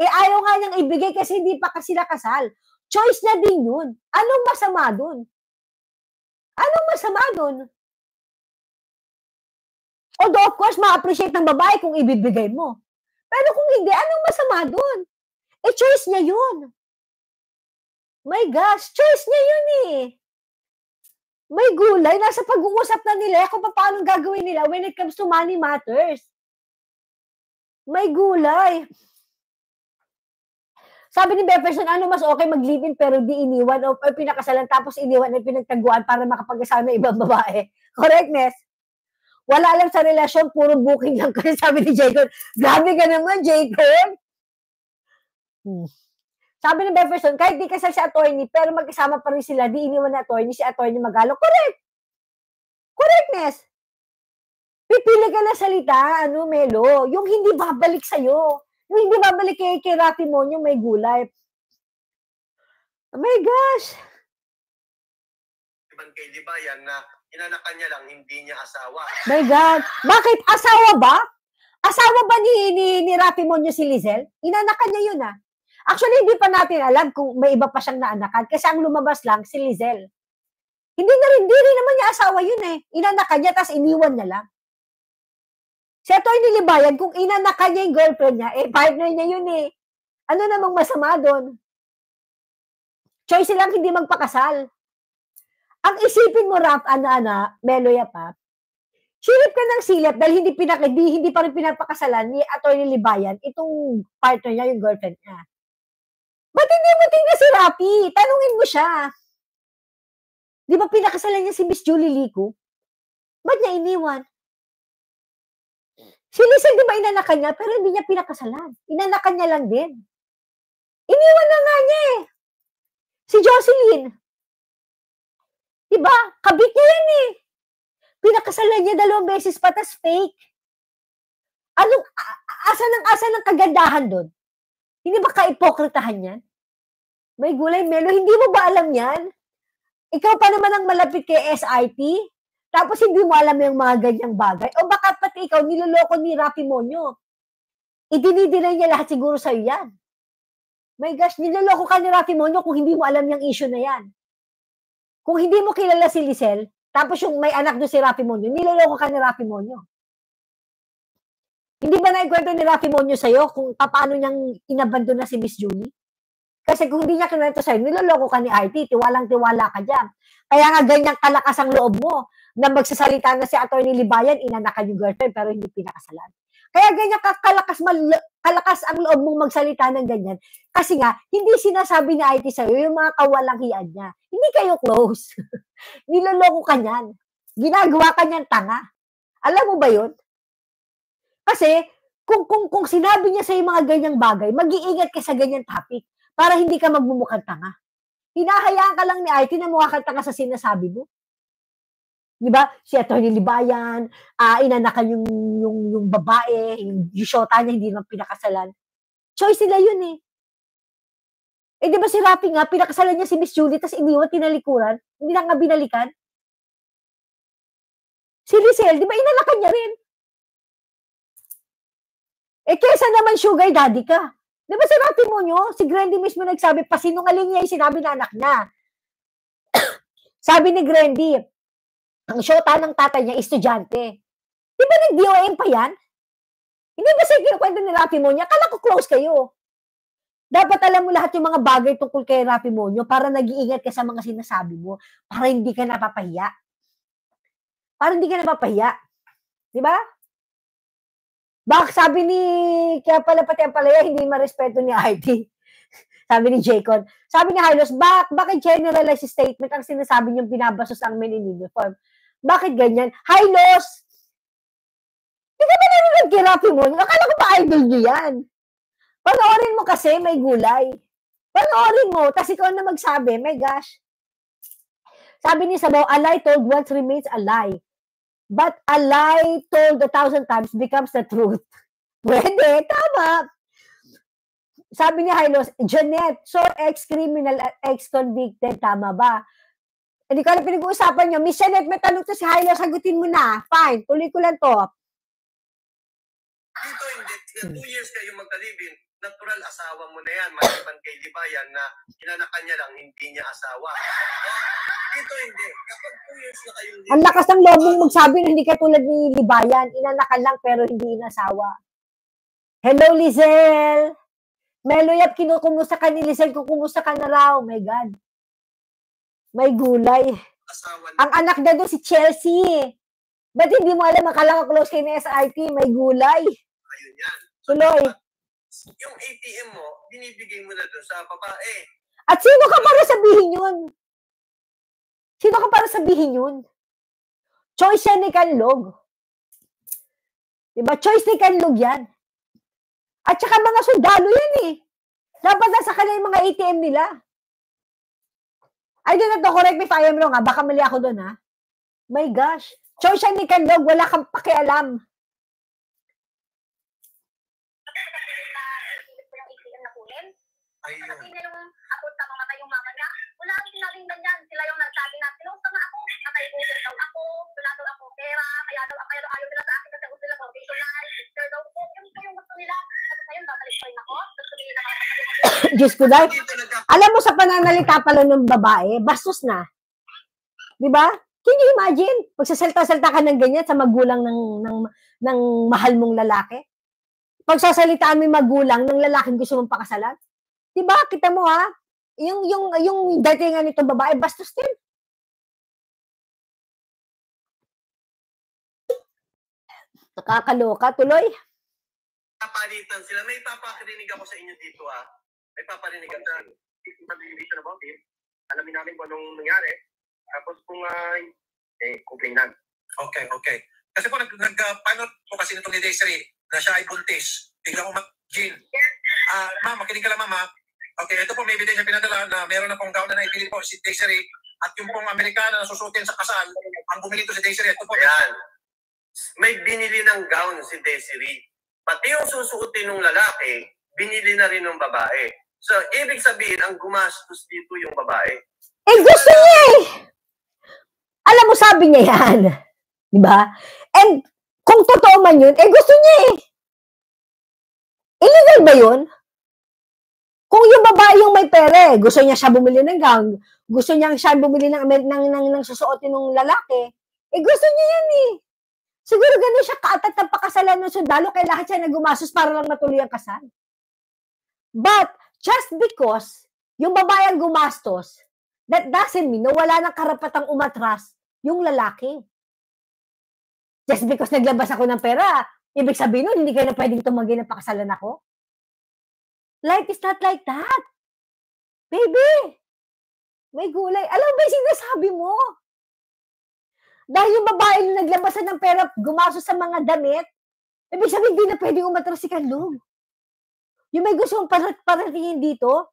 Eh ayaw nga niyang ibigay kasi hindi pa sila kasal. Choice niya din yun. Anong masama dun? Anong masama dun? Although of course, ma-appreciate ng babae kung ibibigay mo. Pero kung hindi, anong masama dun? Eh choice niya yun. My gosh, choice niya yun eh. May gulay, nasa pag-uusap na nila kung paano gagawin nila when it comes to money matters. May gulay. Sabi ni Jefferson, ano mas okay mag-live-in pero di iniwan o, o pinakasalan tapos iniwan at pinagtaguan para makapag-asama ng ibang babae. [LAUGHS] Correctness? Wala lang sa relasyon, puro booking lang kayo. Sabi ni Jacob, grabe ka naman, Jacob. Hmm. Sabi ni Jefferson, kahit di kasal si attorney, pero magkasama pa rin sila, di iniwan na attorney, si attorney Magalo. Correct! Correctness! Pipili ka na salita, ano, Melo, yung hindi babalik sa'yo. Hindi babalik kay, kay Rafi Monyo, may gulay. Oh my gosh! Iban kay Libayan na inanakan niya lang, hindi niya asawa. My God! Bakit? Asawa ba? Asawa ba ni, ni, ni Rafi Monyo si Lizelle? Inanakan niya yun ah. Actually, hindi pa natin alam kung may iba pa siyang naanakan kasi ang lumabas lang si Lizelle. Hindi na rin, hindi rin naman niya asawa yun eh. Inanakan niya, tapos iniwan niya lang. Si Atty. Libayan, kung inanakan niya yung girlfriend niya, eh, partner niya yun eh. Ano namang masama doon? Choice silang hindi magpakasal. Ang isipin mo, Rap, ana-ana, Meloya pa, silip ka ng silip dahil hindi, pinak hindi, hindi pa rin pinapakasalan ni Atty. Libayan itong partner niya, yung girlfriend niya. Ba't hindi mo tingnan si Rapi? Tanungin mo siya. Di ba pinakasalan niya si Miss Julie Lico? Ba't niya iniwan? Si Lisa, di ba inanakan niya, pero hindi niya pinakasalan. Inanakan niya lang din. Iniwan na nga niya eh. Si Jocelyn. Di ba? Kabit niya yan eh. Pinakasalan niya dalawang beses pa, tas fake. Anong, asa ng asa ng kagandahan doon? Hindi ba kaipokritahan yan? May gulay, Melo, hindi mo ba alam yan? Ikaw pa naman ang malapit kay SIT, tapos hindi mo alam yung mga ganyang bagay. O baka pati ikaw, niloloko ni Rafi Monyo. Idinidinay niya lahat siguro sa'yo yan. My gosh, niloloko ka ni Rafi Monyo kung hindi mo alam yung issue na yan. Kung hindi mo kilala si Lisel, tapos yung may anak doon si Rafi Monyo, niloloko ka ni Rafi Monyo. Hindi ba naikwento ni Rafi Monyo sa'yo kung paano niyang inabandon na si Miss Julie? Kasi kung hindi niya kinwento sa'yo, niloloko ka ni RT, tiwalang-tiwala ka dyan. Kaya nga ganyang kalakas ang loob mo na magsasalita na si Atty. Libayan, inanakan yung girlfriend pero hindi pinakasalan. Kaya ganyan ka, kalakas, mal- kalakas ang loob mong magsalita ng ganyan. Kasi nga, hindi sinasabi ni IT sa'yo yung mga kawalang hiyan niya. Hindi kayo close. [LAUGHS] Niloloko ka niyan. Ginagawa ka niyan tanga. Alam mo ba yun? Kasi, kung, kung, kung sinabi niya sa mga ganyang bagay, mag-iingat ka sa ganyang topic para hindi ka magmumukhang tanga. Hinahayaan ka lang ni IT na mukha kang tanga sa sinasabi mo. Di ba? Si Atty. Libayan, uh, inanakan yung, yung, yung babae, yung, yung shota niya, hindi naman pinakasalan. Choice nila yun eh. Eh di ba si Rapi nga, pinakasalan niya si Miss Julie, tapos iniwan, tinalikuran, hindi na nga binalikan. Si Lizelle, di ba inanakan niya rin? Eh, kesa naman sugar daddy ka. Di ba sinabi mo nyo, si Grandy mismo nagsabi, pasinungaling niya yung sinabi na anak niya. [COUGHS] Sabi ni Grandy, ang syota ng tatay niya, estudyante. Di ba nag-DOM pa yan? Hindi ba siya kinukwento ni Rafi Monyo? Kala ko close kayo. Dapat alam mo lahat yung mga bagay tungkol kay Rafi Monyo para nag-iingat ka sa mga sinasabi mo, para hindi ka napapahiya. Para hindi ka napapahiya. Di ba? Bak sabi ni kaya pala pati ang palaya hindi marespeto ni IT. [LAUGHS] Sabi ni Jaycon. Sabi ni Hylos, bak, bakit generalized statement ang sinasabi niyong binabasos ang men in uniform? Bakit ganyan? Hylos! Hindi ka ba nanonood kay Rafi mo? Akala ko ba idol niyo yan? Panoorin mo kasi, may gulay. Panoorin mo, tapos ikaw na magsabi, my gosh. Sabi ni Sabaw, a lie told once remains a lie. But a lie told a thousand times becomes the truth. [LAUGHS] Pwede, tama. Sabi ni Hylos, Jeanette, so ex-criminal ex-convicted, tama ba? Hindi ko alam pinag-uusapan nyo. Miss Jeanette, may tanong to si Hylos, sagutin mo na. Fine, tuloy ko lang to. Dito hindi. Two years kayo magkalibin, natural asawa mo na yan. Maliban kay Libayan na inanakan niya lang, hindi niya asawa. Dito hindi. Kapag two years na kayong Ang lakas ng loob mong magsabi na hindi ka tulad ni Libayan. Inanakan lang pero hindi inasawa. Hello, Lizelle! Meloyap, kinukumusta ka ni Lizelle kung kumusta ka na raw. My God. May gulay. Ang anak na doon si Chelsea. Ba't hindi mo alam, akala ko close kay na SIT, may gulay. kayo niyan. Tuloy. Yung ATM mo, binibigay mo na doon sa babae. At sino ka para sabihin yun? Sino ka para sabihin yun? Choice yan ni Kanlog. Diba? Choice ni Kanlog yan. At saka mga sundalo yan eh. Dapat nasa kanila yung mga ATM nila. I do not know, correct me if I am wrong ha. Baka mali ako doon ha. My gosh. Choice yan ni Kanlog. Wala kang pakialam. Na. Ayun. Kasi na yung ako sa mamatay yung mama niya, wala akong sinabing ganyan. Sila yung nagsabi na, pinusta nga ako, patay utol daw ako, wala daw ako pera, kaya daw kaya daw ayaw nila sa akin kasi gusto nila professional, sister daw ko. Yun po yung gusto nila. Tapos ngayon, babalik pa rin ako. Tapos sabihin nila kapatid Diyos ko dahil. Alam mo sa pananalita pala ng babae, bastos na. 'Di ba? Can you imagine? Pagsasalta-salta ka ng ganyan sa magulang ng ng ng mahal mong lalaki? Pagsasalitaan mo yung magulang ng lalaking gusto mong pakasalan? 'Di ba? Kita mo ha? Yung yung yung datingan nitong babae bastos din. Nakakaloka tuloy. papalitan sila. May papakirinig ako sa inyo dito ah. May paparinig ako sa inyo. information about it, alamin namin kung anong nangyari. Tapos kung uh, eh, complain Okay, okay. Kasi po, nag, nag uh, paano po kasi nitong ni Desiree na siya ay buntis, biglang umat, Jean. Ah, ma'am, makinig ka lang, ma'am. ha? Okay, ito po may ebidensya pinadala na meron na pong gown na naibili po si Desiree at yung pong Amerikana na susutin sa kasal, ang bumili to si Desiree. Ito po, Ayan. May binili ng gown si Desiree. Pati yung susuotin ng lalaki, binili na rin ng babae. So, ibig sabihin, ang gumastos dito yung babae. Eh, gusto niya eh. Alam mo, sabi niya yan. [LAUGHS] Di ba? And kung totoo man yun, eh gusto niya eh. Illegal ba yun? Kung yung babae yung may pera, eh, gusto niya siya bumili ng gown, gusto niya siya bumili ng, ng, ng, ng susuotin ng lalaki, eh gusto niya yan eh. Siguro ganun siya kaatat ng pakasalan ng sundalo, kaya lahat siya nagumasos para lang matuloy ang kasal. But, just because yung babae ang gumastos, that doesn't mean na wala nang karapatang umatras yung lalaki. Just because naglabas ako ng pera, ibig sabihin nun, hindi kayo na pwedeng tumagi ng pakasalan ako? Life is not like that. Baby, may gulay. Alam ba yung sinasabi mo? Dahil yung babae na naglabasan ng pera, gumastos sa mga damit, ibig sabihin, hindi na pwedeng umatras si Kanlog. Yung may gusto mong parat paratingin dito,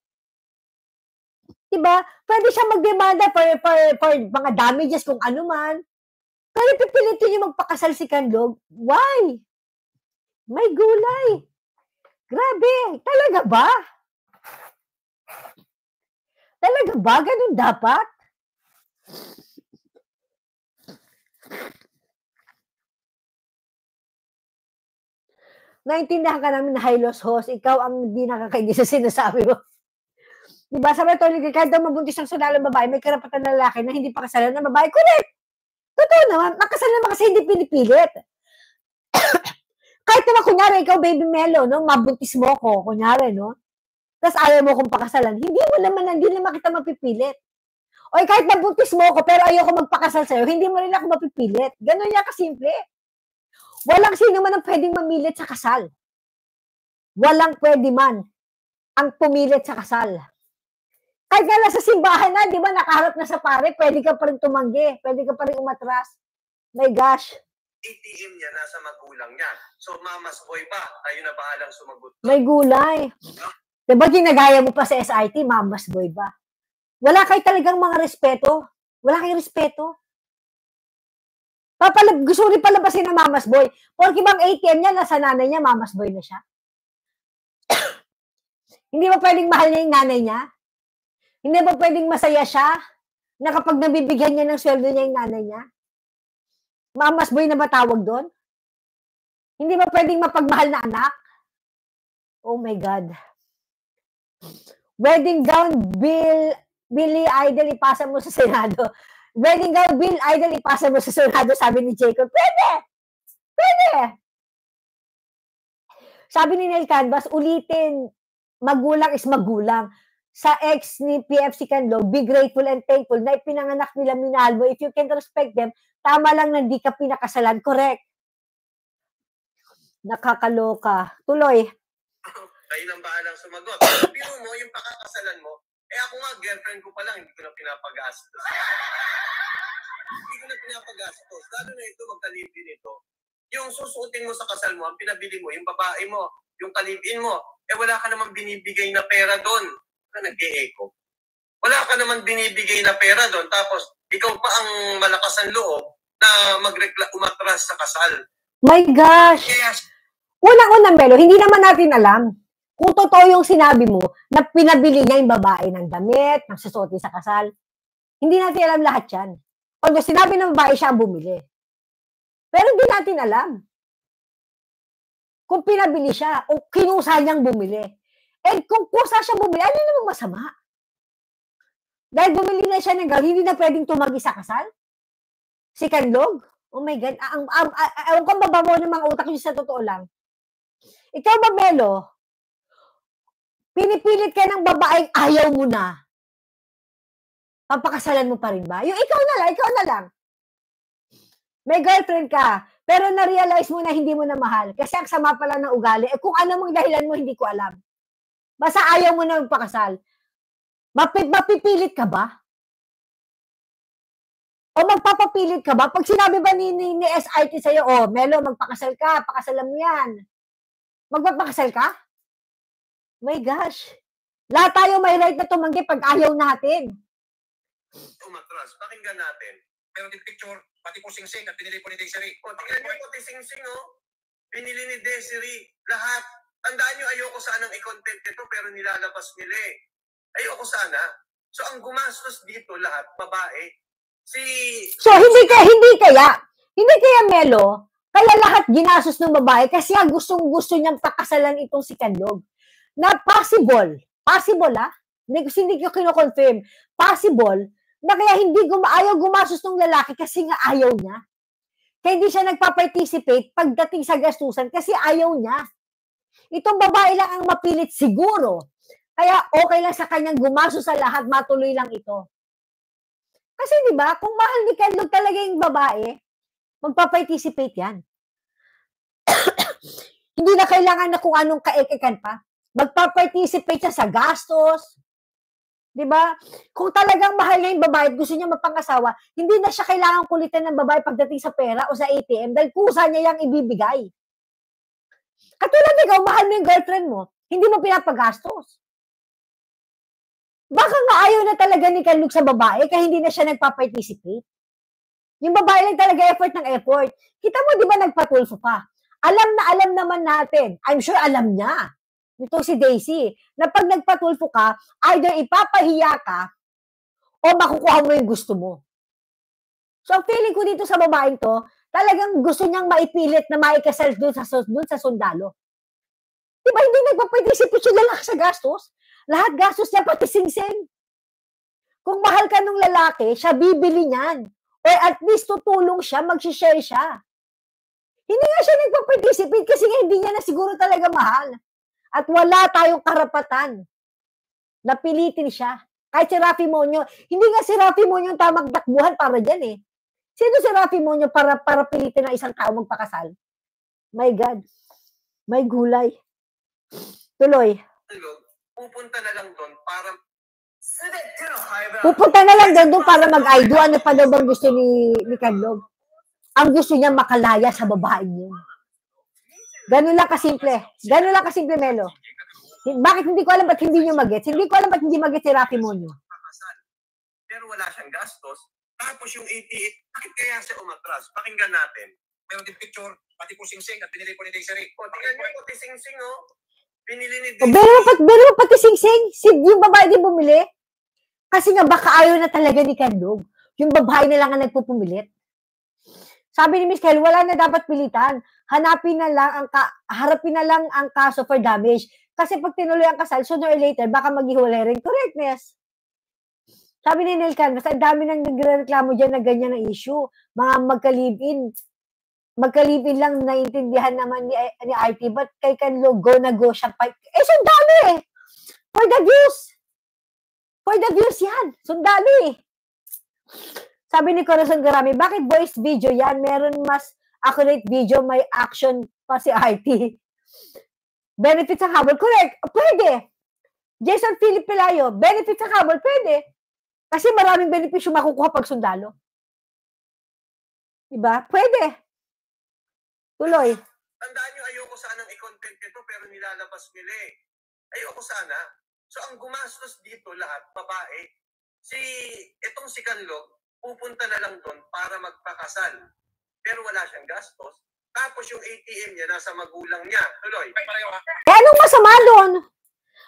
diba? Pwede siya magdemanda for, for, for mga damages kung ano man. Pero pipilitin niyo magpakasal si Kanlog. Why? May gulay. Grabe. Talaga ba? Talaga ba? Ganun dapat? Naintindihan ka namin na high loss host, ikaw ang hindi nakakaigis sa sinasabi mo. Diba? Sabi ito, kahit daw mabuntis ang sunalang babae, may karapatan na lalaki na hindi pa kasalan ng babae. Correct! Totoo naman, makasal naman kasi hindi pinipilit. [COUGHS] kahit naman, kunyari, ikaw, baby Melo, no? mabuntis mo ko, kunyari, no? Tapos ayaw mo kong pakasalan, hindi mo naman, hindi naman kita mapipilit. O kahit nabuntis mo ko, pero ayoko magpakasal sa'yo, hindi mo rin ako mapipilit. Ganun niya kasimple. Walang sino man ang pwedeng mamilit sa kasal. Walang pwede man. ang pumilit sa kasal. Kahit nga nasa simbahan na, di ba, nakaharap na sa pare, pwede ka pa rin tumanggi, pwede ka pa rin umatras. My gosh, ATM niya nasa magulang niya. So, mamas boy ba? Tayo na bahalang sumagot. may gulay. Di ba ginagaya mo pa sa SIT, mamas boy ba? Wala kayo talagang mga respeto. Wala kayong respeto. Papalab, gusto rin palabasin ng mamas boy. Porque bang ATM niya, nasa nanay niya, mamas boy na siya. [COUGHS] Hindi ba pwedeng mahal niya yung nanay niya? Hindi ba pwedeng masaya siya na kapag nabibigyan niya ng sweldo niya yung nanay niya? Mamas boy na ba tawag doon? Hindi ba pwedeng mapagmahal na anak? Oh my God. Wedding gown bill, Billy Idol, ipasa mo sa Senado. Wedding gown bill, Idol, ipasa mo sa Senado, sabi ni Jacob. Pwede! Pwede! Sabi ni Nel Canvas, ulitin, magulang is magulang. Sa ex ni PFC Canlo, be grateful and thankful na ipinanganak nila minahal mo. If you can respect them, tama lang na hindi ka pinakasalan. Correct. Nakakaloka. Tuloy. Kayo nang bahalang sumagot. [COUGHS] Biro mo, yung pakakasalan mo, eh ako nga, girlfriend ko pa lang, hindi ko na pinapagastos. hindi ko na pinapagastos. Lalo na ito, magkalibin ito. Yung susuotin mo sa kasal mo, ang pinabili mo, yung babae mo, yung kalibin mo, eh wala ka naman binibigay na pera doon. Na nag-e-echo. Wala ka naman binibigay na pera doon. Tapos, ikaw pa ang malakas ang loob na magrekla umatras sa kasal. My gosh! Kaya Unang-unang, Melo, hindi naman natin alam kung totoo yung sinabi mo na pinabili niya yung babae ng damit, ng susuot sa kasal. Hindi natin alam lahat yan. Although sinabi ng babae siya ang bumili. Pero hindi natin alam kung pinabili siya o kinusa niyang bumili. Eh kung kusa siya bumili, ano namang masama? Dahil bumili na siya ng gown, hindi na pwedeng tumagi sa kasal? Si Kanlog? Oh my God. Ang, ang, ang, ang, ang baba mo ng mga utak niyo sa totoo lang. Ikaw ba, Melo? Pinipilit ka ng babaeng ayaw mo na. Papakasalan mo pa rin ba? Yung ikaw na lang, ikaw na lang. May girlfriend ka, pero na-realize mo na hindi mo na mahal. Kasi ang sama pala ng ugali. Eh kung ano mong dahilan mo, hindi ko alam. Basta ayaw mo na magpakasal. Mapi- mapipilit ka ba? O magpapapilit ka ba? Pag sinabi ba ni, ni, ni SIT sa'yo, oh, Melo, magpakasal ka, pakasalan mo yan. Magpapakasal ka? My gosh. Lahat tayo may right na tumanggi pag ayaw natin. umatras, pakinggan natin. Meron din picture, pati po sing-sing at binili po ni Desiree. O, tingnan niyo pati sing-sing, oh. Binili ni Desiree. Lahat. Tandaan niyo, ayoko sanang i-content ito, pero nilalabas nila eh. Ayoko sana. So, ang gumastos dito lahat, babae. Si... So, hindi kaya, hindi kaya, hindi kaya Melo, kaya lahat ginastos ng babae kasi nga gustong gusto niyang pakasalan itong si Kanlog. Na possible, possible ah, hindi, hindi ko kino-confirm, possible, na kaya hindi gum ayaw gumastos ng lalaki kasi nga ayaw niya. Kaya hindi siya nagpa-participate pagdating sa gastusan kasi ayaw niya. Itong babae lang ang mapilit siguro. Kaya okay lang sa kanyang gumastos sa lahat, matuloy lang ito. Kasi di ba, kung mahal ni Kanlog talaga yung babae, magpa-participate yan. [COUGHS] Hindi na kailangan na kung anong kaekekan pa. Magpa-participate siya sa gastos. Di ba? Kung talagang mahal niya yung babae gusto niya magpangasawa, hindi na siya kailangan kulitan ng babae pagdating sa pera o sa ATM dahil kusa niya yung ibibigay. Katulad ikaw, mahal mo yung girlfriend mo, hindi mo pinapagastos. Baka nga ayaw na talaga ni Kalug sa babae kaya hindi na siya nagpa-participate. Yung babae lang talaga effort ng effort. Kita mo, di ba nagpatulfo pa? Alam na alam naman natin. I'm sure alam niya. Ito si Daisy. Na pag nagpatulfo ka, either ipapahiya ka o makukuha mo yung gusto mo. So, feeling ko dito sa babaeng to, talagang gusto niyang maipilit na maikasal dun sa, dun sa sundalo. Di ba hindi nagpaparticipate siya lalaki sa gastos? Lahat gastos niya, pati singsing. Kung mahal ka ng lalaki, siya bibili niyan. Or at least tutulong siya, mag-share siya. Hindi nga siya nagpa-participate kasi nga hindi niya na siguro talaga mahal. At wala tayong karapatan. Napilitin siya. Kahit si Rafi Monyo, hindi nga si Rafi Monyo yung tamang takbuhan para dyan eh. Sino si Rafi Monyo para, para pilitin ng isang tao magpakasal? My God. May gulay. Tuloy. Pupunta na lang doon para Pupunta na lang doon para mag-aido. Ano pa daw bang gusto ni, ni Kanlog? Ang gusto niya makalaya sa babae niya. Ganun lang kasimple. Ganun lang kasimple, Melo. Bakit hindi ko alam ba't hindi niyo magets? Hindi ko alam ba't hindi magets si Rafi Monyo. Pero wala siyang gastos. Tapos yung 88, bakit kaya siya umatras? Pakinggan natin. Meron din picture, pati po sing-sing at binili po ni Desiree. O, tingnan niyo po, tising-sing, oh. Binili ni O, pero pat, pero pati sing-sing, si, yung babae din bumili. Kasi nga baka ayaw na talaga ni Kandog. Yung babae na lang ang nagpupumilit. Sabi ni Miss Kel, wala na dapat pilitan. Hanapin na lang ang ka, harapin na lang ang kaso for damage. Kasi pag tinuloy ang kasal, sooner or later, baka maghiwalay rin. Correctness. Sabi ni Neil Canvas, ang dami nang nagreklamo dyan na ganyan na issue. Mga magka-live-in. Magka-live-in lang naiintindihan naman ni, ni RT, but kay Kanlo, go na go siya. Eh, sundalo eh! For the views! For the views yan! Sundalo eh! Sabi ni Corazon Garami, bakit voice video yan? Meron mas accurate video, may action pa si RT. Benefits ang habol. Correct. Pwede. Jason Philip Pelayo, benefits ang habol. Pwede. Kasi maraming benepisyo makukuha pag sundalo. Diba? Pwede. Tuloy. Tandaan nyo, ayoko sanang i-content ito, pero nilalabas nila eh. Ayoko sana. So, ang gumastos dito lahat, babae, si, itong si Kanlog, pupunta na lang doon para magpakasal. Pero wala siyang gastos. Tapos yung ATM niya, nasa magulang niya. Tuloy. Eh, anong masama doon?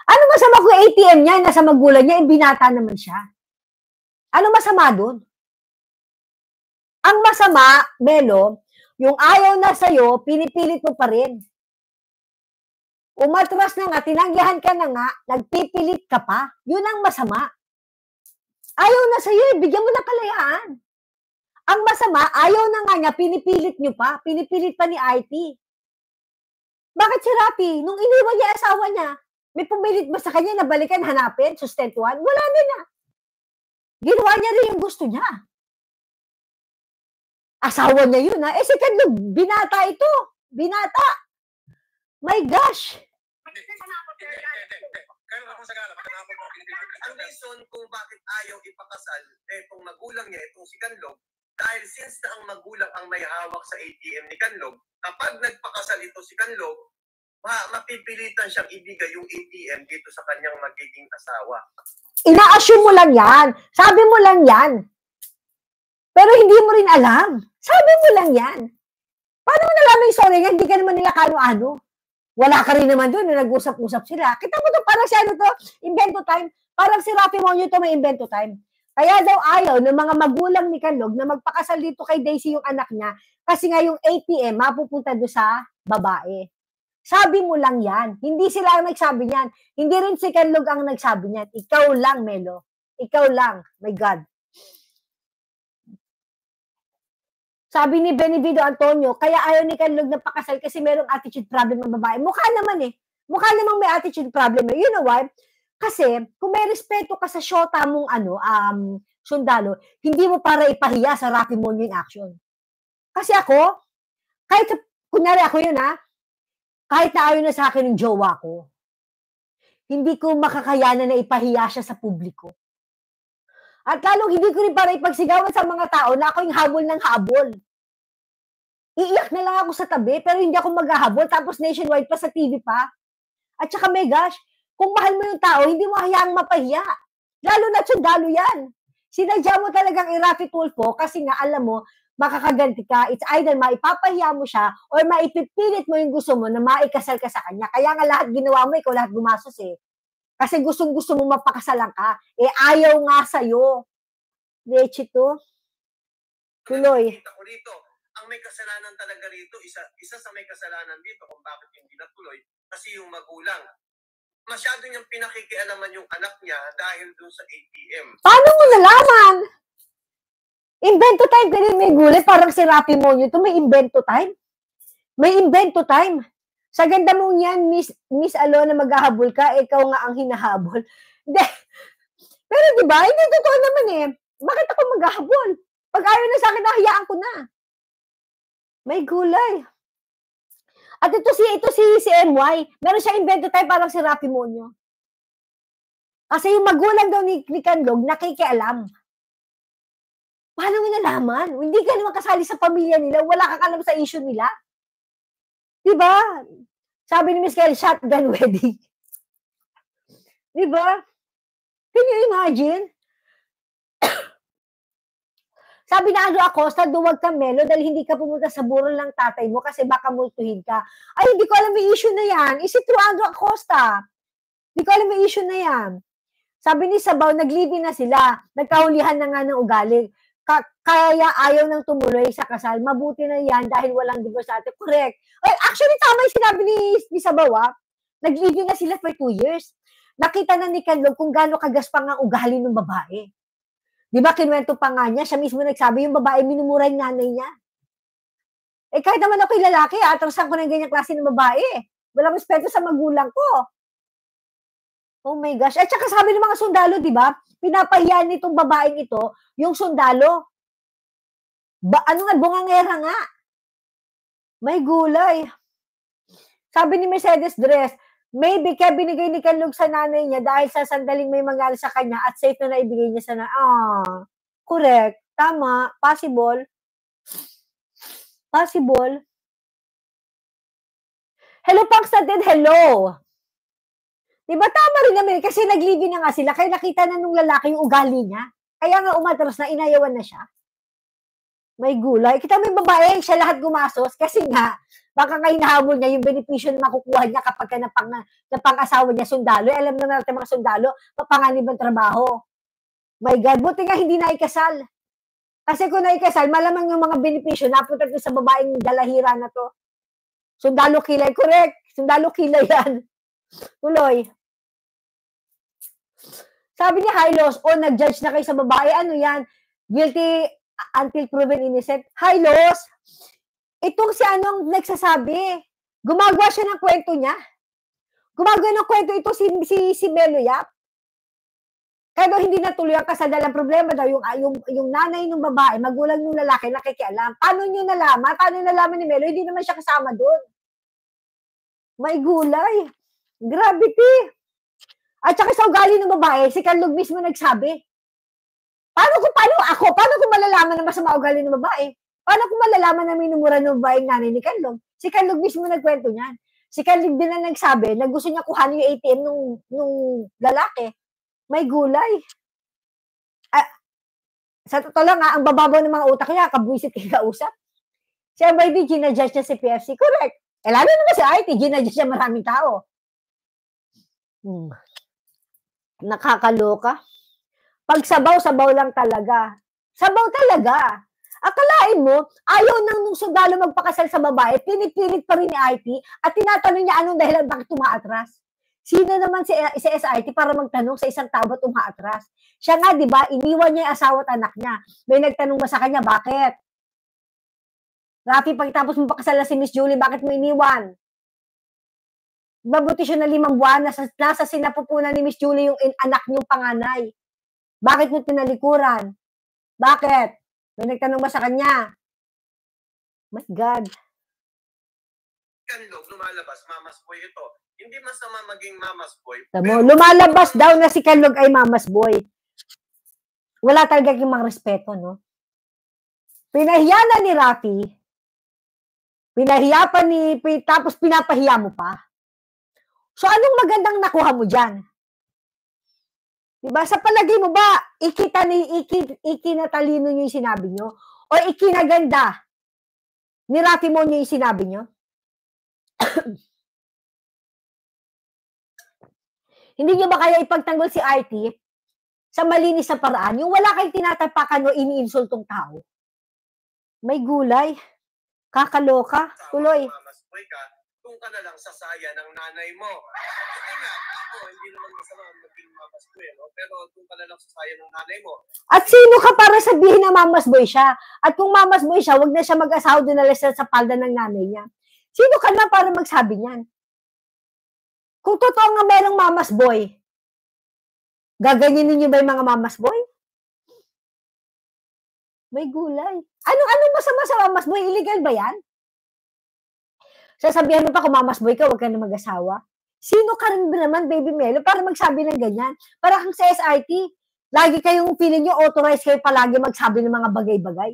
Anong masama kung ATM niya, nasa magulang niya, eh, binata naman siya? Ano masama doon? Ang masama, Melo, yung ayaw na sa'yo, pinipilit mo pa rin. Umatras na nga, tinanggihan ka na nga, nagpipilit ka pa, yun ang masama. Ayaw na sa'yo, eh, bigyan mo na kalayaan. Ang masama, ayaw na nga niya, pinipilit niyo pa, pinipilit pa ni IT. Bakit si Rafi, nung iniwan niya asawa niya, may pumilit ba sa kanya na balikan, hanapin, sustentuhan? Wala na na. Ginawa niya rin yung gusto niya. Asawa niya yun, ha? Eh, si Kadlog, binata ito. Binata. My gosh. Ang reason kung bakit ayaw ipakasal, eh, itong magulang niya, itong si Kanlog, dahil since na ang magulang ang may hawak sa ATM ni Kanlog, kapag nagpakasal ito si Kanlog, ma mapipilitan siyang ibigay yung ATM dito sa kanyang magiging asawa. Ina-assume mo lang yan. Sabi mo lang yan. Pero hindi mo rin alam. Sabi mo lang yan. Paano mo nalaman yung nga? Hindi ka naman nila kano-ano. Wala ka rin naman doon na nag-usap-usap sila. Kita mo to, parang si ano to, invento time. Parang si Rafi Monyo to may invento time. Kaya daw ayaw ng mga magulang ni Kanlog na magpakasal dito kay Daisy yung anak niya kasi nga yung ATM mapupunta doon sa babae. Sabi mo lang yan. Hindi sila ang nagsabi niyan. Hindi rin si Kanlog ang nagsabi niyan. Ikaw lang, Melo. Ikaw lang. My God. Sabi ni Benivido Antonio, kaya ayaw ni Kanlog na pakasal kasi merong attitude problem ng babae. Mukha naman eh. Mukha namang may attitude problem eh. You know why? Kasi, kung may respeto ka sa shota mong ano, um, sundalo, hindi mo para ipahiya sa Rocky Monyo in action. Kasi ako, kahit, kunyari ako yun ha, kahit na ayaw na sa akin ng jowa ko, hindi ko makakayanan na ipahiya siya sa publiko. At lalong hindi ko rin para ipagsigawan sa mga tao na ako yung habol ng habol. Iiyak na lang ako sa tabi, pero hindi ako maghahabol, tapos nationwide pa sa TV pa. At saka may gosh, kung mahal mo yung tao, hindi mo hayaang mapahiya. Lalo na sundalo yan. Sinadya mo talagang i-Rafi Tulfo kasi nga alam mo, makakaganti ka. It's either maipapahiya mo siya or maipipilit mo yung gusto mo na maikasal ka sa kanya. Kaya nga lahat ginawa mo, ikaw lahat gumasos eh. Kasi gustong gusto mo mapakasalan ka. Eh ayaw nga sa'yo. Leche to. Tuloy. Kita ko rito, ang may kasalanan talaga rito, isa, isa sa may kasalanan dito kung bakit hindi natuloy, kasi yung magulang. Masyado niyang pinakikialaman yung anak niya dahil dun sa ATM. Paano mo nalaman? Invento time ka rin may gulay. Parang si Rapi Monyo to. May invento time. May invento time. Sa ganda mong yan, Miss, Miss Alona, maghahabol ka, ikaw nga ang hinahabol. [LAUGHS] Hindi. Pero di ba, hindi totoo naman eh. Bakit ako maghahabol? Pag ayaw na sa akin, nahayaan ko na. May gulay. At ito si ito si si MY, meron siya invento time parang si Rapi Monyo. Kasi yung magulang daw ni, ni Kanlog, nakikialam. Paano mo nalaman? Hindi ka naman kasali sa pamilya nila, wala kang alam sa issue nila. Di ba? Sabi ni Miss Kelly, shotgun [LAUGHS] wedding. Di ba? Can you imagine? Sabi na Andrew Acosta, duwag ka Melo dahil hindi ka pumunta sa burol ng tatay mo kasi baka multuhin ka. Ay, hindi ko alam may issue na yan. Is it true, Andrew Acosta? Hindi ko alam may issue na yan. Sabi ni Sabaw, nag na sila. Nagkahulihan na nga ng ugali. Ka- kaya ayaw nang tumuloy sa kasal. Mabuti na yan dahil walang divorce ate. Correct. Ay, actually, tama yung sinabi ni, ni Sabaw, ah. nag na sila for two years. Nakita na ni Kanlog kung gaano kagaspang ang ugali ng babae. Di ba, kinwento pa nga niya, siya mismo nagsabi, yung babae minumura yung nanay niya. Eh, kahit naman ako yung lalaki, atrasan ko na yung ganyang klase ng babae. Walang respeto sa magulang ko. Oh my gosh. At saka sabi ng mga sundalo, di ba, pinapahiyan nitong babaeng ito, yung sundalo. Ba, ano nga, bungangera nga. May gulay. Sabi ni Mercedes Dress, Maybe kaya binigay ni Kanlog sa nanay niya dahil sa sandaling may mangyari sa kanya at safe na naibigay niya sa nanay. Ah, correct. Tama. Possible. Possible. Hello, Pangstantid. Hello. Diba tama rin naman kasi nag na nga sila kaya nakita na nung lalaki yung ugali niya. Kaya nga umatras na inayawan na siya. May gulay. Kita yung babae, siya lahat gumasos kasi nga baka nga hinahabol niya yung benepisyo na makukuha niya kapag ka napang, napang-asawa niya sundalo. Eh, alam na natin mga sundalo, papanganib ang trabaho. My God, buti nga hindi na ikasal. Kasi kung naikasal, malamang yung mga benepisyo napunta sa babaeng dalahira na to. Sundalo kilay, correct. Sundalo kilay yan. Tuloy. Sabi ni Hylos, oh, nag-judge na kayo sa babae. Ano yan? Guilty until proven innocent. Hylos, itong si anong nagsasabi, gumagawa siya ng kwento niya. Gumagawa ng kwento ito si, si, si Melo Yap. Kaya hindi natuloy ang kasal dahil ang problema daw yung, yung, yung nanay ng babae, magulang ng lalaki, nakikialam. Paano nyo nalaman? Paano nalaman ni Melo? Hindi naman siya kasama doon. May gulay. Gravity. At saka sa ugali ng babae, si Carlog mismo nagsabi. Paano ko, paano ako, paano ko malalaman na masama ugali ng babae? Paano ko malalaman na minumura ng babaeng nanay ni Kanlog? Si Kanlog mismo nagkwento niyan. Si Kanlog din na nagsabi na gusto niya kuhanin yung ATM nung, nung lalaki. May gulay. Ah, sa totoo lang, ah, ang bababaw ng mga utak niya, kabwisit kay kausap. Siya ba hindi ginadjudge niya si PFC? Correct. Eh, lalo naman si IT, ginadjudge niya maraming tao. Hmm. Nakakaloka. Pag sabaw, sabaw lang talaga. Sabaw talaga. Akalain mo, ayaw nang nung sundalo magpakasal sa babae, pinipilit pa rin ni IT at tinatanong niya anong dahilan bakit tumaatras. Sino naman si, si SIT para magtanong sa isang tao ba't umaatras? Siya nga, di ba, iniwan niya yung asawa at anak niya. May nagtanong ba sa kanya, bakit? Rafi, pagkatapos mo pakasal na si Miss Julie, bakit mo iniwan? Mabuti siya na limang buwan, nasa, nasa sinapupunan ni Miss Julie yung in, anak niyong panganay. Bakit mo tinalikuran? Bakit? May nagtanong ba sa kanya? My God. Kanlog, lumalabas, mamas boy ito. Hindi masama maging mamas boy. Tamo, lumalabas daw na si Kanlog ay mamas boy. Wala talaga yung mga respeto, no? Pinahiya na ni Rafi. Pinahiya pa ni, tapos pinapahiya mo pa. So, anong magandang nakuha mo dyan? Diba? Sa palagay mo ba, ikita ni, iki, ikinatalino niyo yung sinabi niyo? O ikinaganda ni Ratimon niyo yung sinabi niyo? [COUGHS] Hindi niyo ba kaya ipagtanggol si RT sa malinis na paraan? Yung wala kayong tinatapakan o iniinsultong tao? May gulay. Kakaloka. Tuloy. Mamasboy ka, na lang sa saya ng nanay mo. Hindi nga, ako, hindi naman masama maging mamasboy, no? pero sa saya ng nanay mo. At sino ka para sabihin na mamasboy siya? At kung mamasboy siya, wag na siya mag-asawa din na sa palda ng nanay niya. Sino ka na para magsabi niyan? Kung totoo nga merong mamasboy, gaganyanin niyo ba yung mga mamasboy? May gulay. Ano ano masama sa mamasboy? Illegal ba yan? Sasabihan mo pa kung mamasboy ka, wag ka na mag-asawa. Sino ka rin naman, Baby Melo, para magsabi ng ganyan? Para kang sa SRT, lagi kayong feeling nyo authorized kayo palagi magsabi ng mga bagay-bagay.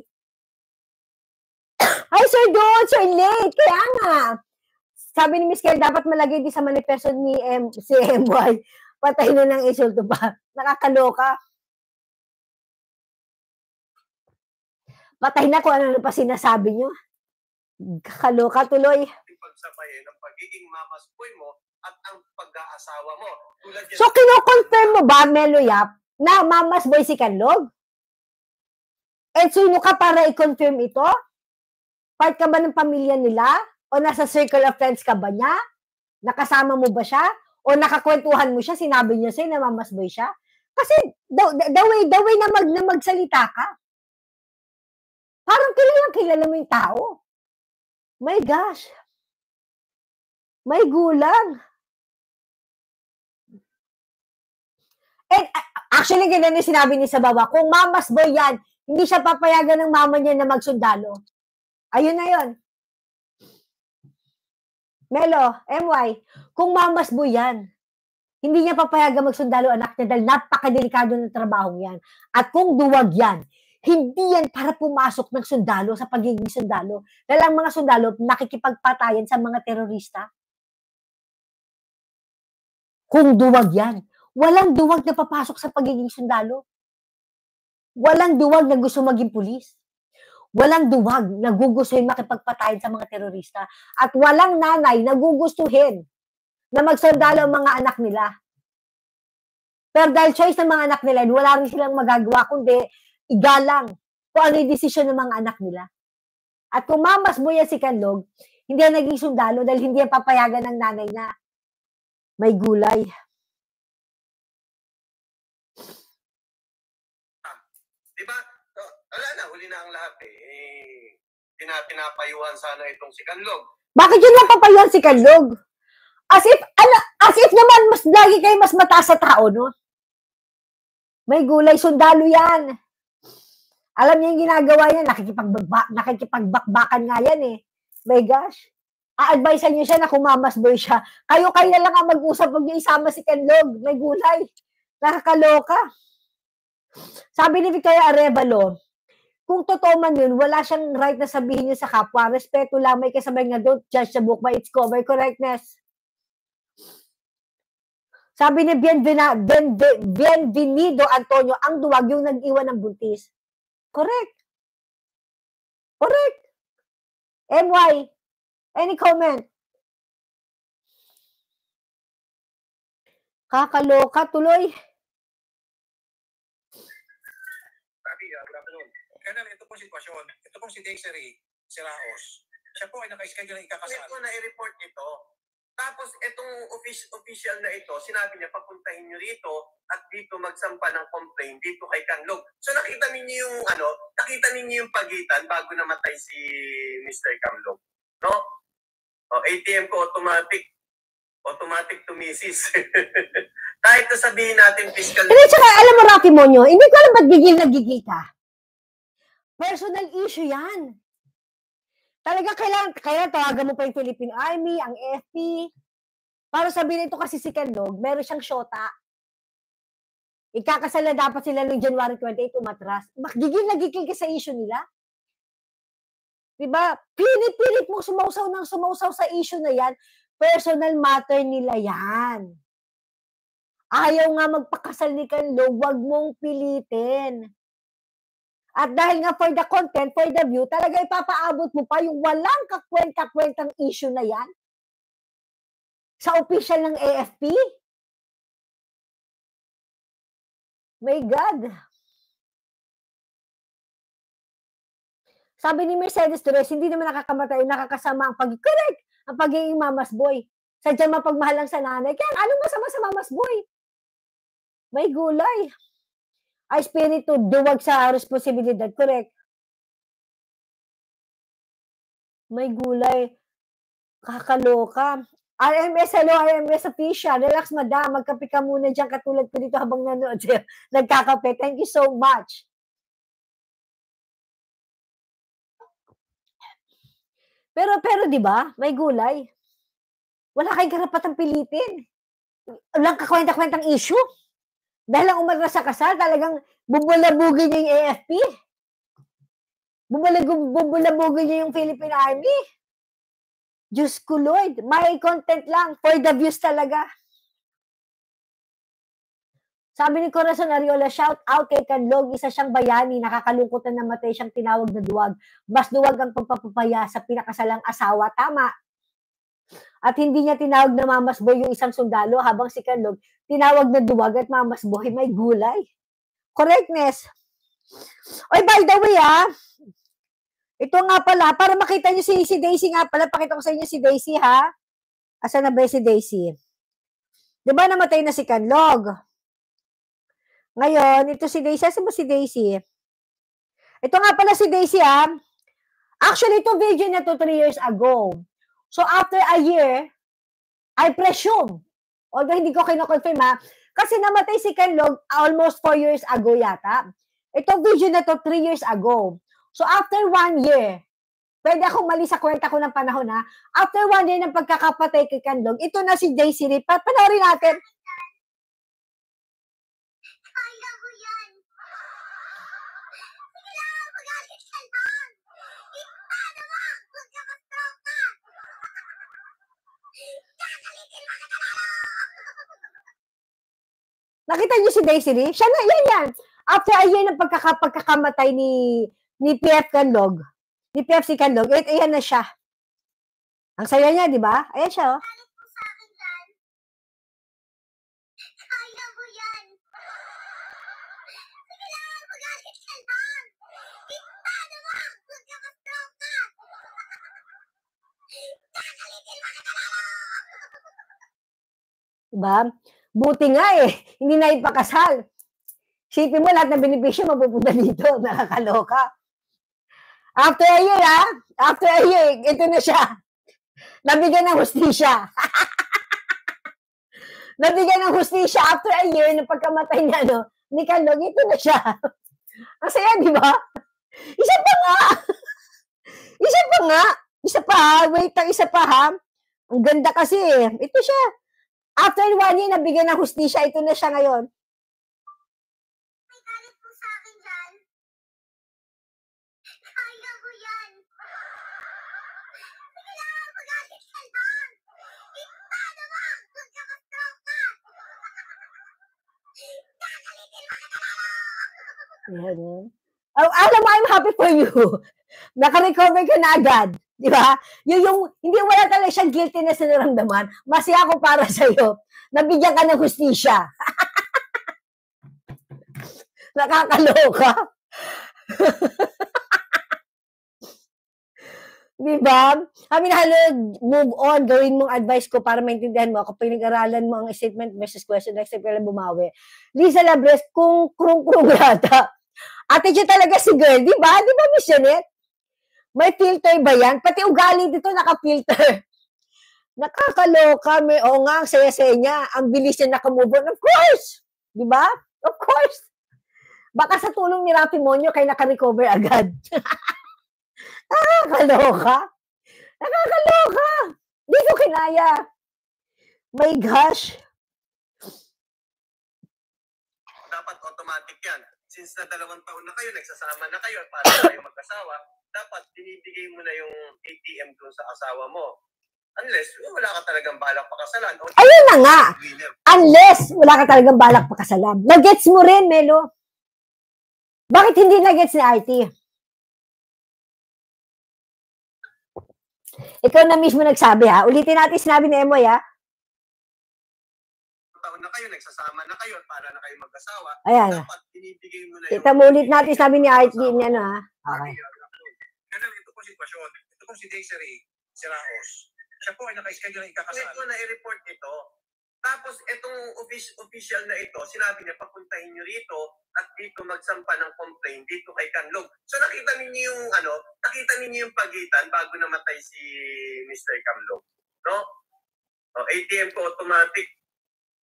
[COUGHS] Ay, Sir Don, Sir late. Kaya nga. Sabi ni Miss Kelly, dapat malagay din sa manifesto ni M, si [LAUGHS] MY. Patay na ng insulto pa. [LAUGHS] Nakakaloka. Patay na kung ano pa sinasabi nyo. Kakaloka tuloy. pagsabayin ng pagiging mamas boy mo at ang pag-aasawa mo. Tulad yan So, kino-confirm mo ba, Melo Yap, na mamas boy si Kanlog? At sino ka para i-confirm ito? Part ka ba ng pamilya nila? O nasa circle of friends ka ba niya? Nakasama mo ba siya? O nakakwentuhan mo siya? Sinabi niya sa'yo na mamas boy siya? Kasi the, the, the way, the way na, mag, na magsalita ka, parang kilalang kilala mo yung tao. My gosh. May gulang. And uh, actually, ganyan yung sinabi ni sa baba, kung mamas boy yan, hindi siya papayagan ng mama niya na magsundalo. Ayun na yun. Melo, MY, kung mamas boy yan, hindi niya papayagan magsundalo anak niya dahil napakadelikado ng trabaho yan. At kung duwag yan, hindi yan para pumasok ng sundalo sa pagiging sundalo. Dahil ang mga sundalo nakikipagpatayan sa mga terorista. Kung duwag yan. Walang duwag na papasok sa pagiging sundalo. Walang duwag na gusto maging pulis. Walang duwag na gugustuhin makipagpatayan sa mga terorista. At walang nanay na gugustuhin na magsundalo ang mga anak nila. Pero dahil choice ng mga anak nila, wala rin silang magagawa kundi igalang kung ano yung desisyon ng mga anak nila. At kung mamas mo yan si Kanlog, hindi yan naging sundalo dahil hindi yan papayagan ng nanay na may gulay. Di ba? So, wala na, huli na ang lahat eh. eh pina, pinapayuhan sana itong si Kanlog. Bakit yun napapayuhan si Kanlog? As if, ano, as if naman mas lagi kayo mas mataas sa tao, no? May gulay, sundalo yan. Alam niya yung ginagawa niya, nakikipagbagba, nakikipagbakbakan nga yan eh. My gosh. A-advise niyo siya na kumamas boy siya. Kayo-kayo na lang ang mag-usap pag niyo isama si Kanlog. May gulay. Nakakaloka. Sabi ni Victoria Arevalo, kung totoo man yun, wala siyang right na sabihin niya sa kapwa. Respeto lang, may kasabay nga, don't judge the book by its cover. Correctness. Sabi ni Bienvena, Bien, Bienvenido Antonio, ang duwag yung nag-iwan ng buntis. Correct. Correct. MY, any comment? Kakaloka tuloy. Sabi, uh, good afternoon. Colonel, ito pong sitwasyon. Ito pong si Desiree Siraos. Siya po ay naka-schedule na Kasi ikakasal. ko na i-report ito. Tapos itong office, official na ito, sinabi niya, papuntahin niyo rito at dito magsampa ng complaint dito kay Kanlog. So nakita ninyo yung ano, nakita ninyo yung pagitan bago namatay si Mr. Kanlog. No? O, ATM ko automatic. Automatic to Mrs. [LAUGHS] Kahit na sabihin natin fiscal Hindi, tsaka alam mo, Rocky Monyo, hindi ko alam ba't gigil na gigil ka. Personal issue yan. Talaga kailangan, kaya tawagan mo pa yung Philippine Army, ang AFP. Para sabihin ito kasi si Kendog, meron siyang shota. Ikakasal na dapat sila noong January 28, umatras. Makigil na gigil ka sa issue nila. Diba? Pilit-pilit mo sumausaw ng sumausaw sa issue na yan. Personal matter nila yan. Ayaw nga magpakasal ni Kanlog, wag mong pilitin. At dahil nga for the content, for the view, talaga ipapaabot mo pa yung walang kakwenta-kwentang issue na yan sa official ng AFP? My God. Sabi ni Mercedes Torres, hindi naman nakakamatay, nakakasama ang pag correct, ang pagiging mamas boy. Sadyang mapagmahal lang sa nanay. Kaya anong masama sa mamas boy? May gulay. Ay, spirito, duwag sa responsibilidad. Correct. May gulay. Kakaloka. RMS, hello, RMS official. Relax, madam. Magkape ka muna dyan katulad ko dito habang nanood. [LAUGHS] Nagkakape. Thank you so much. Pero, pero, di ba? May gulay. wala kayong karapatang pilitin. Walang kakwenta-kwentang issue. Dahil ang umatras sa kasal, talagang bubulabugin niyo yung AFP. Bubulag, bubulabugin niyo yung Philippine Army. Diyos ko, Lord. May content lang. For the views talaga. Sabi ni Corazon Ariola, shout out kay Kanlog, isa siyang bayani, nakakalungkot na namatay siyang tinawag na duwag. Mas duwag ang pagpapapaya sa pinakasalang asawa. Tama. At hindi niya tinawag na mamasboy yung isang sundalo habang si Kanlog tinawag na duwag at mamasboy. May gulay. Correctness. Oy, by the way, ah, ito nga pala, para makita niyo si, si Daisy nga pala, pakita ko sa inyo si Daisy, ha? Asa na ba si Daisy? Di ba namatay na si Kanlog? Ngayon, ito si Daisy. Asa ba si Daisy? Ito nga pala si Daisy, ha? Actually, ito video na to 3 years ago. So, after a year, I presume, although hindi ko kinoconfirm, ha? Kasi namatay si Kanlog almost 4 years ago yata. Ito video na to 3 years ago. So, after one year, pwede akong mali sa kwenta ko ng panahon, ha? After one year ng pagkakapatay kay Kanlog, ito na si Daisy Lee. Panoorin natin. Nakita niyo si Daisy Lee? Siya na, yan yan. After a year ng pagkaka, pagkakamatay ni ni PF Kanlog, ni PF si Kanlog, eh, ayan na siya. Ang saya niya, di ba? Ayan siya, oh. [LAUGHS] [LAUGHS] Diba? Buti nga eh, [LAUGHS] hindi na ipakasal. Sipin mo lahat ng benepisyo mapupunta dito. [LAUGHS] Nakakaloka. After a year, ha? After a year, ito na siya. [LAUGHS] Nabigyan ng hustisya. Nabigyan ng hustisya after a year na pagkamatay niya, no? Ni Kalog, ito na siya. Ang saya, di ba? Isa pa nga. Isa pa nga. Isa pa, ha? Wait, isa pa, ha? Ang ganda kasi, eh. Ito siya. After one year, nabigyan ng hustisya, ito na siya ngayon. May galit mo sa akin yan. Kaya mo yan. Lang, magalit ka lang. Paano mo? Huwag ka ka. Kakalitin mo oh. Oh, alam mo, I'm happy for you. [LAUGHS] Naka-recover ka na agad. [LAUGHS] Di ba? Yung, yung, hindi wala talaga siyang guiltiness na naramdaman. Masaya ako para [LAUGHS] sa'yo. Nabigyan ka ng hustisya. [LAUGHS] Nakakaloka. Di ba? Sabi na, Halog, move on. Gawin mong advice ko para maintindihan mo. Kapag nag-aralan mo ang statement versus question, next time ka bumawi. Lisa Labres, kung krung-krung yata. Ate siya talaga si girl, di ba? Di ba, Miss Janet? May filter ba yan? Pati ugali dito naka-filter. [LAUGHS] Nakakaloka. May, oo nga, ang saya-saya niya. Ang bilis niya nakamove on. Of course! Di ba? Of course! Baka sa tulong ni Rafi Monyo, kay naka-recover agad. [LAUGHS] Nakakaloka. Nakakaloka. Di ko kinaya. My gosh. dapat automatic yan. Since na dalawang taon na kayo, nagsasama na kayo, at para kayo magkasawa, dapat binibigay mo na yung ATM dun sa asawa mo. Unless, eh, wala ka talagang balak pakasalan. O, Ayun na nga. Unless wala ka talagang balak pakasalan. Nagets mo rin, Melo. Bakit hindi nagets ni RT? Ikaw na mismo nagsabi ha. Ulitin natin sinabi ni Emoy ha. taon na kayo, nagsasama na kayo, at para na kayo magkasawa, Ayan. dapat binibigay mo na Kita mo ulit natin sabi ni RT ni ano ha. Okay. Po sitwasyon. Ito po si Desiree Siraos. Siya po ay naka-schedule ng ikakasal. ko na-report ito. Tapos itong offic- official na ito, sinabi niya papuntahin niyo rito at dito magsampa ng complaint dito kay Kanlog. So nakita ninyo yung ano, nakita ninyo yung pagitan bago namatay si Mr. Kanlog. No? O, ATM ko automatic.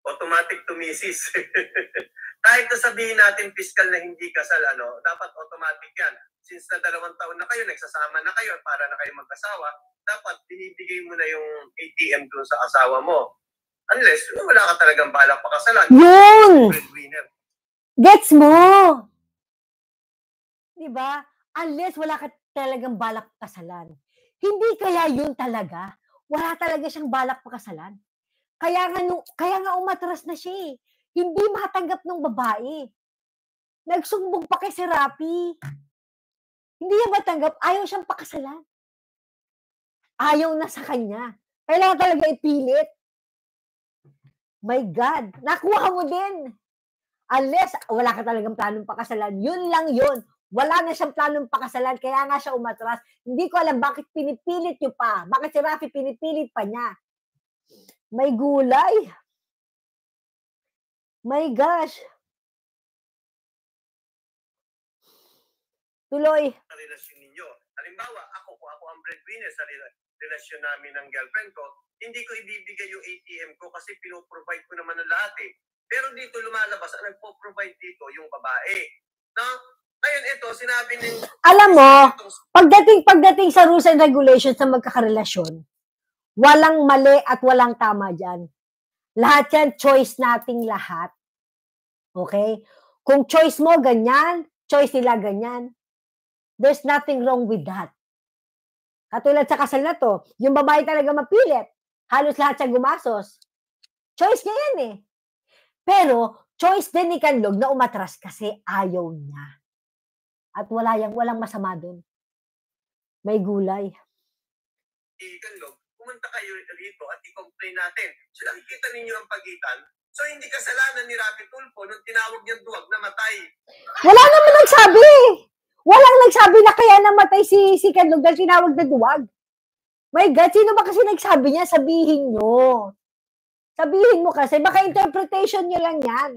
Automatic to misis. [LAUGHS] kahit na sabihin natin fiscal na hindi kasal, ano, dapat automatic yan. Since na dalawang taon na kayo, nagsasama na kayo, para na kayo magkasawa, dapat binibigay mo na yung ATM doon sa asawa mo. Unless, wala ka talagang balak pakasalan. Yun! Gets mo? Di ba? Unless wala ka talagang balak pakasalan. Hindi kaya yun talaga. Wala talaga siyang balak pakasalan. Kaya nga, kaya nga umatras na siya eh. Hindi matanggap ng babae. Nagsumbong pa kay Serapi. Hindi niya matanggap. Ayaw siyang pakasalan. Ayaw na sa kanya. Kailangan talaga ipilit. My God, nakuha mo din. Unless wala ka talagang planong pakasalan, yun lang yun. Wala na siyang planong pakasalan, kaya nga siya umatras. Hindi ko alam bakit pinipilit niyo pa. Bakit si Rafi pinipilit pa niya. May gulay. My gosh. Tuloy. sa relasyon ninyo. Halimbawa, ako, kung ako ang breadwinner sa rela- relasyon namin ng girlfriend ko, hindi ko ibibigay yung ATM ko kasi pinoprovide ko naman ng lahat eh. Pero dito lumalabas, ang nagpo-provide dito yung babae. No? Ngayon, ito, sinabi ng... Alam mo, pagdating pagdating sa rules and regulations sa magkakarelasyon, walang mali at walang tama dyan. Lahat yan, choice nating lahat. Okay? Kung choice mo ganyan, choice nila ganyan. There's nothing wrong with that. Katulad sa kasal na to, yung babae talaga mapilit. Halos lahat siya gumasos. Choice niya yan eh. Pero, choice din ni Kanlog na umatras kasi ayaw niya. At wala yang walang masama doon. May gulay. Ikanlog, pumunta kayo rito at i-complain natin. So nakikita ninyo ang pagitan. So hindi kasalanan ni Rafi Tulfo nung tinawag niyang duwag na matay. Wala naman nagsabi. Walang nagsabi na kaya namatay si, si Kanlog dahil tinawag na duwag. My God, sino ba kasi nagsabi niya? Sabihin nyo. Sabihin mo kasi, baka interpretation nyo lang yan.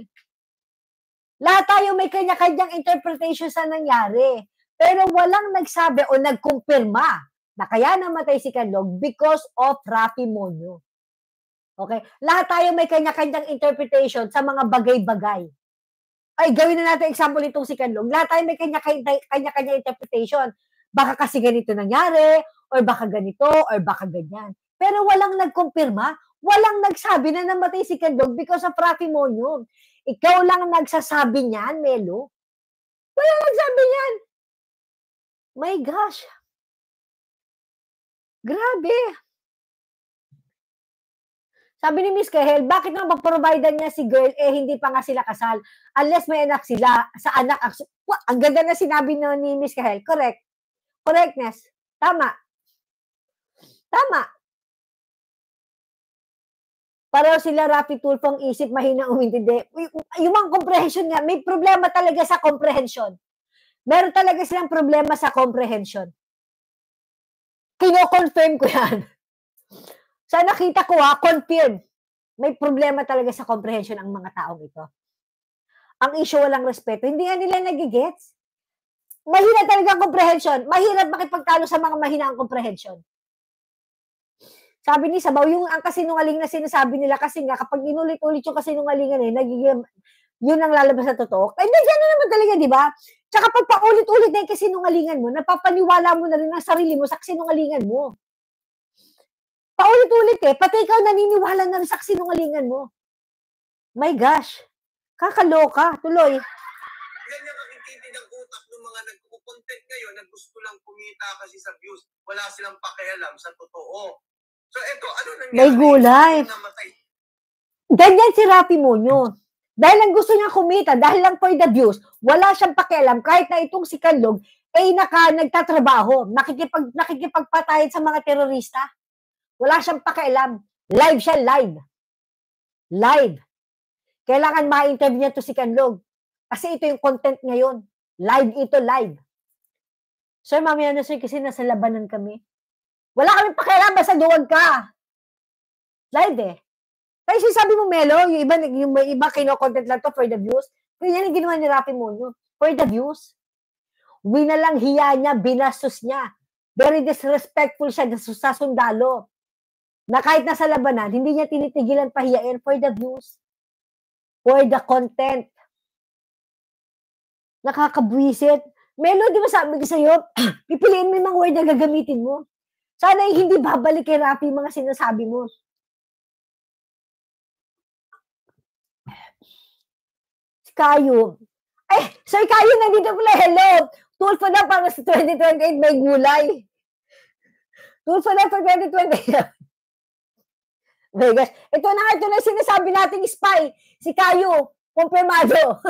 Lahat tayo may kanya-kanyang interpretation sa nangyari. Pero walang nagsabi o nagkumpirma na kaya namatay si Kanlog because of Rafi Monyo. Okay? Lahat tayo may kanya-kanyang interpretation sa mga bagay-bagay ay gawin na natin example itong si Kanlog. Lahat tayo may kanya-kanya interpretation. Baka kasi ganito nangyari, or baka ganito, or baka ganyan. Pero walang nagkumpirma, walang nagsabi na namatay si Kanlog because of Rafimonyo. Ikaw lang nagsasabi niyan, Melo. Walang nagsabi niyan. My gosh. Grabe. Sabi ni Miss Kahel, bakit naman pag-provide niya si girl, eh hindi pa nga sila kasal? Unless may anak sila, sa anak, Wah, ang ganda na sinabi no, ni Miss Kahel. Correct. Correctness. Tama. Tama. Pareho sila Rapi Tulfong isip, mahina umintindi. Yung mga comprehension nga, may problema talaga sa comprehension. Meron talaga silang problema sa comprehension. Kino-confirm ko yan. Sa nakita ko ha, confirm. May problema talaga sa comprehension ang mga taong ito. Ang issue walang respeto. Hindi nga nila nagigets. Mahina talaga ang comprehension. Mahirap makipagtalo sa mga mahina ang comprehension. Sabi ni Sabaw, yung ang kasinungaling na sinasabi nila kasi nga kapag inulit-ulit yung kasinungalingan eh, nagiging, yun ang lalabas sa totoo. Ay, na gano'n naman talaga, di ba? Tsaka pag paulit-ulit na yung kasinungalingan mo, napapaniwala mo na rin ang sarili mo sa kasinungalingan mo. Paulit-ulit eh. Pati ikaw naniniwala na rin sa kasinungalingan mo. My gosh. Kakaloka. Tuloy. Yan yung kakitindi ng utak ng mga nagkukontent ngayon na gusto lang kumita kasi sa views. Wala silang pakialam sa totoo. So eto, ano nangyari? May gulay. Ganyan si Rafi Monyo. Dahil lang gusto niya kumita, dahil lang for the views, wala siyang pakialam kahit na itong si Kanlog ay naka, nagtatrabaho, nakikipag, nakikipagpatayan sa mga terorista. Wala siyang pakialam. Live siya, live. Live. Kailangan ma-interview niya to si Kanlog. Kasi ito yung content ngayon. Live ito, live. Sir, mamaya na sir, kasi nasa labanan kami. Wala kaming pakialam, basta duwag ka. Live eh. Kaya sinasabi mo, Melo, yung iba, yung may iba kino-content lang to for the views. Kaya yan ang ginawa ni Rafi Monyo. For the views. Winalang hiya niya, binastos niya. Very disrespectful siya sa sundalo. Na kahit nasa labanan, hindi niya tinitigilan pahiyain for the views. For the content. Nakakabwisit. Melo, di ba sabi ko sa'yo, [CLEARS THROAT] pipiliin mo yung mga word na gagamitin mo. Sana hindi babalik kay Rafi mga sinasabi mo. Kayo. Eh, Sir Kayo, nandito pala. Hello. Tulfo na para sa 2028 may gulay. Tulfo na for 2028. Vegas. Ito na nga, ito na sinasabi nating spy. Si Kayo. Kompirmado. [LAUGHS]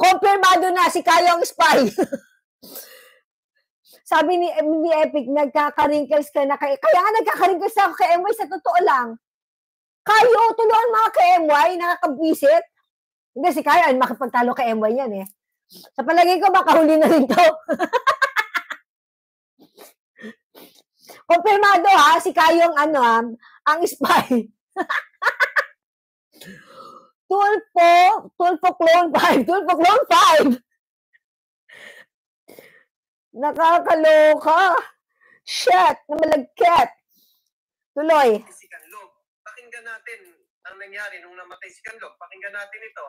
Kompirmado na si Kayo ang spy. [LAUGHS] Sabi ni, ni Epic, nagkaka-wrinkles ka na kay... Kaya nga nagkaka-wrinkles ako kay MY sa totoo lang. Kayo, tulungan mga kay MY, nakakabwisit. Hindi, si Kayo, ay makipagtalo kay MY yan eh. Sa palagay ko, baka huli na rin to. [LAUGHS] Kompirmado ha, si Kayo ang ano ha, ang spy. [LAUGHS] Tulpo, Tulpo Clone 5, Tulpo Clone 5. Nakakaloka. Shit, na malagkat. Tuloy. Si Kanlog. Pakinggan natin ang nangyari nung namatay si Kanlog. Pakinggan natin ito.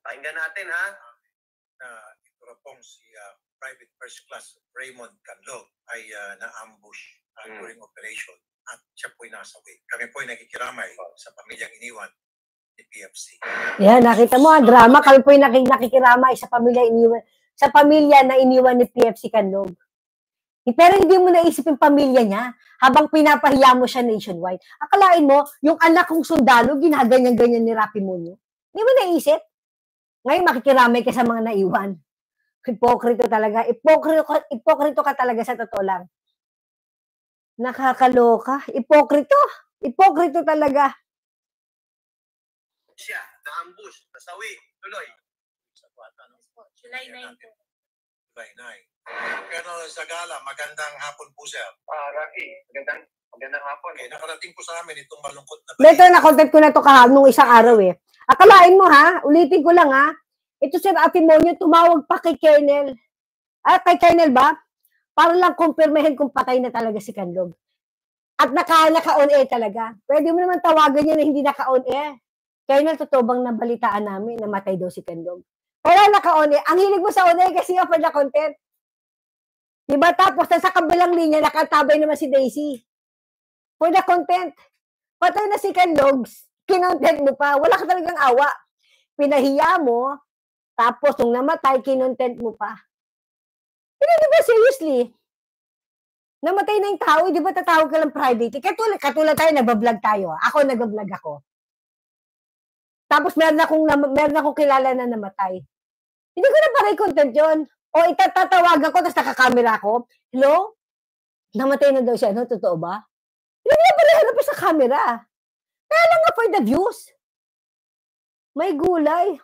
Pakinggan natin ha. na ito pong si ah, Private First Class Raymond Canlog ay ah, na-ambush ah, Mm. during operation at siya po'y nasawi. Kami po'y nakikiramay sa pamilyang iniwan ni PFC. Yan, nakita mo ang drama. Kami po yung nakik nakikiramay sa pamilya iniwan sa pamilya na iniwan ni PFC Canlog. Eh, Pero hindi mo naisip yung pamilya niya habang pinapahiya mo siya nationwide. Akalain mo, yung anak kong sundalo, ginaganyan-ganyan ni Rapi Munyo. Hindi mo naisip? Ngayon makikiramay ka sa mga naiwan. Hipokrito talaga. Ipokrito ka, ipokrito ka talaga sa totoo lang. Nakakaloka. Ipokrito. Ipokrito talaga. Siya, na-ambush, nasawi. Tuloy. Sa bata, no? July Yan 9 natin. July 9. Colonel Zagala, magandang hapon po sir. Ah, Rafi, magandang, magandang hapon. Okay, nakarating po sa amin itong malungkot na Dito na contact ko na to kahapon nung isang araw eh. Akalain mo ha, ulitin ko lang ha. Ito si Atimonyo tumawag pa kay Kernel. Ah, kay Kernel ba? Para lang kumpirmahin kung patay na talaga si Kanlog. At naka, naka-on air talaga. Pwede mo naman tawagan niya na hindi naka-on air. Kernel, totoo bang nabalitaan namin na matay daw si Kanlog? Wala naka-on air. Ang hilig mo sa on air kasi for the content. Diba? Tapos, sa kabilang linya, nakatabay naman si Daisy. For the content. Patay na si Kanlogs, kinontent mo pa. Wala ka talagang awa. Pinahiya mo, tapos nung namatay, kinontent mo pa. Hindi, di ba, seriously? Namatay na yung tao, di ba tatawag ka lang private? Katulad, katulad tayo, nagbablog tayo. Ako, nagbablog ako. Tapos meron akong, meron akong kilala na namatay. Hindi ko na parang content yun. O itatatawagan ko, tapos nakakamera ako. Hello? Namatay na daw siya, no? Totoo ba? Hindi na pareho pa sa camera. Kaya lang nga for the views. May gulay.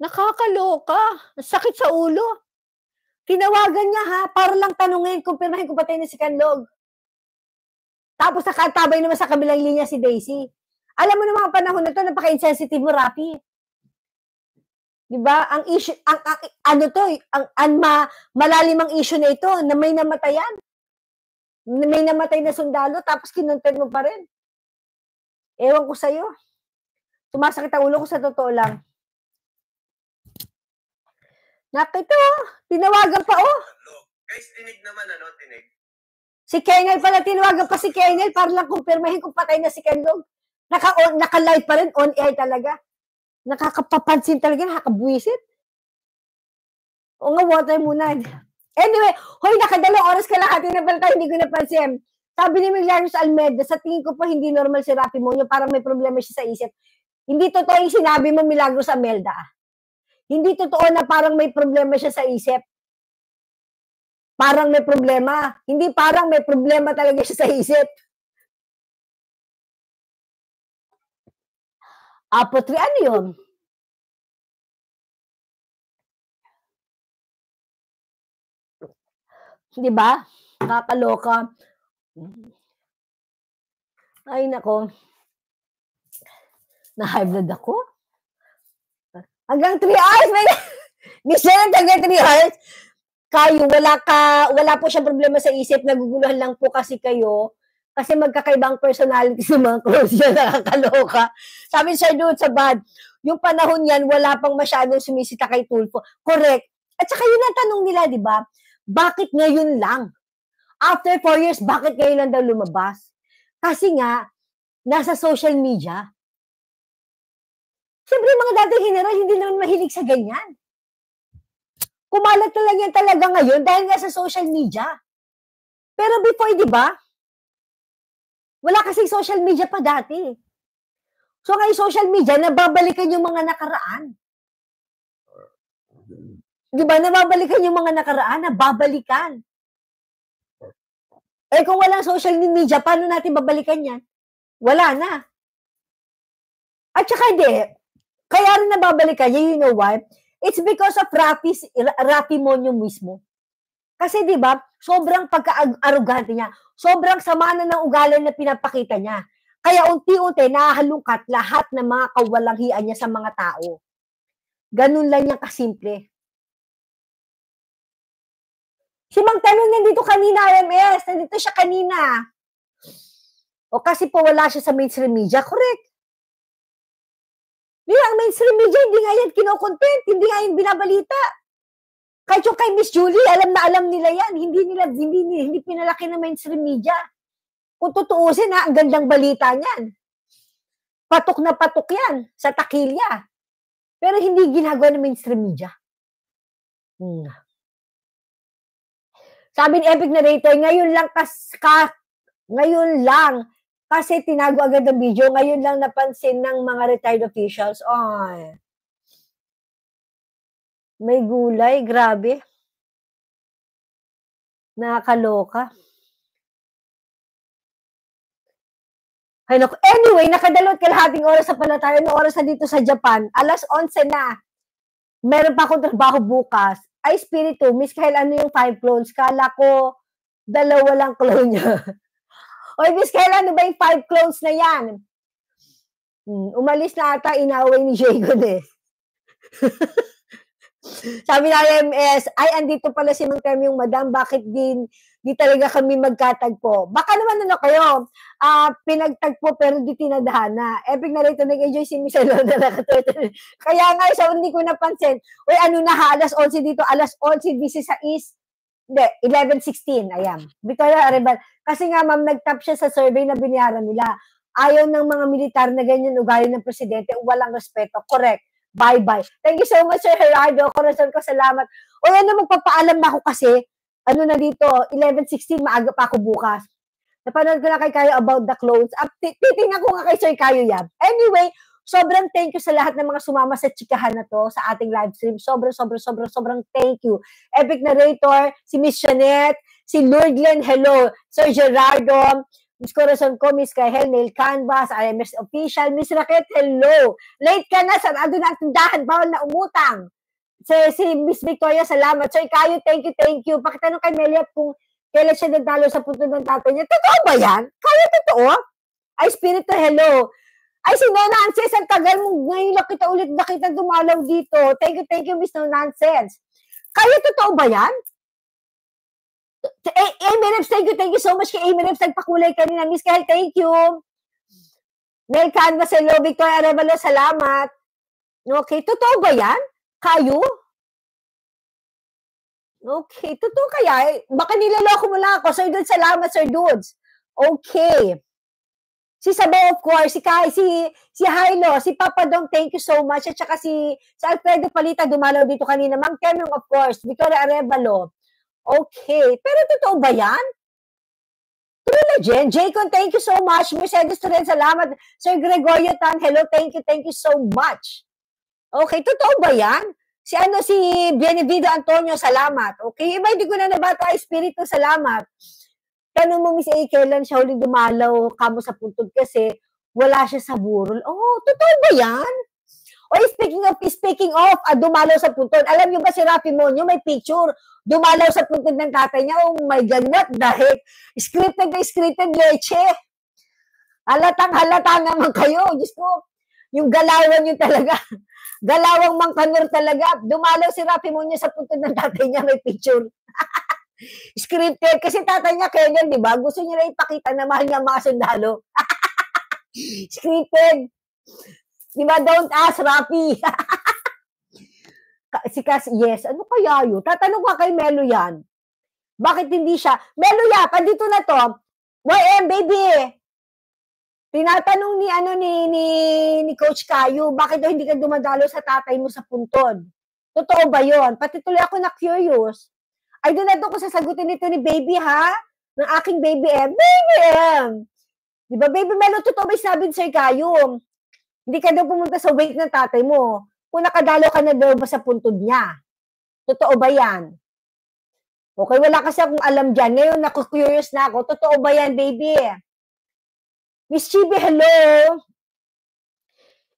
Nakakaloka. Sakit sa ulo. Tinawagan niya ha, para lang tanungin, kumpirmahin kung patay na si Kanlog. Tapos nakatabay naman sa kabilang linya si Daisy. Alam mo na mga panahon na to, napaka-insensitive mo, Rapi. Di ba? Ang issue, ang, ang, ano to, ang, ang ma, malalim ang issue na ito, na may namatayan. Na May namatay na sundalo, tapos kinontent mo pa rin. Ewan ko sa'yo. Sumasakit ang ulo ko sa totoo lang. Nakita, tinawagan pa, oh. Guys, tinig naman, ano, tinig. Si Kernel pala, tinawagan pa si Kernel para lang kumpirmahin kung patay na si Kenlog. Naka-on, naka-live pa rin, on air talaga. Nakakapapansin talaga, nakakabwisit. O nga, water muna. Anyway, hoy, nakadalawang oras ka lahat, na pala tayo, hindi ko napansin. Sabi ni Milagros Almeida, sa tingin ko pa hindi normal si Rapi Monyo, parang may problema siya sa isip. Hindi totoo yung sinabi mo, Milagros Almeida. Hindi totoo na parang may problema siya sa isip. Parang may problema. Hindi parang may problema talaga siya sa isip. Apotri, ano yun? Di ba? Kakaloka. Ay, nako. Na-high blood ako. Hanggang 3 hours. May... [LAUGHS] Michelle, hanggang 3 hours. Kayo, wala ka, wala po siyang problema sa isip. Naguguluhan lang po kasi kayo Kasi magkakaibang personality sa mga close niya, [LAUGHS] nakakaloka. Sabi Sir Dude sa bad, yung panahon yan, wala pang masyadong sumisita kay Tulfo. Correct. At saka yun ang tanong nila, di ba? Bakit ngayon lang? After four years, bakit ngayon lang daw lumabas? Kasi nga, nasa social media. Siyempre, mga dating general, hindi naman mahilig sa ganyan. Kumalat na lang yan talaga ngayon dahil nga sa social media. Pero before, di ba? Wala kasing social media pa dati. So ngayon social media, nababalikan yung mga nakaraan. Di ba? Nababalikan yung mga nakaraan, nababalikan. Eh kung walang social media, paano natin babalikan yan? Wala na. At saka hindi, kaya rin nababalikan you know why? It's because of Rafi's, Rafi Monyo mismo. Kasi di ba, sobrang pagka-arugante niya, sobrang sama na ng ugali na pinapakita niya. Kaya unti-unti nahalungkat lahat ng mga kawalanghian niya sa mga tao. Ganun lang niya kasimple. Si Mang Tanong nandito kanina, MS. Nandito siya kanina. O kasi po wala siya sa mainstream media. Correct. Di ang mainstream media, hindi nga yan kinokontent. Hindi nga yan binabalita. Kahit yung kay Miss Julie, alam na alam nila yan. Hindi nila, hindi, hindi pinalaki ng mainstream media. Kung tutuusin ha, ang gandang balita niyan. Patok na patok yan sa takilya. Pero hindi ginagawa ng mainstream media. Hmm. Sabi ni Epic Narrator, ngayon lang kas, ka, ngayon lang kasi tinago agad ang video, ngayon lang napansin ng mga retired officials. Ay. May gulay, grabe. Nakakaloka. Ay, naku. Anyway, nakadalawat kalahating oras sa pala tayo. Anong oras na dito sa Japan? Alas 11 na. Meron pa akong trabaho bukas. Ay, Spiritu, Miss Kyle, ano yung five clones? Kala ko, dalawa lang clone niya. [LAUGHS] Oy, Miss Kyle, ano ba yung five clones na yan? Hmm, umalis na ata, inaway ni Jagon eh. [LAUGHS] Sabi na MS, ay, andito pala si Mang Tem yung madam, bakit din di talaga kami magkatagpo? Baka naman ano kayo, uh, pinagtagpo pero di tinadhana. Epic na rito, nag-enjoy si Miss Alona [LAUGHS] na Kaya nga, so hindi ko napansin. Uy, ano na ha, alas 11 dito, alas 11, busy sa East, hindi, 11.16, ayan. Victoria Arrebal. Kasi nga, ma'am, nag-tap siya sa survey na binayaran nila. Ayaw ng mga militar na ganyan ugali ng presidente, walang respeto. Correct Bye-bye. Thank you so much, Sir Gerardo. Corazon ko, salamat. O yan na, magpapaalam na ako kasi, ano na dito, 11.16, maaga pa ako bukas. Napanood ko na kay Kayo about the clothes. At titingnan ko nga kay Sir Kayo yan. Anyway, sobrang thank you sa lahat ng mga sumama sa chikahan na to, sa ating live stream. Sobrang, sobrang, sobrang, sobrang thank you. Epic narrator, si Miss Janet, si Lordlen, hello. Sir Gerardo, Miss Corazon ko, Miss Kahel, Mail Canvas, RMS Official, Miss Raquel, hello. Late ka na, sarado na tindahan, bawal na umutang. Si, si Miss Victoria, salamat. Sir Kayo, thank you, thank you. Pakitanong kay Meliat kung kailan siya nagdalo sa punto ng tatay niya. Totoo ba yan? Kaya totoo? Ay, Spirito, hello. Ay, si No Nonsense, ang tagal mo. Ngayon lang kita ulit nakita dumalaw dito. Thank you, thank you, Miss No Nonsense. Kaya totoo ba yan? Eh, Amen thank you, thank you so much kay Amen Nagpakulay kanina. Miss Kahel, thank you. Mel Canvas, hello. Victoria Arevalo, salamat. Okay, totoo ba yan? Kayo? Okay, totoo kaya? Baka nilaloko mo lang ako. Sir Dudes, salamat, Sir Dudes. Okay. Si Sabaw, of course, si Kai, si, si Hilo, si Papa Dong, thank you so much. At saka si, si Alfredo Palita, dumalaw dito kanina. Ma'am Keming, of course. Victoria Arevalo. Okay. Pero totoo ba yan? True Jen. Jaycon, thank you so much. Mercedes rin, salamat. Sir Gregorio Tan, hello, thank you, thank you so much. Okay, totoo ba yan? Si ano, si Benevido Antonio, salamat. Okay, iba hindi ko na nabata, Espiritu, salamat. Tanong mo, Miss A, kailan siya huling dumalaw kamo sa puntod kasi wala siya sa burol. Oh, totoo ba yan? O speaking of, speaking of, uh, dumalaw sa puntod. Alam niyo ba si Rafi Monyo, may picture, dumalaw sa puntod ng tatay niya. Oh my God, not the heck. Scripted na scripted leche. Halatang halata naman kayo. Diyos ko, yung galawan yun talaga. [LAUGHS] Galawang mangkanor talaga. Dumalaw si Rafi Monyo sa puntod ng tatay niya, may picture. [LAUGHS] Scripted. Kasi tatay niya, Kenyan, di ba? Gusto niya na ipakita na mahal niya mga sundalo. [LAUGHS] Scripted. Di ba? Don't ask, Rafi. [LAUGHS] Si Cas, yes. Ano kaya yun? Tatanong ka kay Melo yan. Bakit hindi siya? Melo ya, dito na to. YM, baby. Tinatanong ni ano ni ni, ni Coach Kayo, bakit daw hindi ka dumadalo sa tatay mo sa puntod? Totoo ba 'yon? Pati tuloy ako na curious. Ay doon na ko sasagutin ito ni baby ha? Ng aking baby M. Baby M! Di ba, baby Melo, totoo ba sinabi ni Sir Kayo? Hindi ka daw pumunta sa wake ng tatay mo. Kung nakadalo ka na daw ba sa puntod niya? Totoo ba yan? Okay, wala kasi akong alam dyan. Ngayon, naku-curious na ako. Totoo ba yan, baby? Miss Chibi, hello.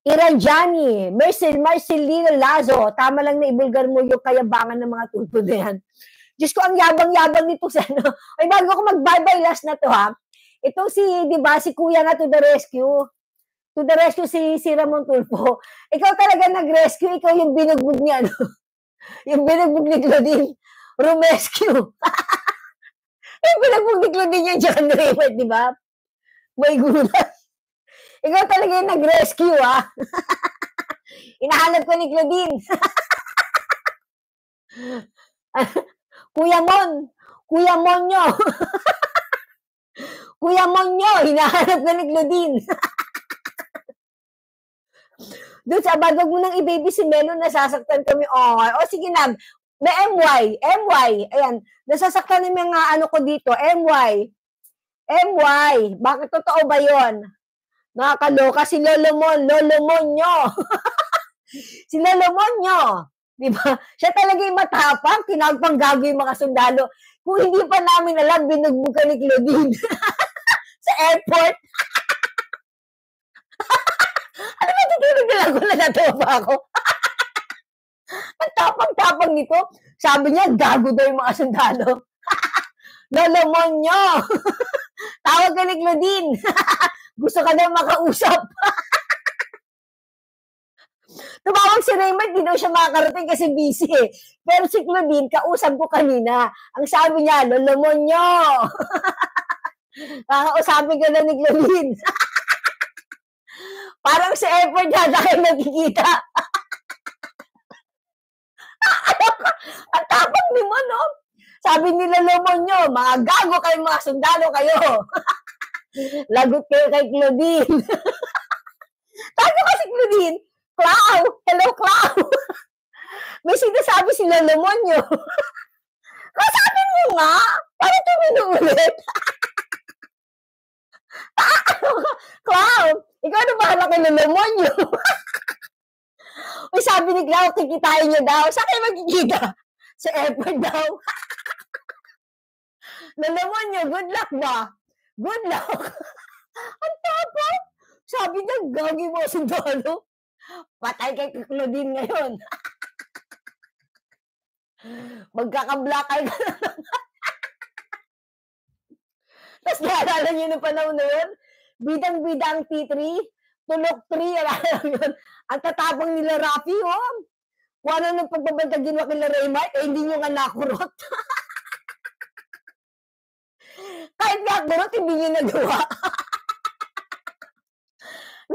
Iranjani, Marcel, Marcelino Lazo, tama lang na ibulgar mo yung kayabangan ng mga tulpo na yan. Diyos ko, ang yabang-yabang nito sa ano. Ay, bago ko mag-bye-bye last na to, ha? Itong si, di ba, si Kuya nga to the rescue. To the rescue si, si Ramon Tulpo. [LAUGHS] Ikaw talaga nag-rescue, ikaw yung binugbog niya, no? [LAUGHS] yung binugbog ni Claudine. Rumescue. [LAUGHS] yung binugbog ni Claudine yung John Raymond, di ba? May gulat. Ikaw talaga yung nag-rescue, ha? Inahanap ko ni Claudine. Kuya Mon, Kuya Monyo. Kuya Monyo, hinahanap ko ni Claudine. Doon sa abad, mo nang i-baby si Melo, nasasaktan kami. Oh, oh sige na. May MY, MY. Ayan, nasasaktan yung mga ano ko dito. MY. MY. Bakit totoo ba yon? Nakakaloka si Lolo Mon, Lolo Monyo. [LAUGHS] si Lolo Monyo. Di ba? Siya talaga yung matapang, tinagpang gago yung mga sundalo. Kung hindi pa namin alam, binugbog ni Claudine. [LAUGHS] sa airport. Ano ba tutulog na lang ko na natawa pa ako? [LAUGHS] Ang tapang-tapang nito. Sabi niya, gago daw yung mga sundalo. [LAUGHS] Lolo Monyo. [LAUGHS] Tawag ka ni Claudine. Gusto ka daw makausap. Tumawag si Raymond, di daw siya makakarating kasi busy eh. Pero si Claudine, kausap ko kanina. Ang sabi niya, lolo mo nyo. Kakausapin ka na ni Claudine. Parang sa airport yata kayo nagkikita. [LAUGHS] Ang tapang ni mo, no? Sabi ni Lolo mo nyo, mga gago kayo, mga sundalo kayo. [LAUGHS] Lagot kayo kay Claudine. [LAUGHS] Tago kasi Claudine, Clow! Hello, Clow! May sinasabi si Lolo Monyo. Kasabi mo nga! Para tumino ulit. [LAUGHS] Clow! Ikaw na bahala kay Lolo Monyo. [LAUGHS] Uy, sabi ni Clow, kikitain niyo daw. Saan kayo magkikita? Sa airport daw. [LAUGHS] Lolo Monyo, good luck ba? Good luck. Ang tapang. Sabi niya, gagi mo sundalo. Patay kay Claudine ngayon. Magkaka-black eye ka na. Tapos naalala niyo ng panahon na yun, bidang-bidang T3, tulok 3, alala yun. Ang tatapang nila Rafi, oh. Kung ano nung pagbabantag ginawa kila Raymart, eh hindi nyo nga nakurot. [LAUGHS] Kahit nga kurot, hindi nyo nagawa. [LAUGHS]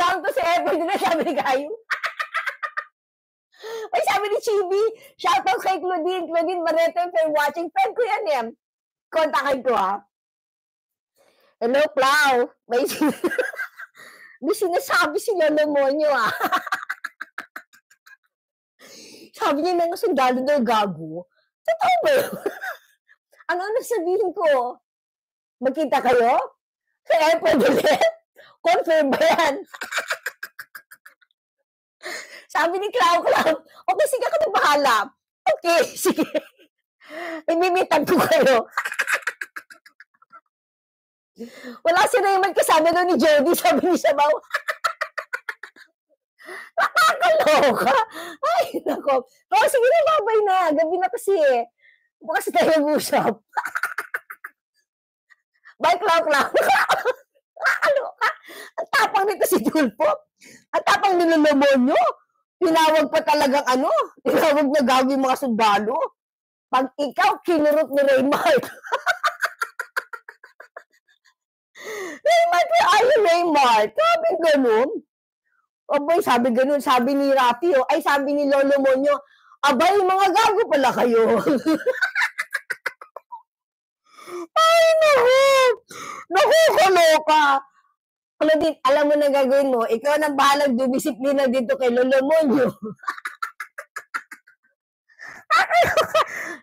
Lang to sa effort nila, sabi ni Kayo. [LAUGHS] Ay, sabi ni Chibi, shout out kay Claudine. Claudine Barreto, if you're watching, friend ko yan eh. Kontakin ko ha. Hello, Plow. May, sin- [LAUGHS] may sinasabi si Lolo Monyo ah. [LAUGHS] sabi niya mga sundalo daw gago. Totoo ba yun? [LAUGHS] ano na sabihin ko? Magkita kayo? Sa airport ulit? Confirm ba yan? Sabi ni Clown Clown, okay, sige ako na bahala. Okay, sige. Imimitan ko kayo. Wala si Raymond kasama doon ni Jody, [LAUGHS] sabi ni Sabaw. Nakakaloka. Ay, nako. Oh, sige na, babay na. Gabi na kasi eh. Bukas tayo mag-usap. [LAUGHS] Bye, Clown Clown. Nakakaloka. Ang tapang nito si Tulpo. Ang tapang nilolomonyo. Tinawag pa talagang ano, tinawag na gagawin mga sundalo. pag ikaw kinurot ni Raymart, [LAUGHS] Raymart, where are you, Raymart? Sabi ganun. Abay, sabi ganun. Sabi ni Rafi, oh, ay sabi ni Lolo Monyo, abay, mga gago pala kayo. [LAUGHS] ay, naku. Naku, kaloka. Claudine, alam mo na gagawin mo, ikaw nang bahalang dumisiplina dito kay Lolo Monyo. [LAUGHS]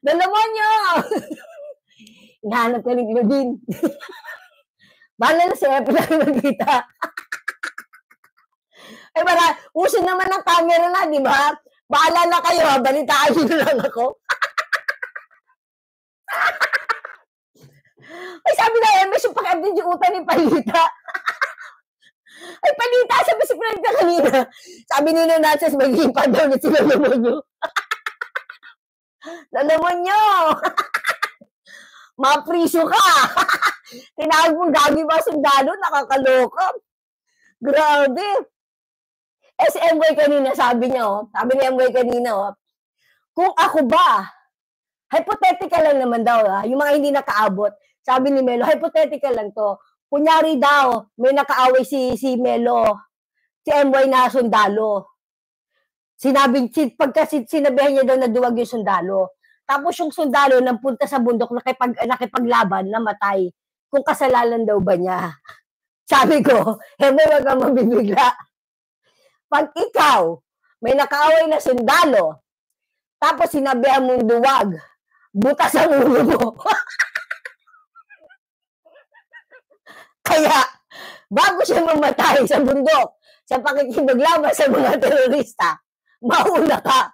Lolo Monyo! [LAUGHS] Hinahanap ka ni Claudine. Bahala na si Epi lang nakita. Ay, para, uso naman ang camera na, di ba? Bahala na kayo? Balitaan nyo na lang ako. [LAUGHS] Ay, sabi na, Emes, yung pag-update yung utan ni Palita. [LAUGHS] Ay, Palita, sabi si friend ka kanina. Sabi ni Nanasas, magiging pa daw na si Lalamonyo. Lalamonyo! [LAUGHS] Mapriso ka! Tinawag mong gabi ba sundalo? Nakakaloka. Grabe. Eh, si MY kanina, sabi niya, oh, sabi ni MY kanina, oh, kung ako ba, hypothetical lang naman daw, ha, yung mga hindi nakaabot, sabi ni Melo, hypothetical lang to. Kunyari daw, may nakaaway si, si Melo, si MY na sundalo. Sinabi, si, pagka si- sinabihan niya daw na duwag yung sundalo. Tapos yung sundalo nang punta sa bundok, nakipag, nakipaglaban, namatay. Kung kasalanan daw ba niya. Sabi ko, MY, wag kang mabibigla pag ikaw may nakaaway na sundalo, tapos sinabihan mong duwag, butas ang ulo mo. [LAUGHS] Kaya, bago siya mamatay sa bundok, sa pakikipaglaban sa mga terorista, mauna ka.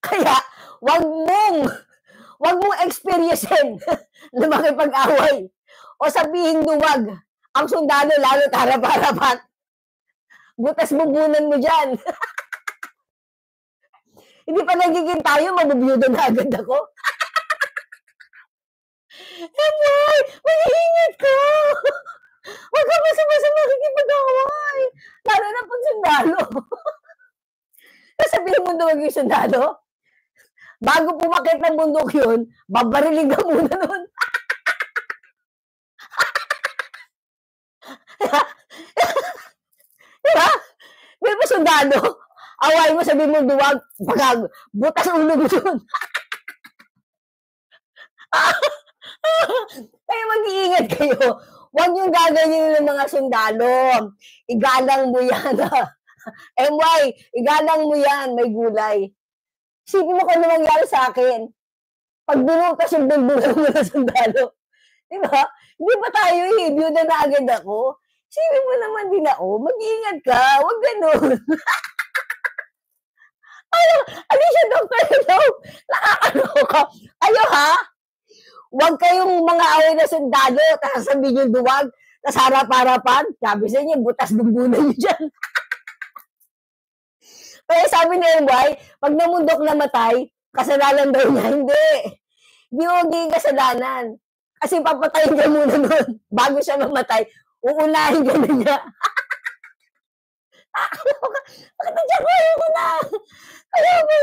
[LAUGHS] Kaya, wag mong, wag mong experiencein [LAUGHS] na makipag-away. O sabihin duwag, ang sundalo lalo harap-harapan. Butas bubunan mo dyan. [LAUGHS] Hindi pa nagiging tayo, mabubiyudo na agad ako. [LAUGHS] Emay, mag-iingat ka. Huwag ka basta-basta makikipag-away. Lalo na pag sundalo. Sasabihin mo duwag yung sundalo? Bago pumakit ng bundok yun, babariling ka muna nun. Diba? Di ba sundalo? Away mo, sabi mo duwag, pagag, butas ulo mo dun. Kaya mag-iingat kayo. Huwag yung gagawin ng mga sundalo. Igalang mo yan. [LAUGHS] MY, igalang mo yan, may gulay. Sipin mo kung ano mangyari sa akin. Pag binutas yung bulbulan mo na sundalo. Di ba? Di ba tayo eh, byuda na agad ako? Sipin mo naman din ako, mag-iingat ka, huwag ganun. [LAUGHS] Ano, ano siya, Dr. Hello? Nakakaloka. Kayo ha? Huwag kayong mga away na sundalo, tapos sabihin yung duwag, tapos harap-harapan. Sabi sa inyo, butas bumbunan nyo dyan. [LAUGHS] Kaya sabi ni MY, pag namundok na matay, kasalanan daw niya. [LAUGHS] Hindi. Hindi mo magiging kasalanan. Kasi papatayin ka muna nun. [LAUGHS] Bago siya mamatay, uunahin ka na niya. [LAUGHS] Bakit nandiyan ko? Ayoko na. Ayoko na.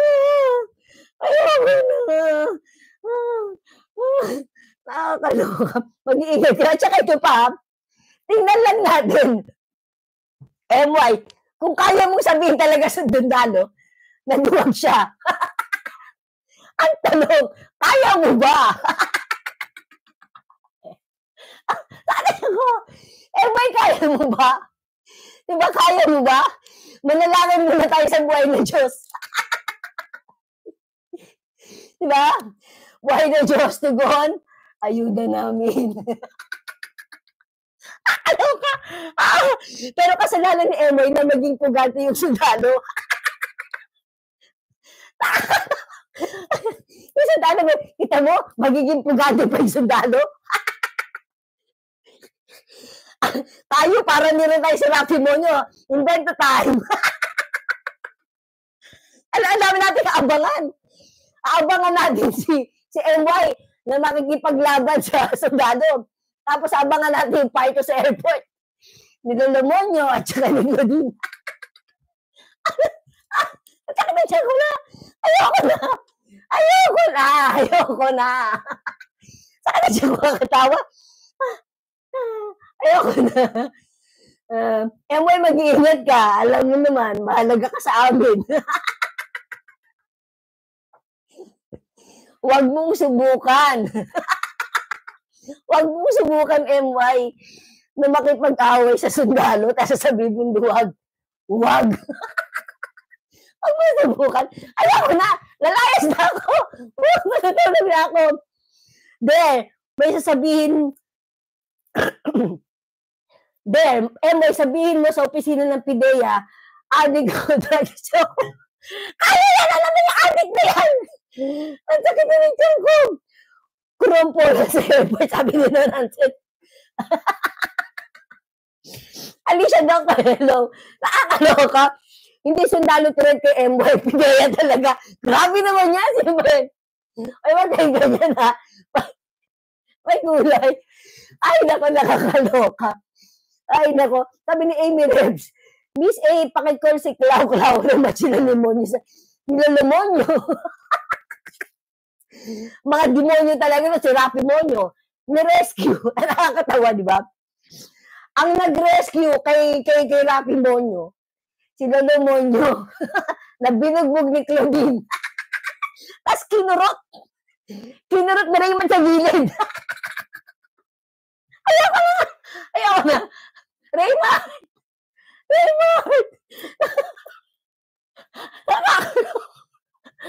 Ayoko na. Nakakaloka. Mag-iingat ka. At saka ito pa, tingnan lang natin. MY, kung kaya mong sabihin talaga sa Dundalo, naduwag siya. [LAUGHS] Ang tanong, kaya mo ba? [LAUGHS] Sabi ko, MY, kaya mo ba? Di ba kaya mo ba? Manalangin muna tayo sa buhay ng Diyos. [LAUGHS] Di ba? Buhay ng Diyos, tugon, ayuda namin. Ano ka? Ah, pero kasalanan ni Emoy na maging pugante yung sundalo. [LAUGHS] yung sundalo, kita mo, magiging pugante pa yung sundalo. [LAUGHS] tayo, para nirin tayo sa Rafimonyo. Invento time. [LAUGHS] Alam, ang dami natin kaabangan. Aabangan natin si, si MY na makikipaglaban sa sundalo. Tapos abangan natin yung fight sa airport. Ni Lolomonyo at saka ni Godin. Sakit na tiyan ko na. Ayoko na. Ayoko na. Ayoko na. Sakit na tiyan ko kakatawa. Ayoko na. Uh, eh, may mag-iingat ka. Alam mo naman, mahalaga ka sa amin. Huwag mong subukan. Huwag mong subukan, MY, na makipag-away sa sundalo tapos sasabihin mong duwag. Huwag. [LAUGHS] Huwag mo subukan. Ayaw ko na. Lalayas na ako. Matutulog na ako. There, may sasabihin, [CLEARS THROAT] there, MY, sabihin mo sa opisina ng PIDEA, adik ko [LAUGHS] drug show. Kaya na naman yung adik na yan. Ang sakit na ng ko. Krumpo na sa [LAUGHS] airport, sabi ni Nancy. [LAUGHS] Alicia Doctor, hello. Nakakaloka. Hindi sundalo tulad kay MY. Pidaya [LAUGHS] talaga. Grabe naman niya si MY. Ay, wag kayo ganyan ha. May gulay. Ay, nako, nakakaloka. Ay, nako. Sabi ni Amy Rebs, Miss A, pakicall si Clau Clau naman sila demonyo sa nilalamonyo. Mga demonyo talaga na si Rapi Monyo. Ni-rescue. [LAUGHS] Nakakatawa, di ba? Ang nag-rescue kay, kay, kay Rapi Monyo, si Lolo Monyo, [LAUGHS] na binugbog ni Claudine. [LAUGHS] Tapos kinurot. Kinurot na Raymond sa gilid. Ayaw ka na. Ayaw na. Raymond! Raymond!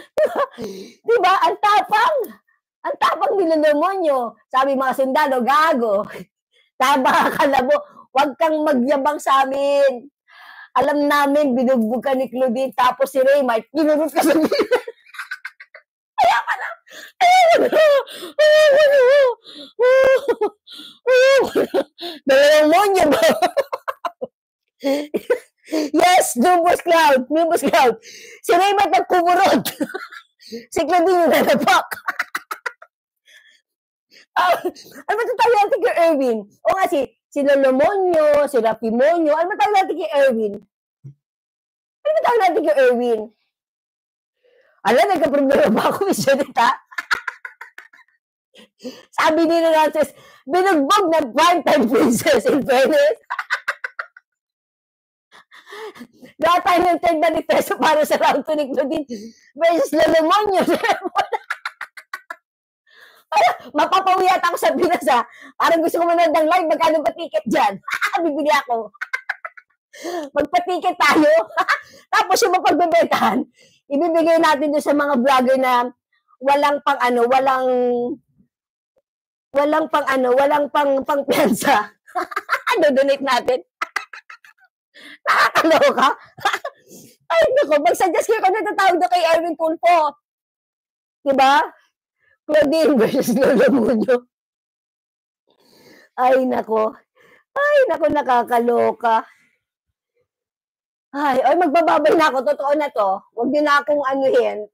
[LAUGHS] diba? Ang tapang. Ang tapang nila demonyo. Sabi mga sundalo, gago. [LAUGHS] Tama ka na mo. Huwag kang magyabang sa amin. Alam namin, binugbog ka ni Claudine, tapos si Raymart, ginurot ka sa. [LAUGHS] Ayaw ka na. Ayaw ka na. Ayaw ka na. Ayaw ka na. Dalawang monyo ba? Yes, Nimbus Cloud. Nimbus Cloud. Si Raymart nagkumurot. [LAUGHS] si Claudine nanapak. [LAUGHS] Ah, ano ba tawag natin kay Erwin? O nga si, si Lolo Monyo, si Rapi Monyo. Ano ba tawag natin kay Erwin? Ano ba tawag natin kay Erwin? Alam, nagka-problema ba ako, Miss Jonita? [LAUGHS] Sabi ni Nances, binugbog ng prime-time princess in fairness. Lahat tayo ng 10 na peso para sa round 2 ni Claudine versus Lolo [LAUGHS] Monyo. Mapapawi ako sa Pinas ha. Parang gusto ko manood ng live, magkano ba ticket dyan? [LAUGHS] Bibili ako. Magpa-ticket tayo. [LAUGHS] Tapos yung mapagbebetahan, ibibigay natin doon sa mga vlogger na walang pang ano, walang walang pang ano, walang pang pang piyansa. Do-donate natin. Nakakaloka. [LAUGHS] Ay, nako, mag-suggest kayo kung natatawag na kay Erwin Tulfo. Diba? Claudine versus Lola Muño. Ay, nako. Ay, nako, nakakaloka. Ay, ay, magbababay na ako. Totoo na to. Huwag niyo na akong anuhin.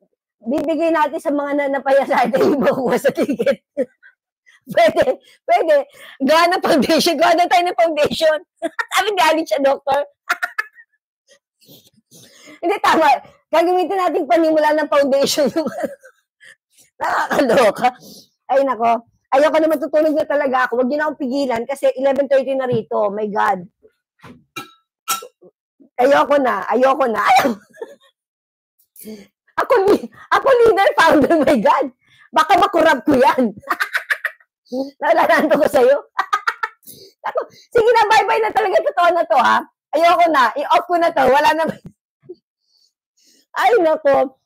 Bibigay natin sa mga nanapaya sa atin yung sa ticket. [LAUGHS] pwede, pwede. Gawa ng foundation. Gawa na tayo ng foundation. [LAUGHS] Sabi galing siya, doktor. [LAUGHS] Hindi, tama. Gagamitin natin panimula ng foundation. Nakakaloka. Ay, nako. Ayoko na matutulog na talaga ako. Huwag niyo na akong pigilan kasi 11.30 na rito. Oh my God. Ayoko na. Ayoko na. Ayoko. ako, ako leader founder. My God. Baka makurap ko yan. [LAUGHS] Nalalanto ko sa'yo. [LAUGHS] ako, sige na, bye-bye na talaga. Totoo na to, ha? Ayoko na. I-off ko na to. Wala na. [LAUGHS] Ay, nako.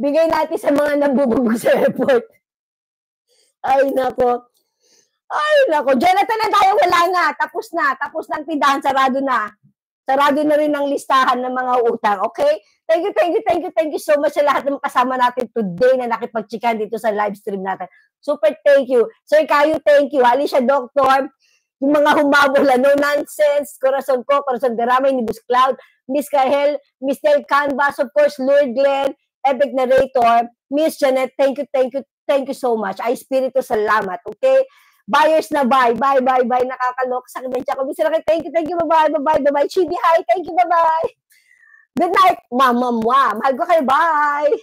Bigay natin sa mga nabubog sa airport. Ay, nako. Ay, nako. Jonathan na tayo, wala nga. Tapos na. Tapos na ang tindahan. Sarado na. Sarado na rin ang listahan ng mga utang. Okay? Thank you, thank you, thank you, thank you so much sa lahat ng kasama natin today na nakipagchikan dito sa live stream natin. Super thank you. Sir Kayo, thank you. Alicia Doctor, yung mga humabol na no nonsense, Corazon ko, Corazon Derame, ni Bus Cloud, Miss Kahel, Miss Del Canvas, of course, Lord Glenn, Epic Narrator, Miss Janet, thank you, thank you, thank you so much. Ay, Espiritu, salamat, okay? Buyers na buy, buy, buy, buy, nakakalok, sakit ng tiyak ko. Miss Raquel, thank you, thank you, bye-bye, bye-bye, bye-bye. Chidi, hi, thank you, bye-bye. Good night, mama mwa. Mahal ko kayo. Bye.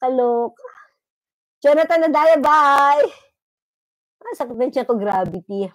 Kalok. Jonathan Nadaya, bye. Ah, sakit ng tiyan ko, gravity.